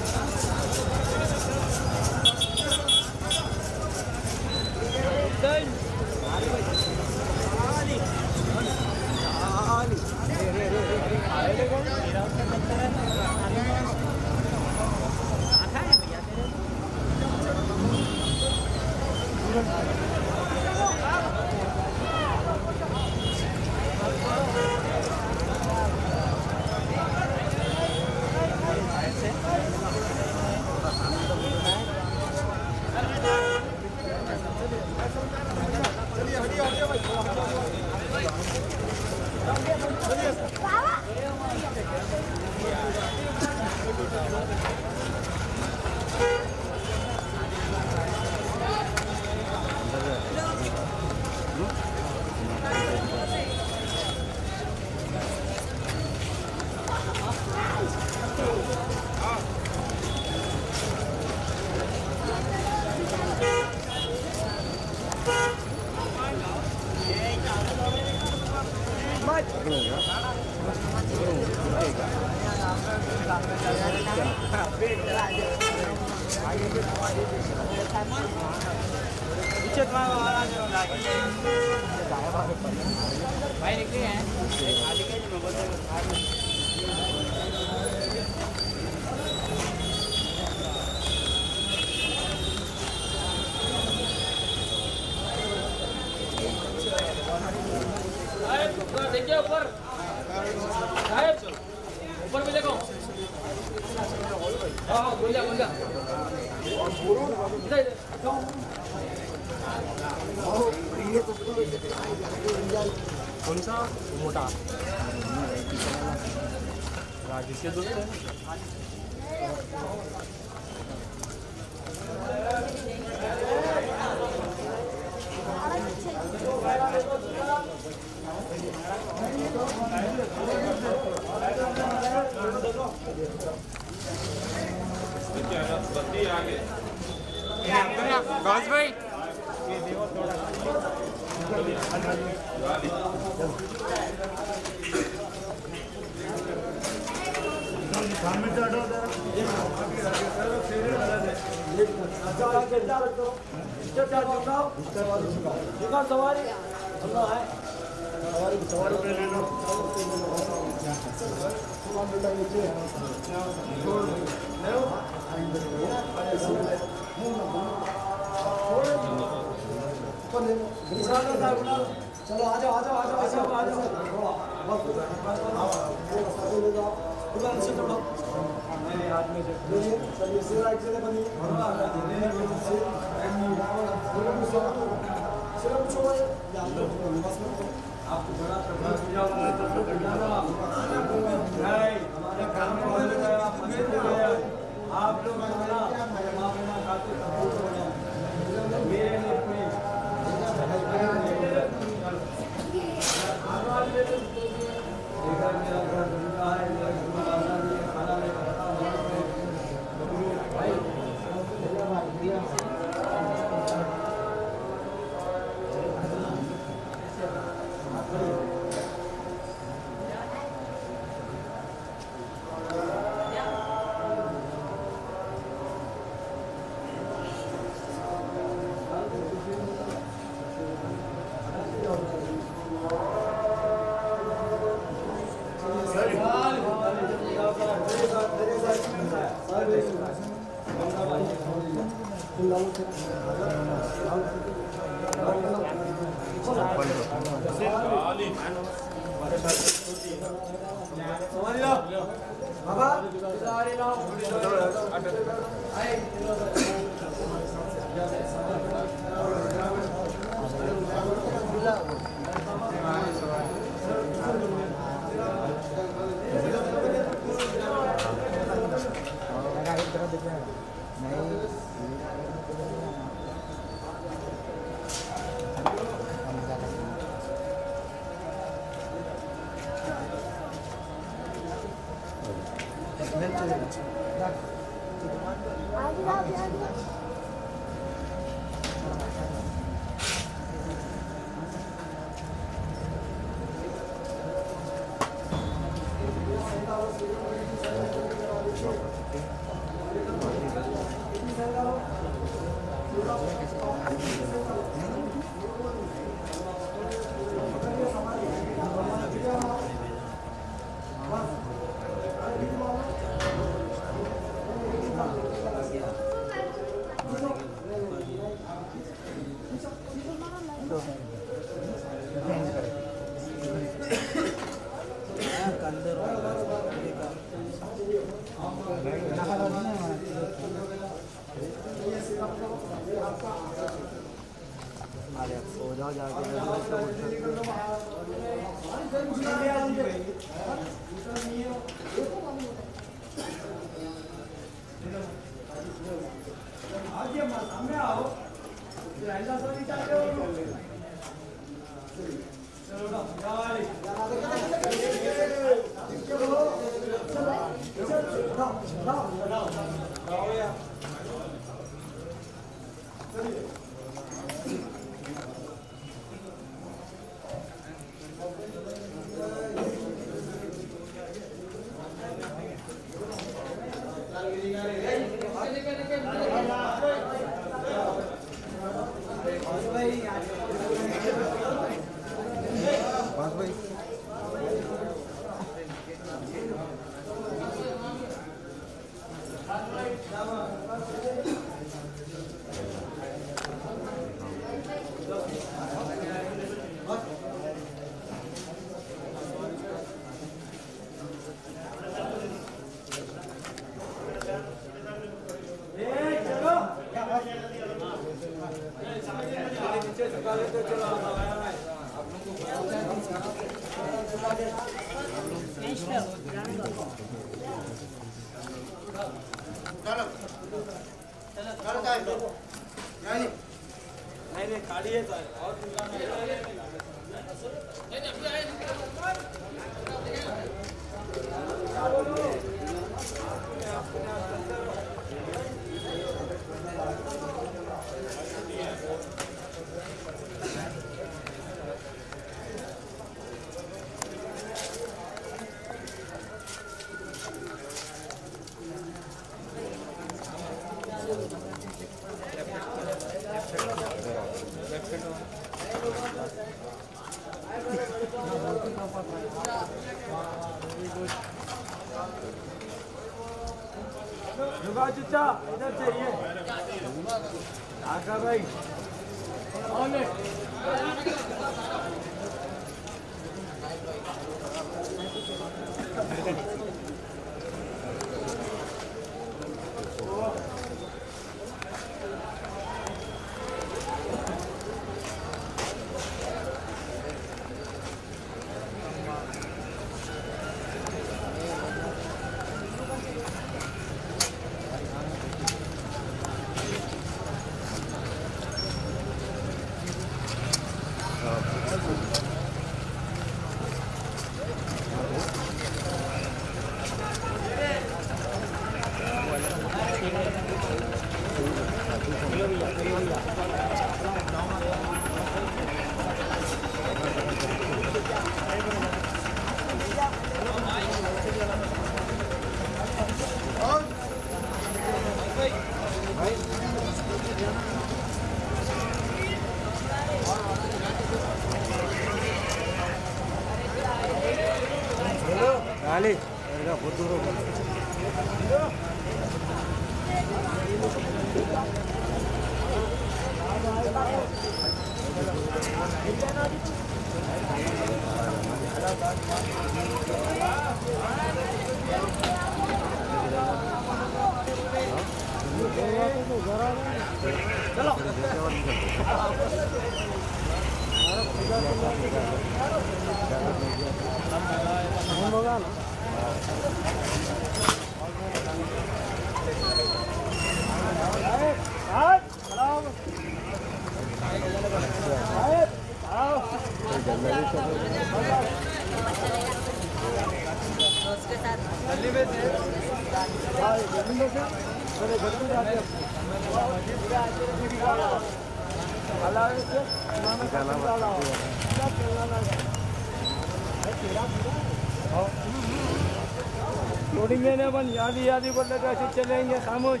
ہم یادی یادی بول رہے ایسے چلیں گے خاموش۔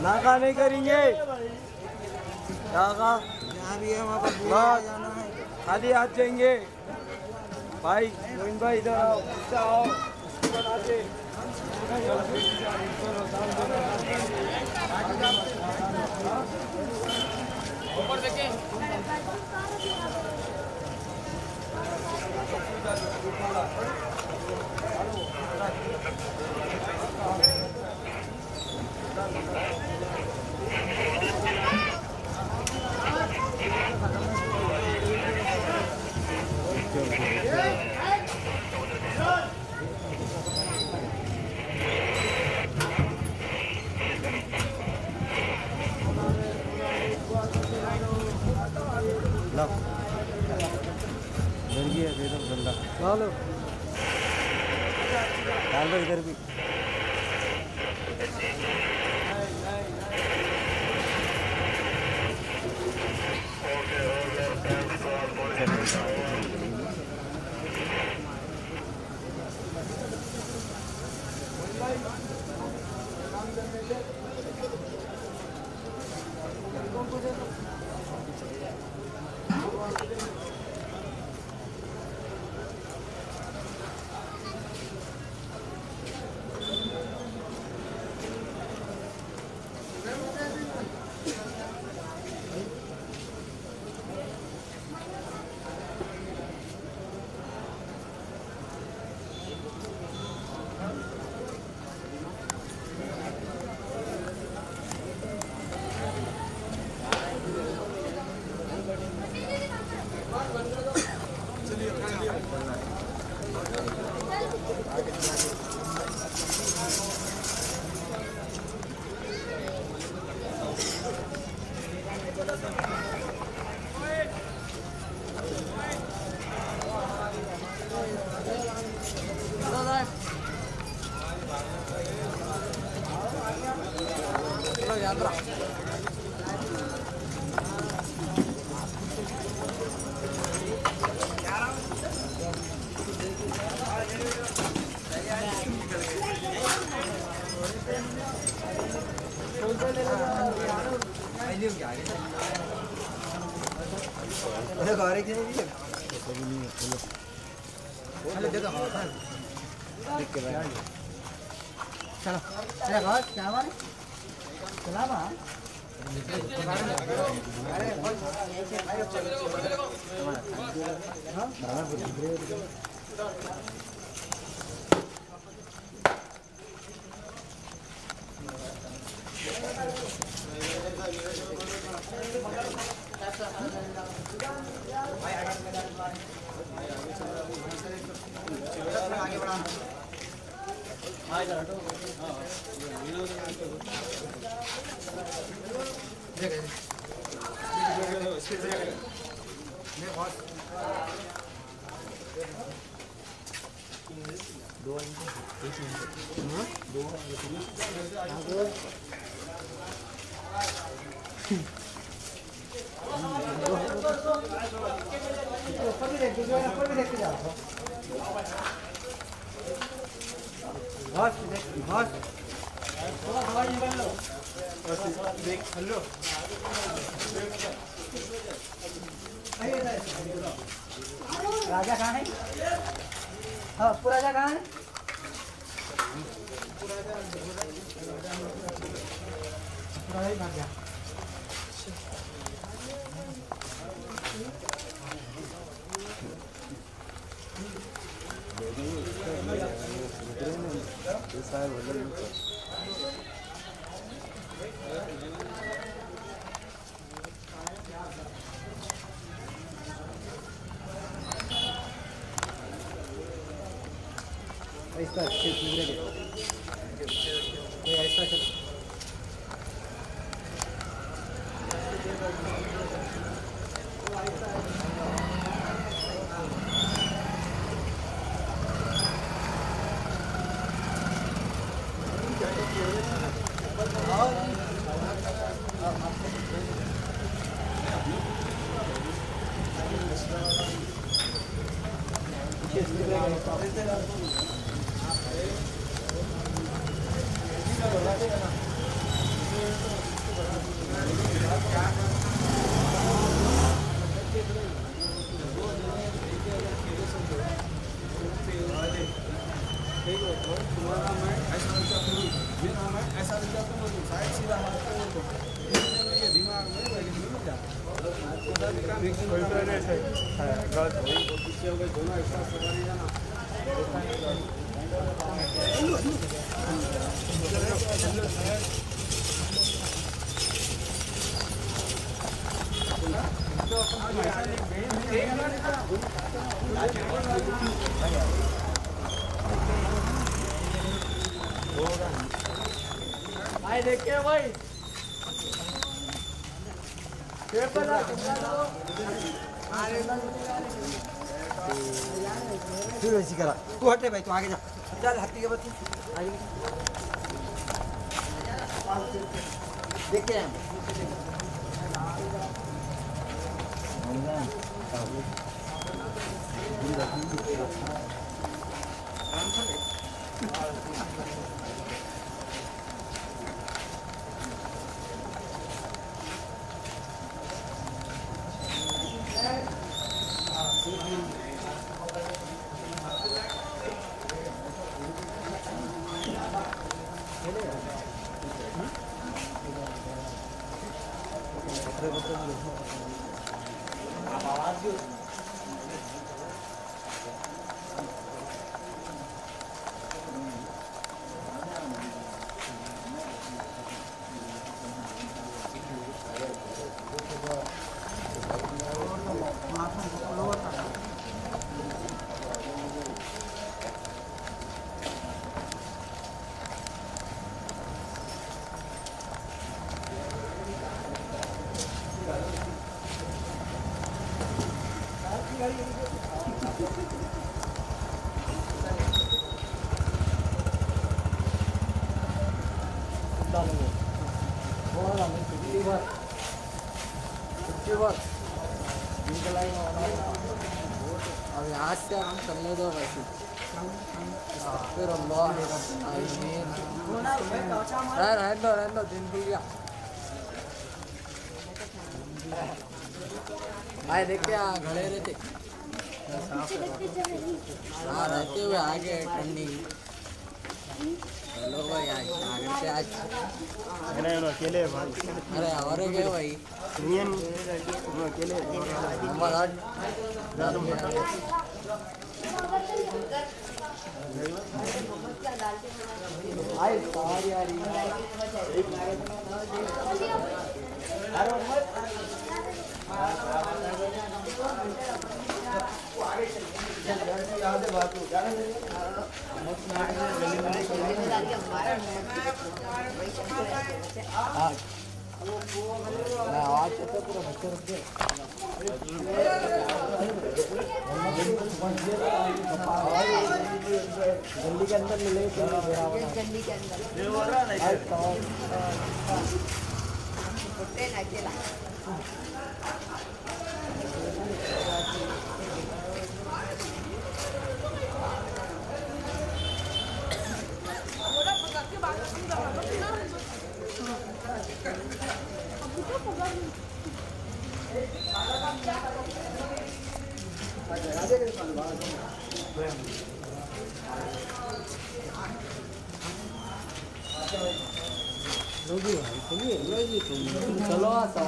ناکا نہیں کریں گے۔ ناکہ خالی ہاتھ جائیں گے۔ بھائی موین بھائی، ادھر آؤ اس آؤ۔ اوپر دیکھیں۔ Thank you. que ya. રૂપિયા ઘરે گلی کے اندر ملے گلی کے اندر 여기 거기 여기 좀 절로 왔어.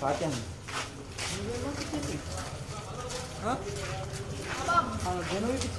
밖에. 어? 아, 번호 있죠.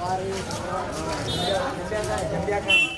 我的意思现在先不看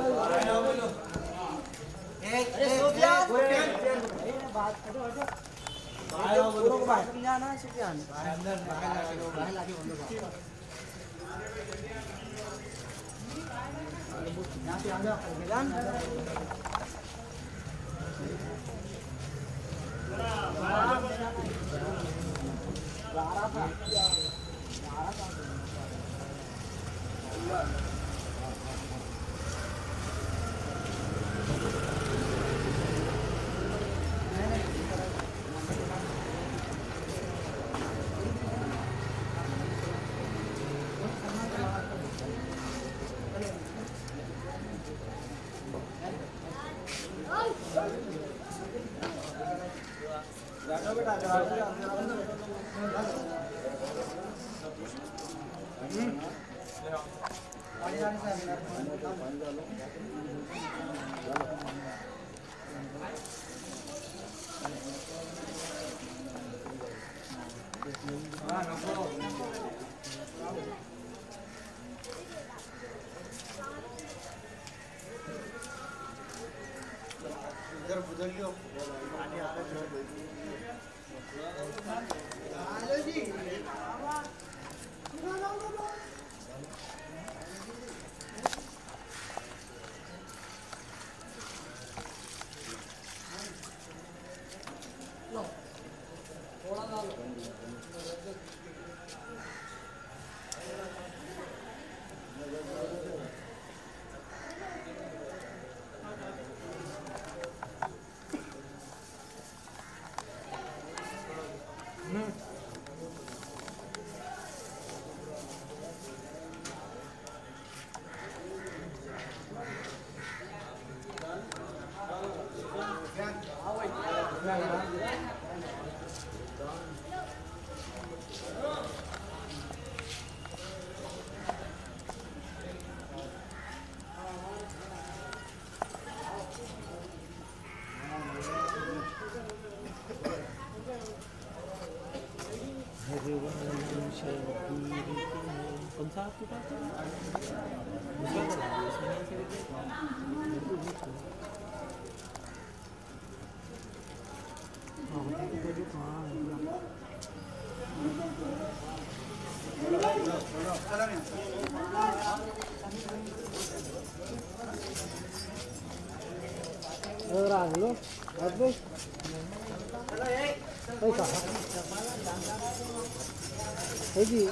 回去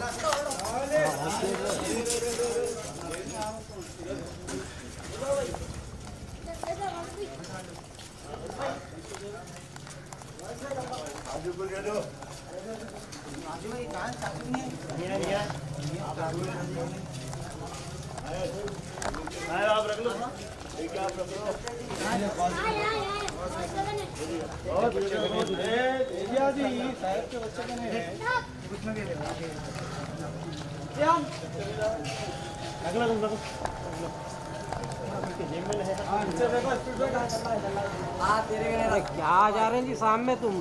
کیا ہاں، جا رہے ہیں جی میں تم۔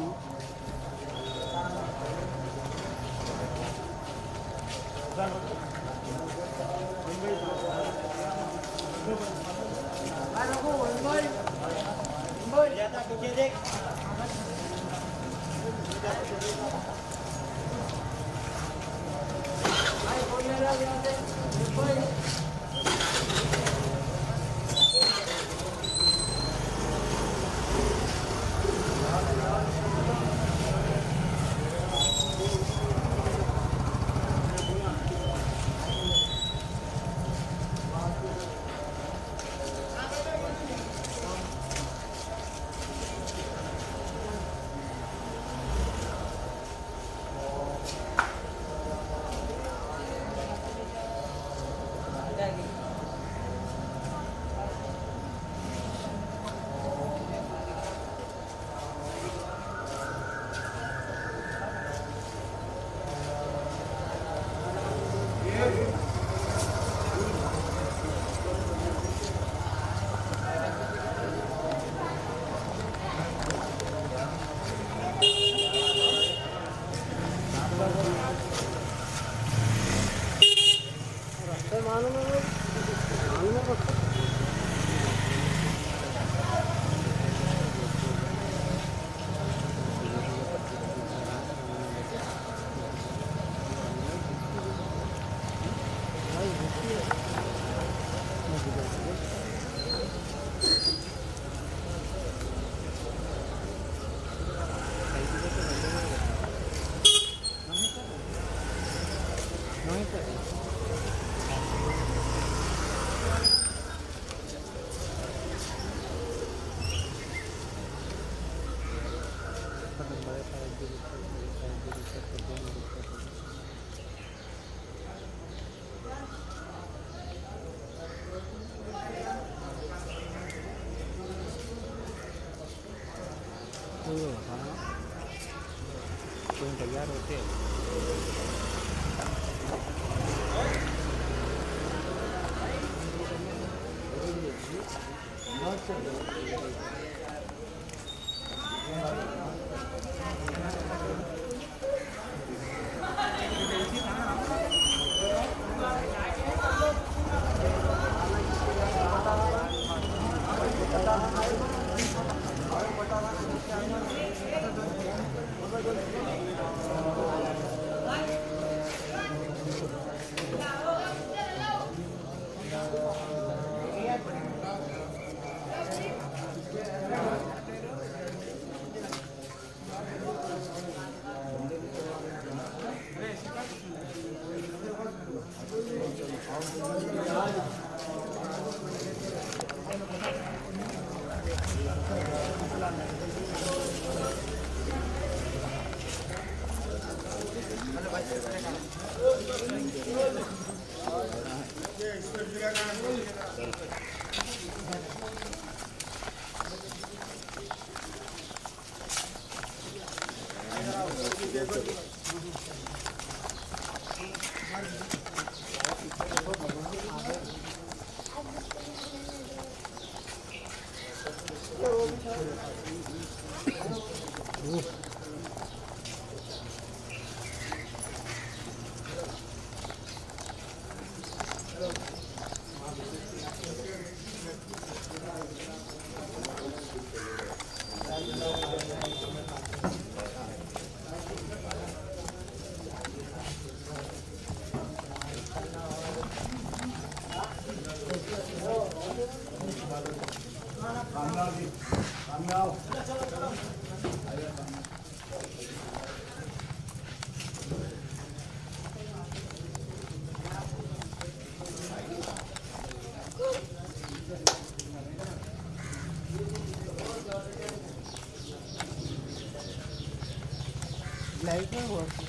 Life is working.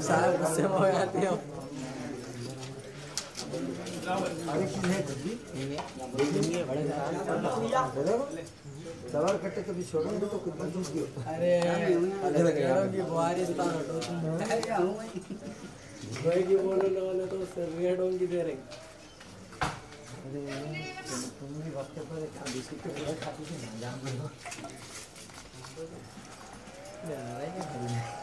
سارا غصے میں سوار کٹے کبھی چھوڑو گے تو کتنا چیز کی ارے کہڑوں کی بواری ستا ہٹو تم ارے آؤں بھائی کی بولو نہ والا تو سر ریڈ ہوں کی دے رہے ارے تم بھی وقت پر ایک بیسک کے پورا کھاتی سے نہ جان بولو یار یہ بھائی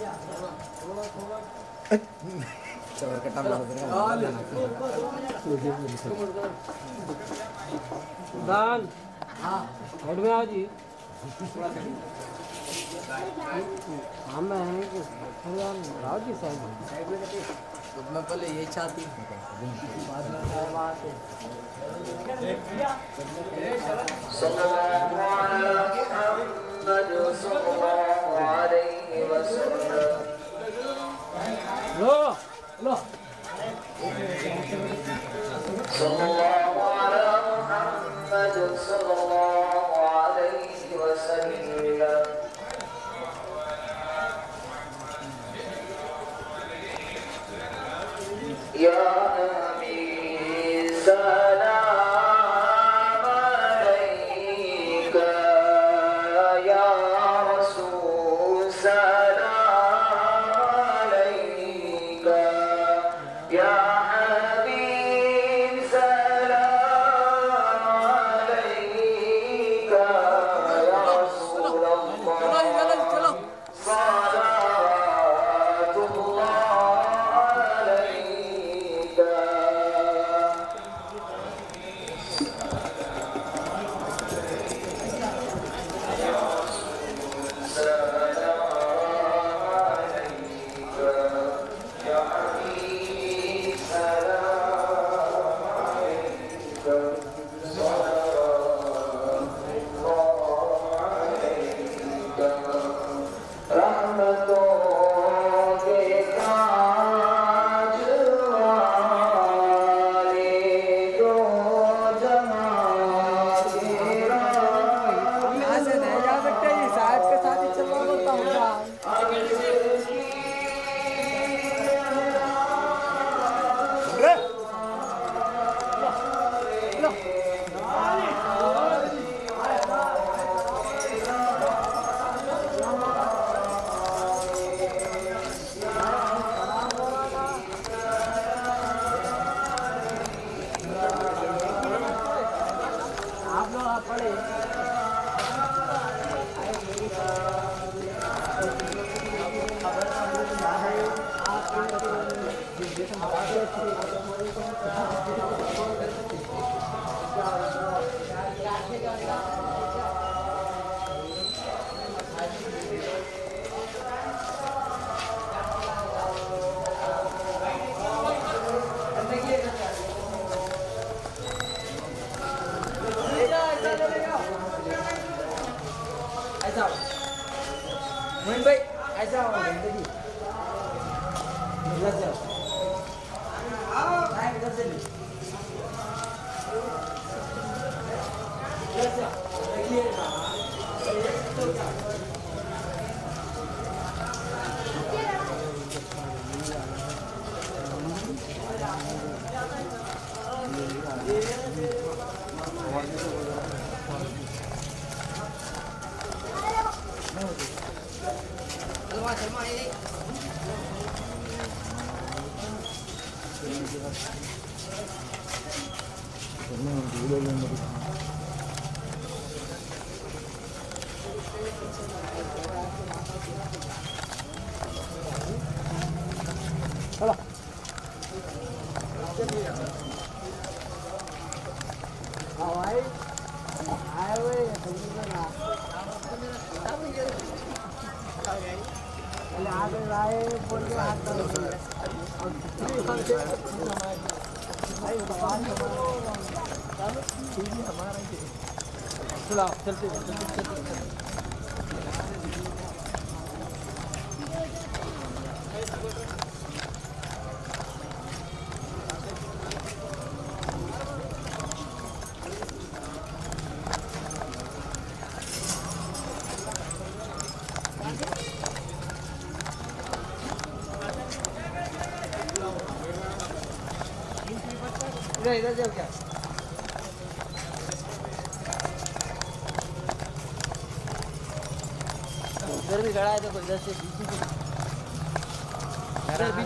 یا تھوڑا تھوڑا دان ہاں میں آ جی ہاں میں پہلے یہ چاہتی ہوں صلى الله على محمد صلى الله عليه وسلم يا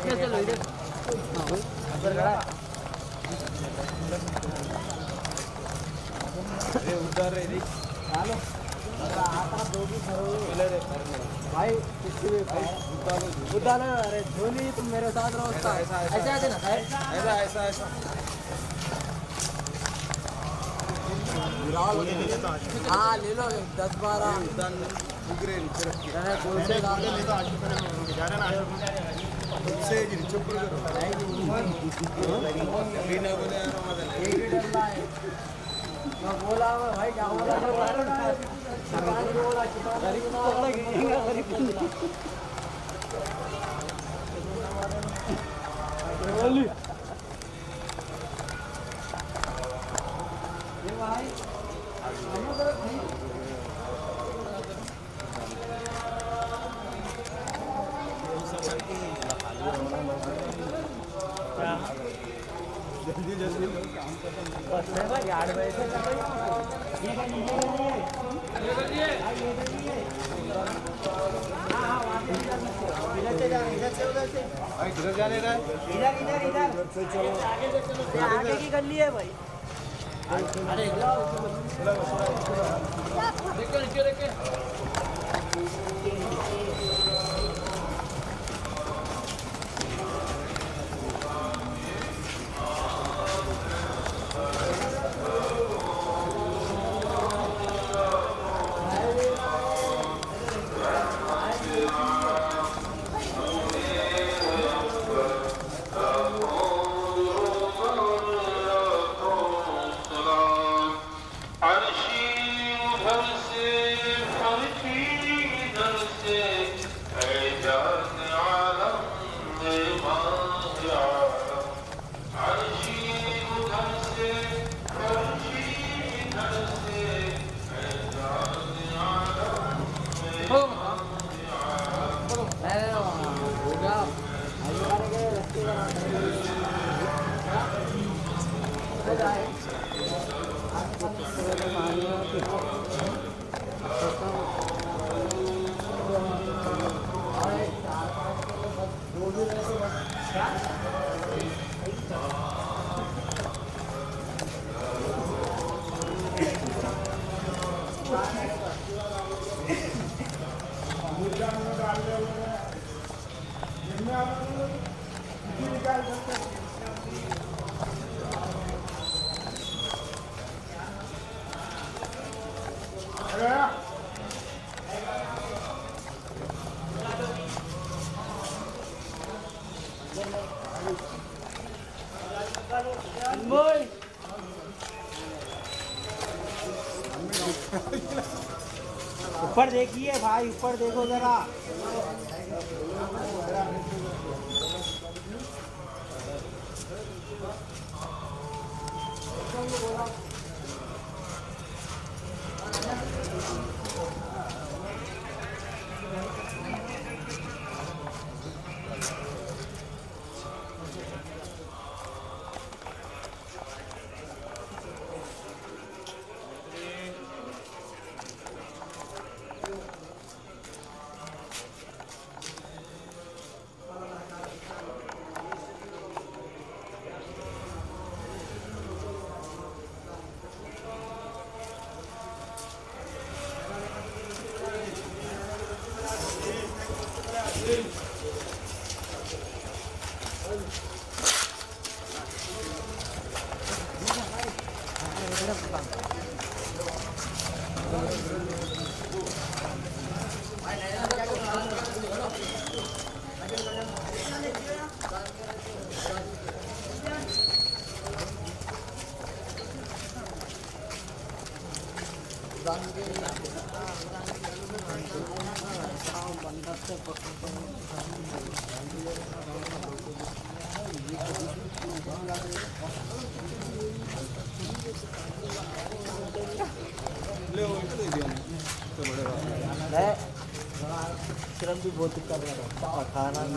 这是的。ہے بھائی اوپر دیکھو ذرا۔ I don't know.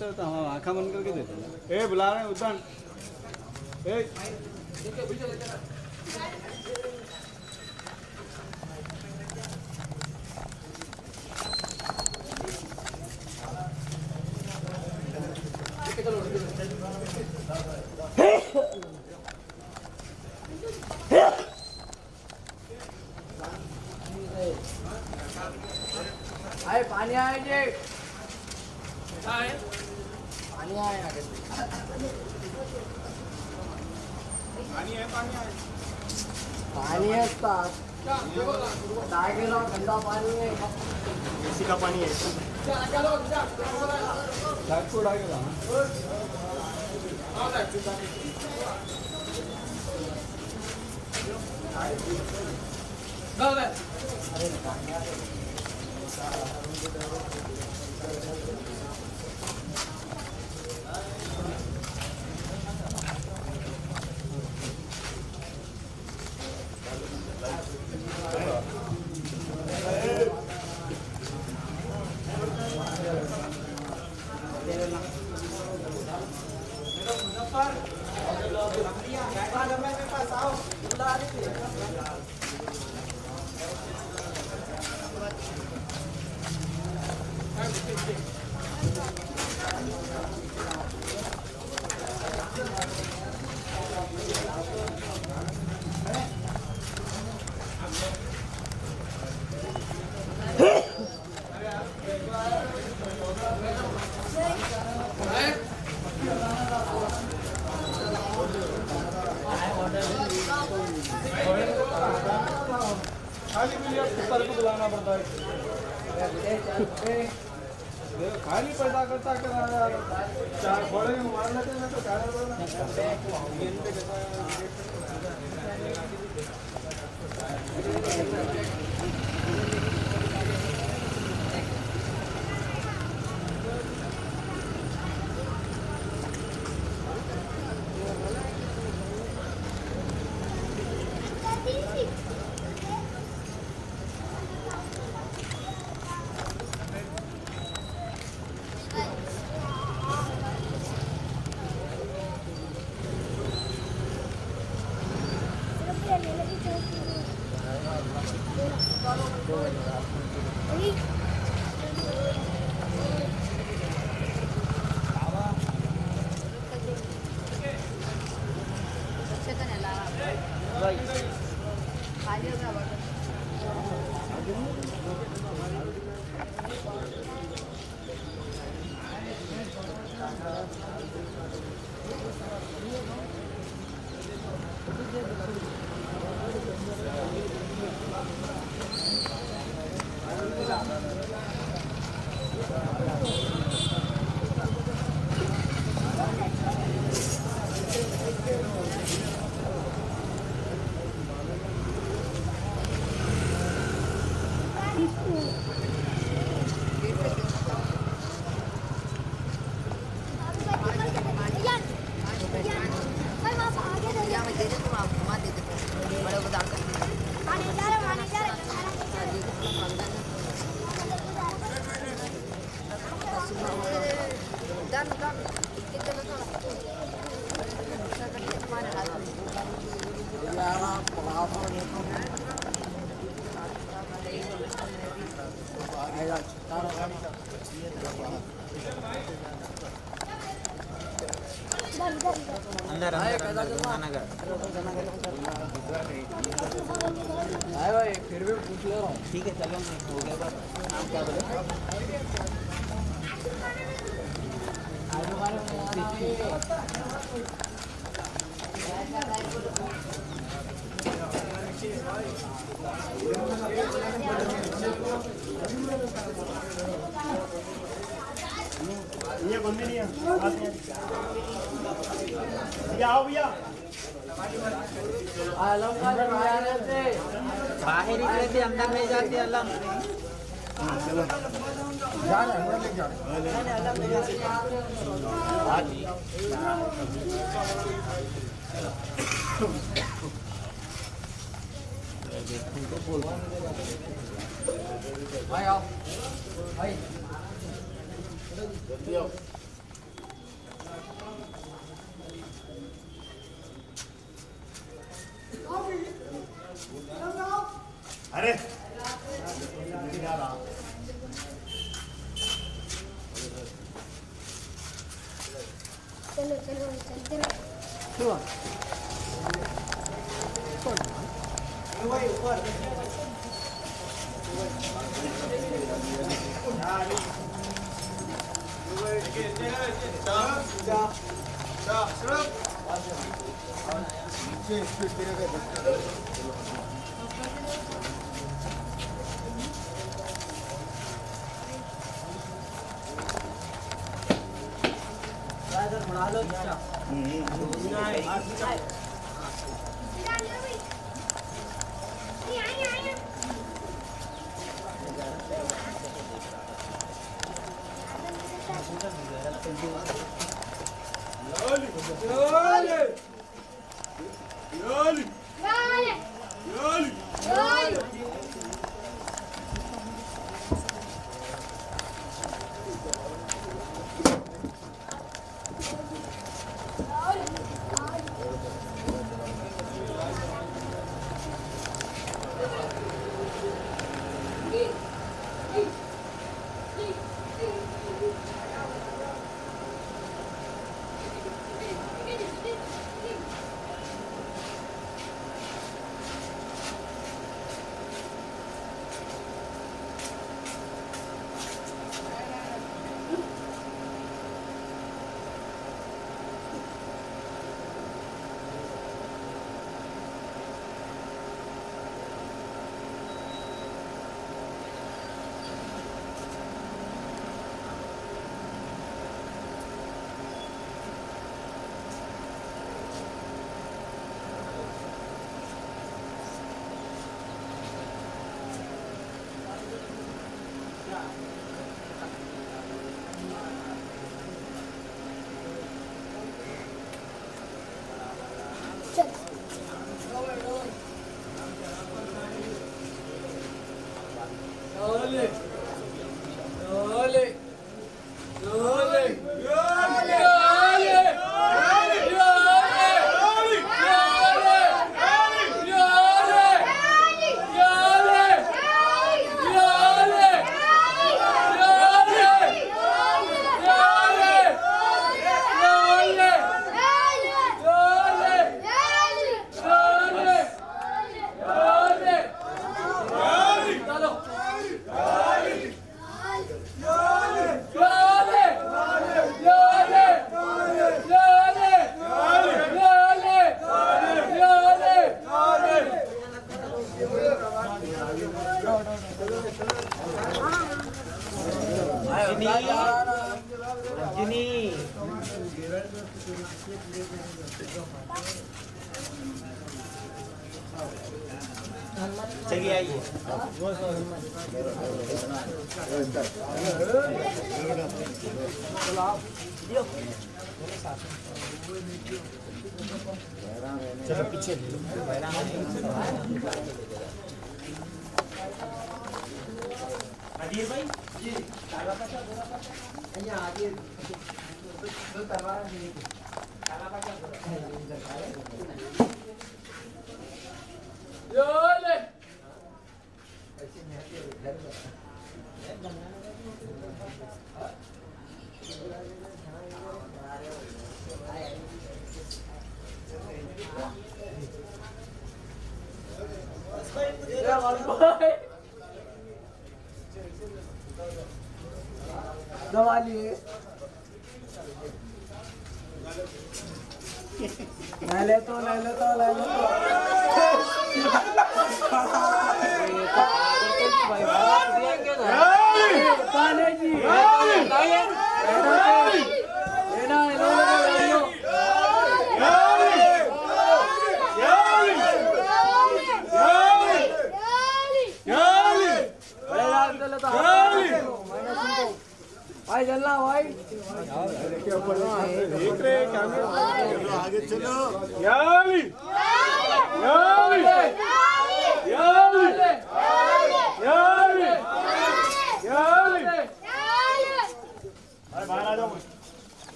دیتا ہے تو ہم آنکھا بند کر کے دیتے ہیں اے بلا رہے ہیں اتن اے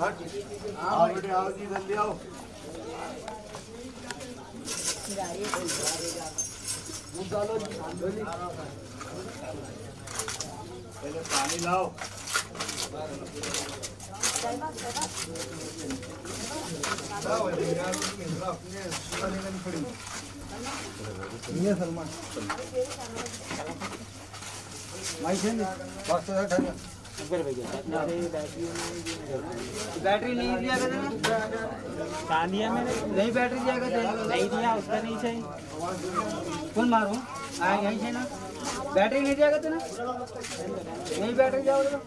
ہٹ۔ آو بیٹے آو جی دل لیاو پہلے پانی لاؤ۔ سلمان۔ بھائی سے بات سے ڈھنگ بیٹری نہیں دیا گیا دیا میں نے؟ نہیں بیٹری دیا گیا نہیں دیا اس کا نہیں چاہیے۔ فون مارو۔ ہاں یہیں سے نا۔ بیٹری نہیں دیا گیا نا؟ نہیں بیٹری دیا گیا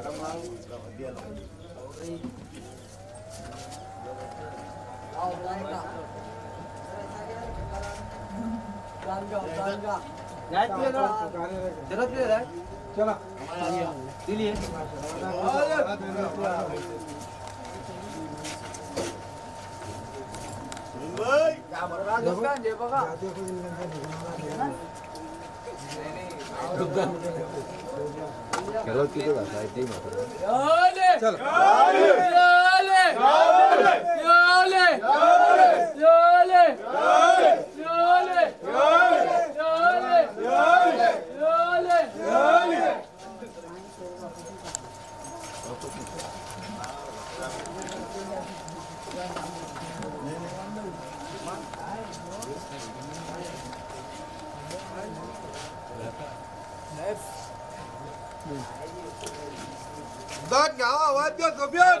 اللہ Đấy, chưa đó. Chưa đó chưa đấy. Chưa nào. Đi đi. Mới, cả một ra được cái gì bác ạ? Được rồi. Quedó el quito la tima, Thank you. ضاق يا واد يا سفيان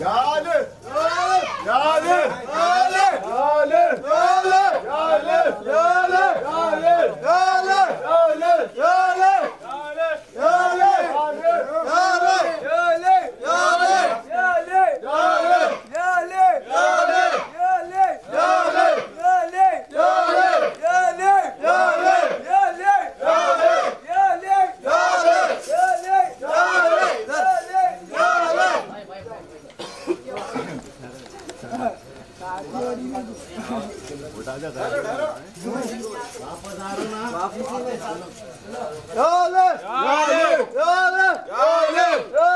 Yağlı! Yağlı! Yağlı! Yağlı! Yalep! Yalep! Yalep! Yalep!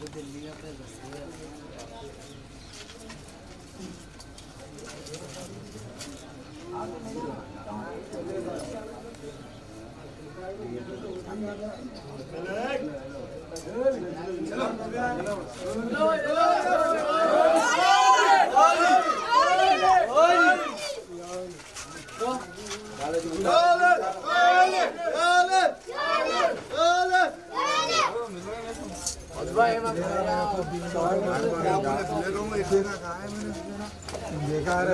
যদি লিয়াতে যায়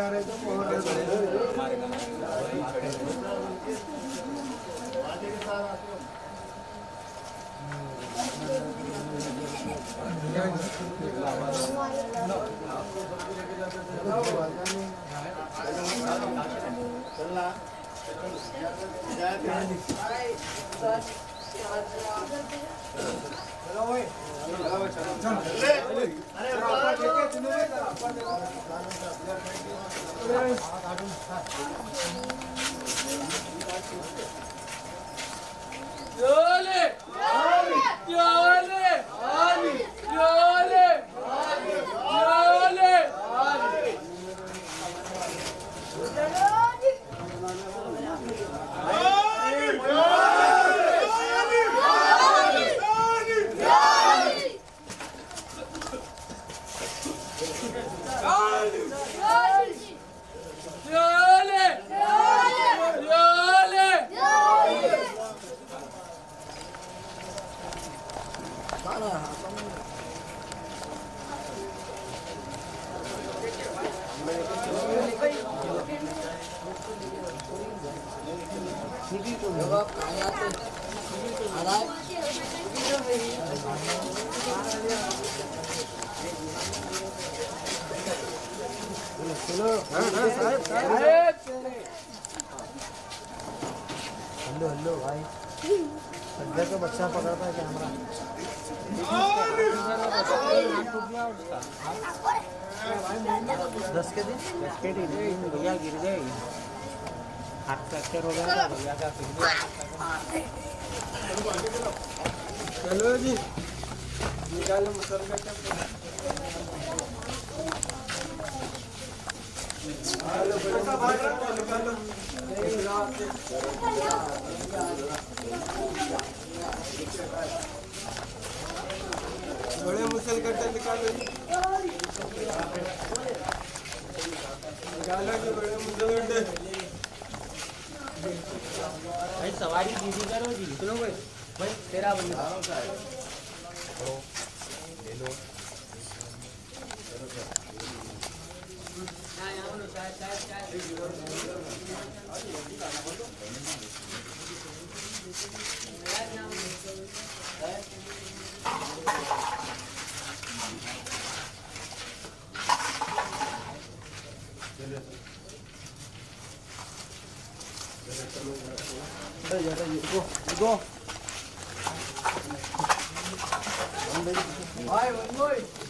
ہمارے ساتھ え! ہلو ہلو بھائی سنجے کا بچہ پکڑتا ہے کیمرہ دس کے دن۔ دس کے دن بھیا گر گئے ہاتھ فریکچر ہو گیا بھیا کا چلو جی نکالو مسل کا بڑے مسل کرتے نکالو جی۔ نکالا کے بڑے مسل کرتے سواری دیدی کرو جی۔ سنو بھائی بھائی تیرا بندہ۔ لے لو đây giờ đây dụ cô dụ cô Hãy subscribe cho kênh Ghiền Mì Gõ Để không bỏ lỡ những video hấp dẫn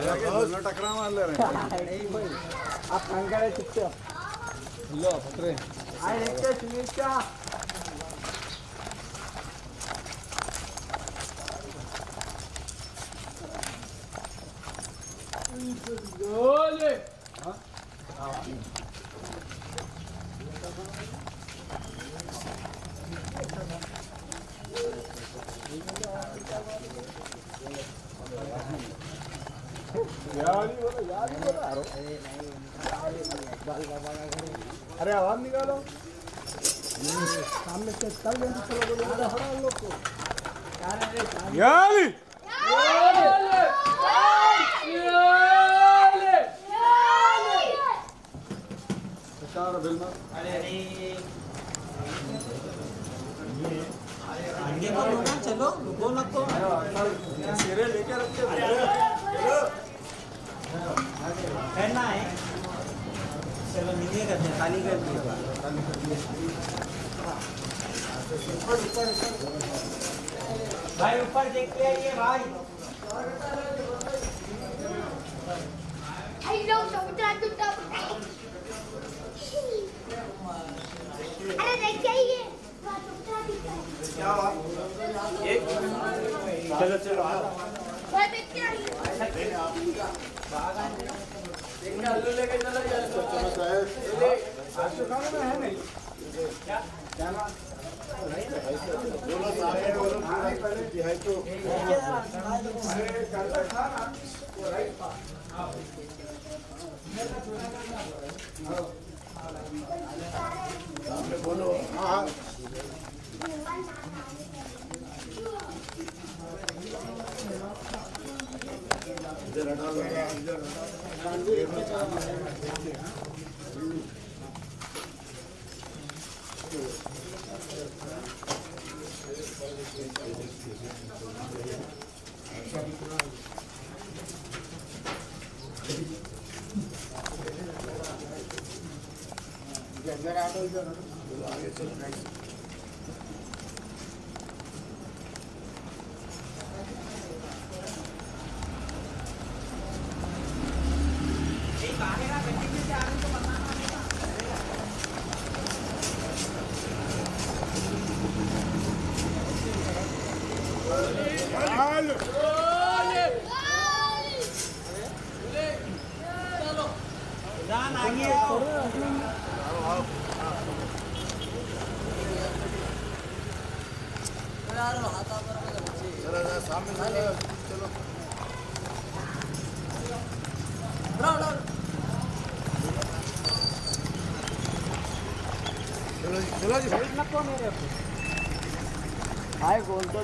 مار آپ کیا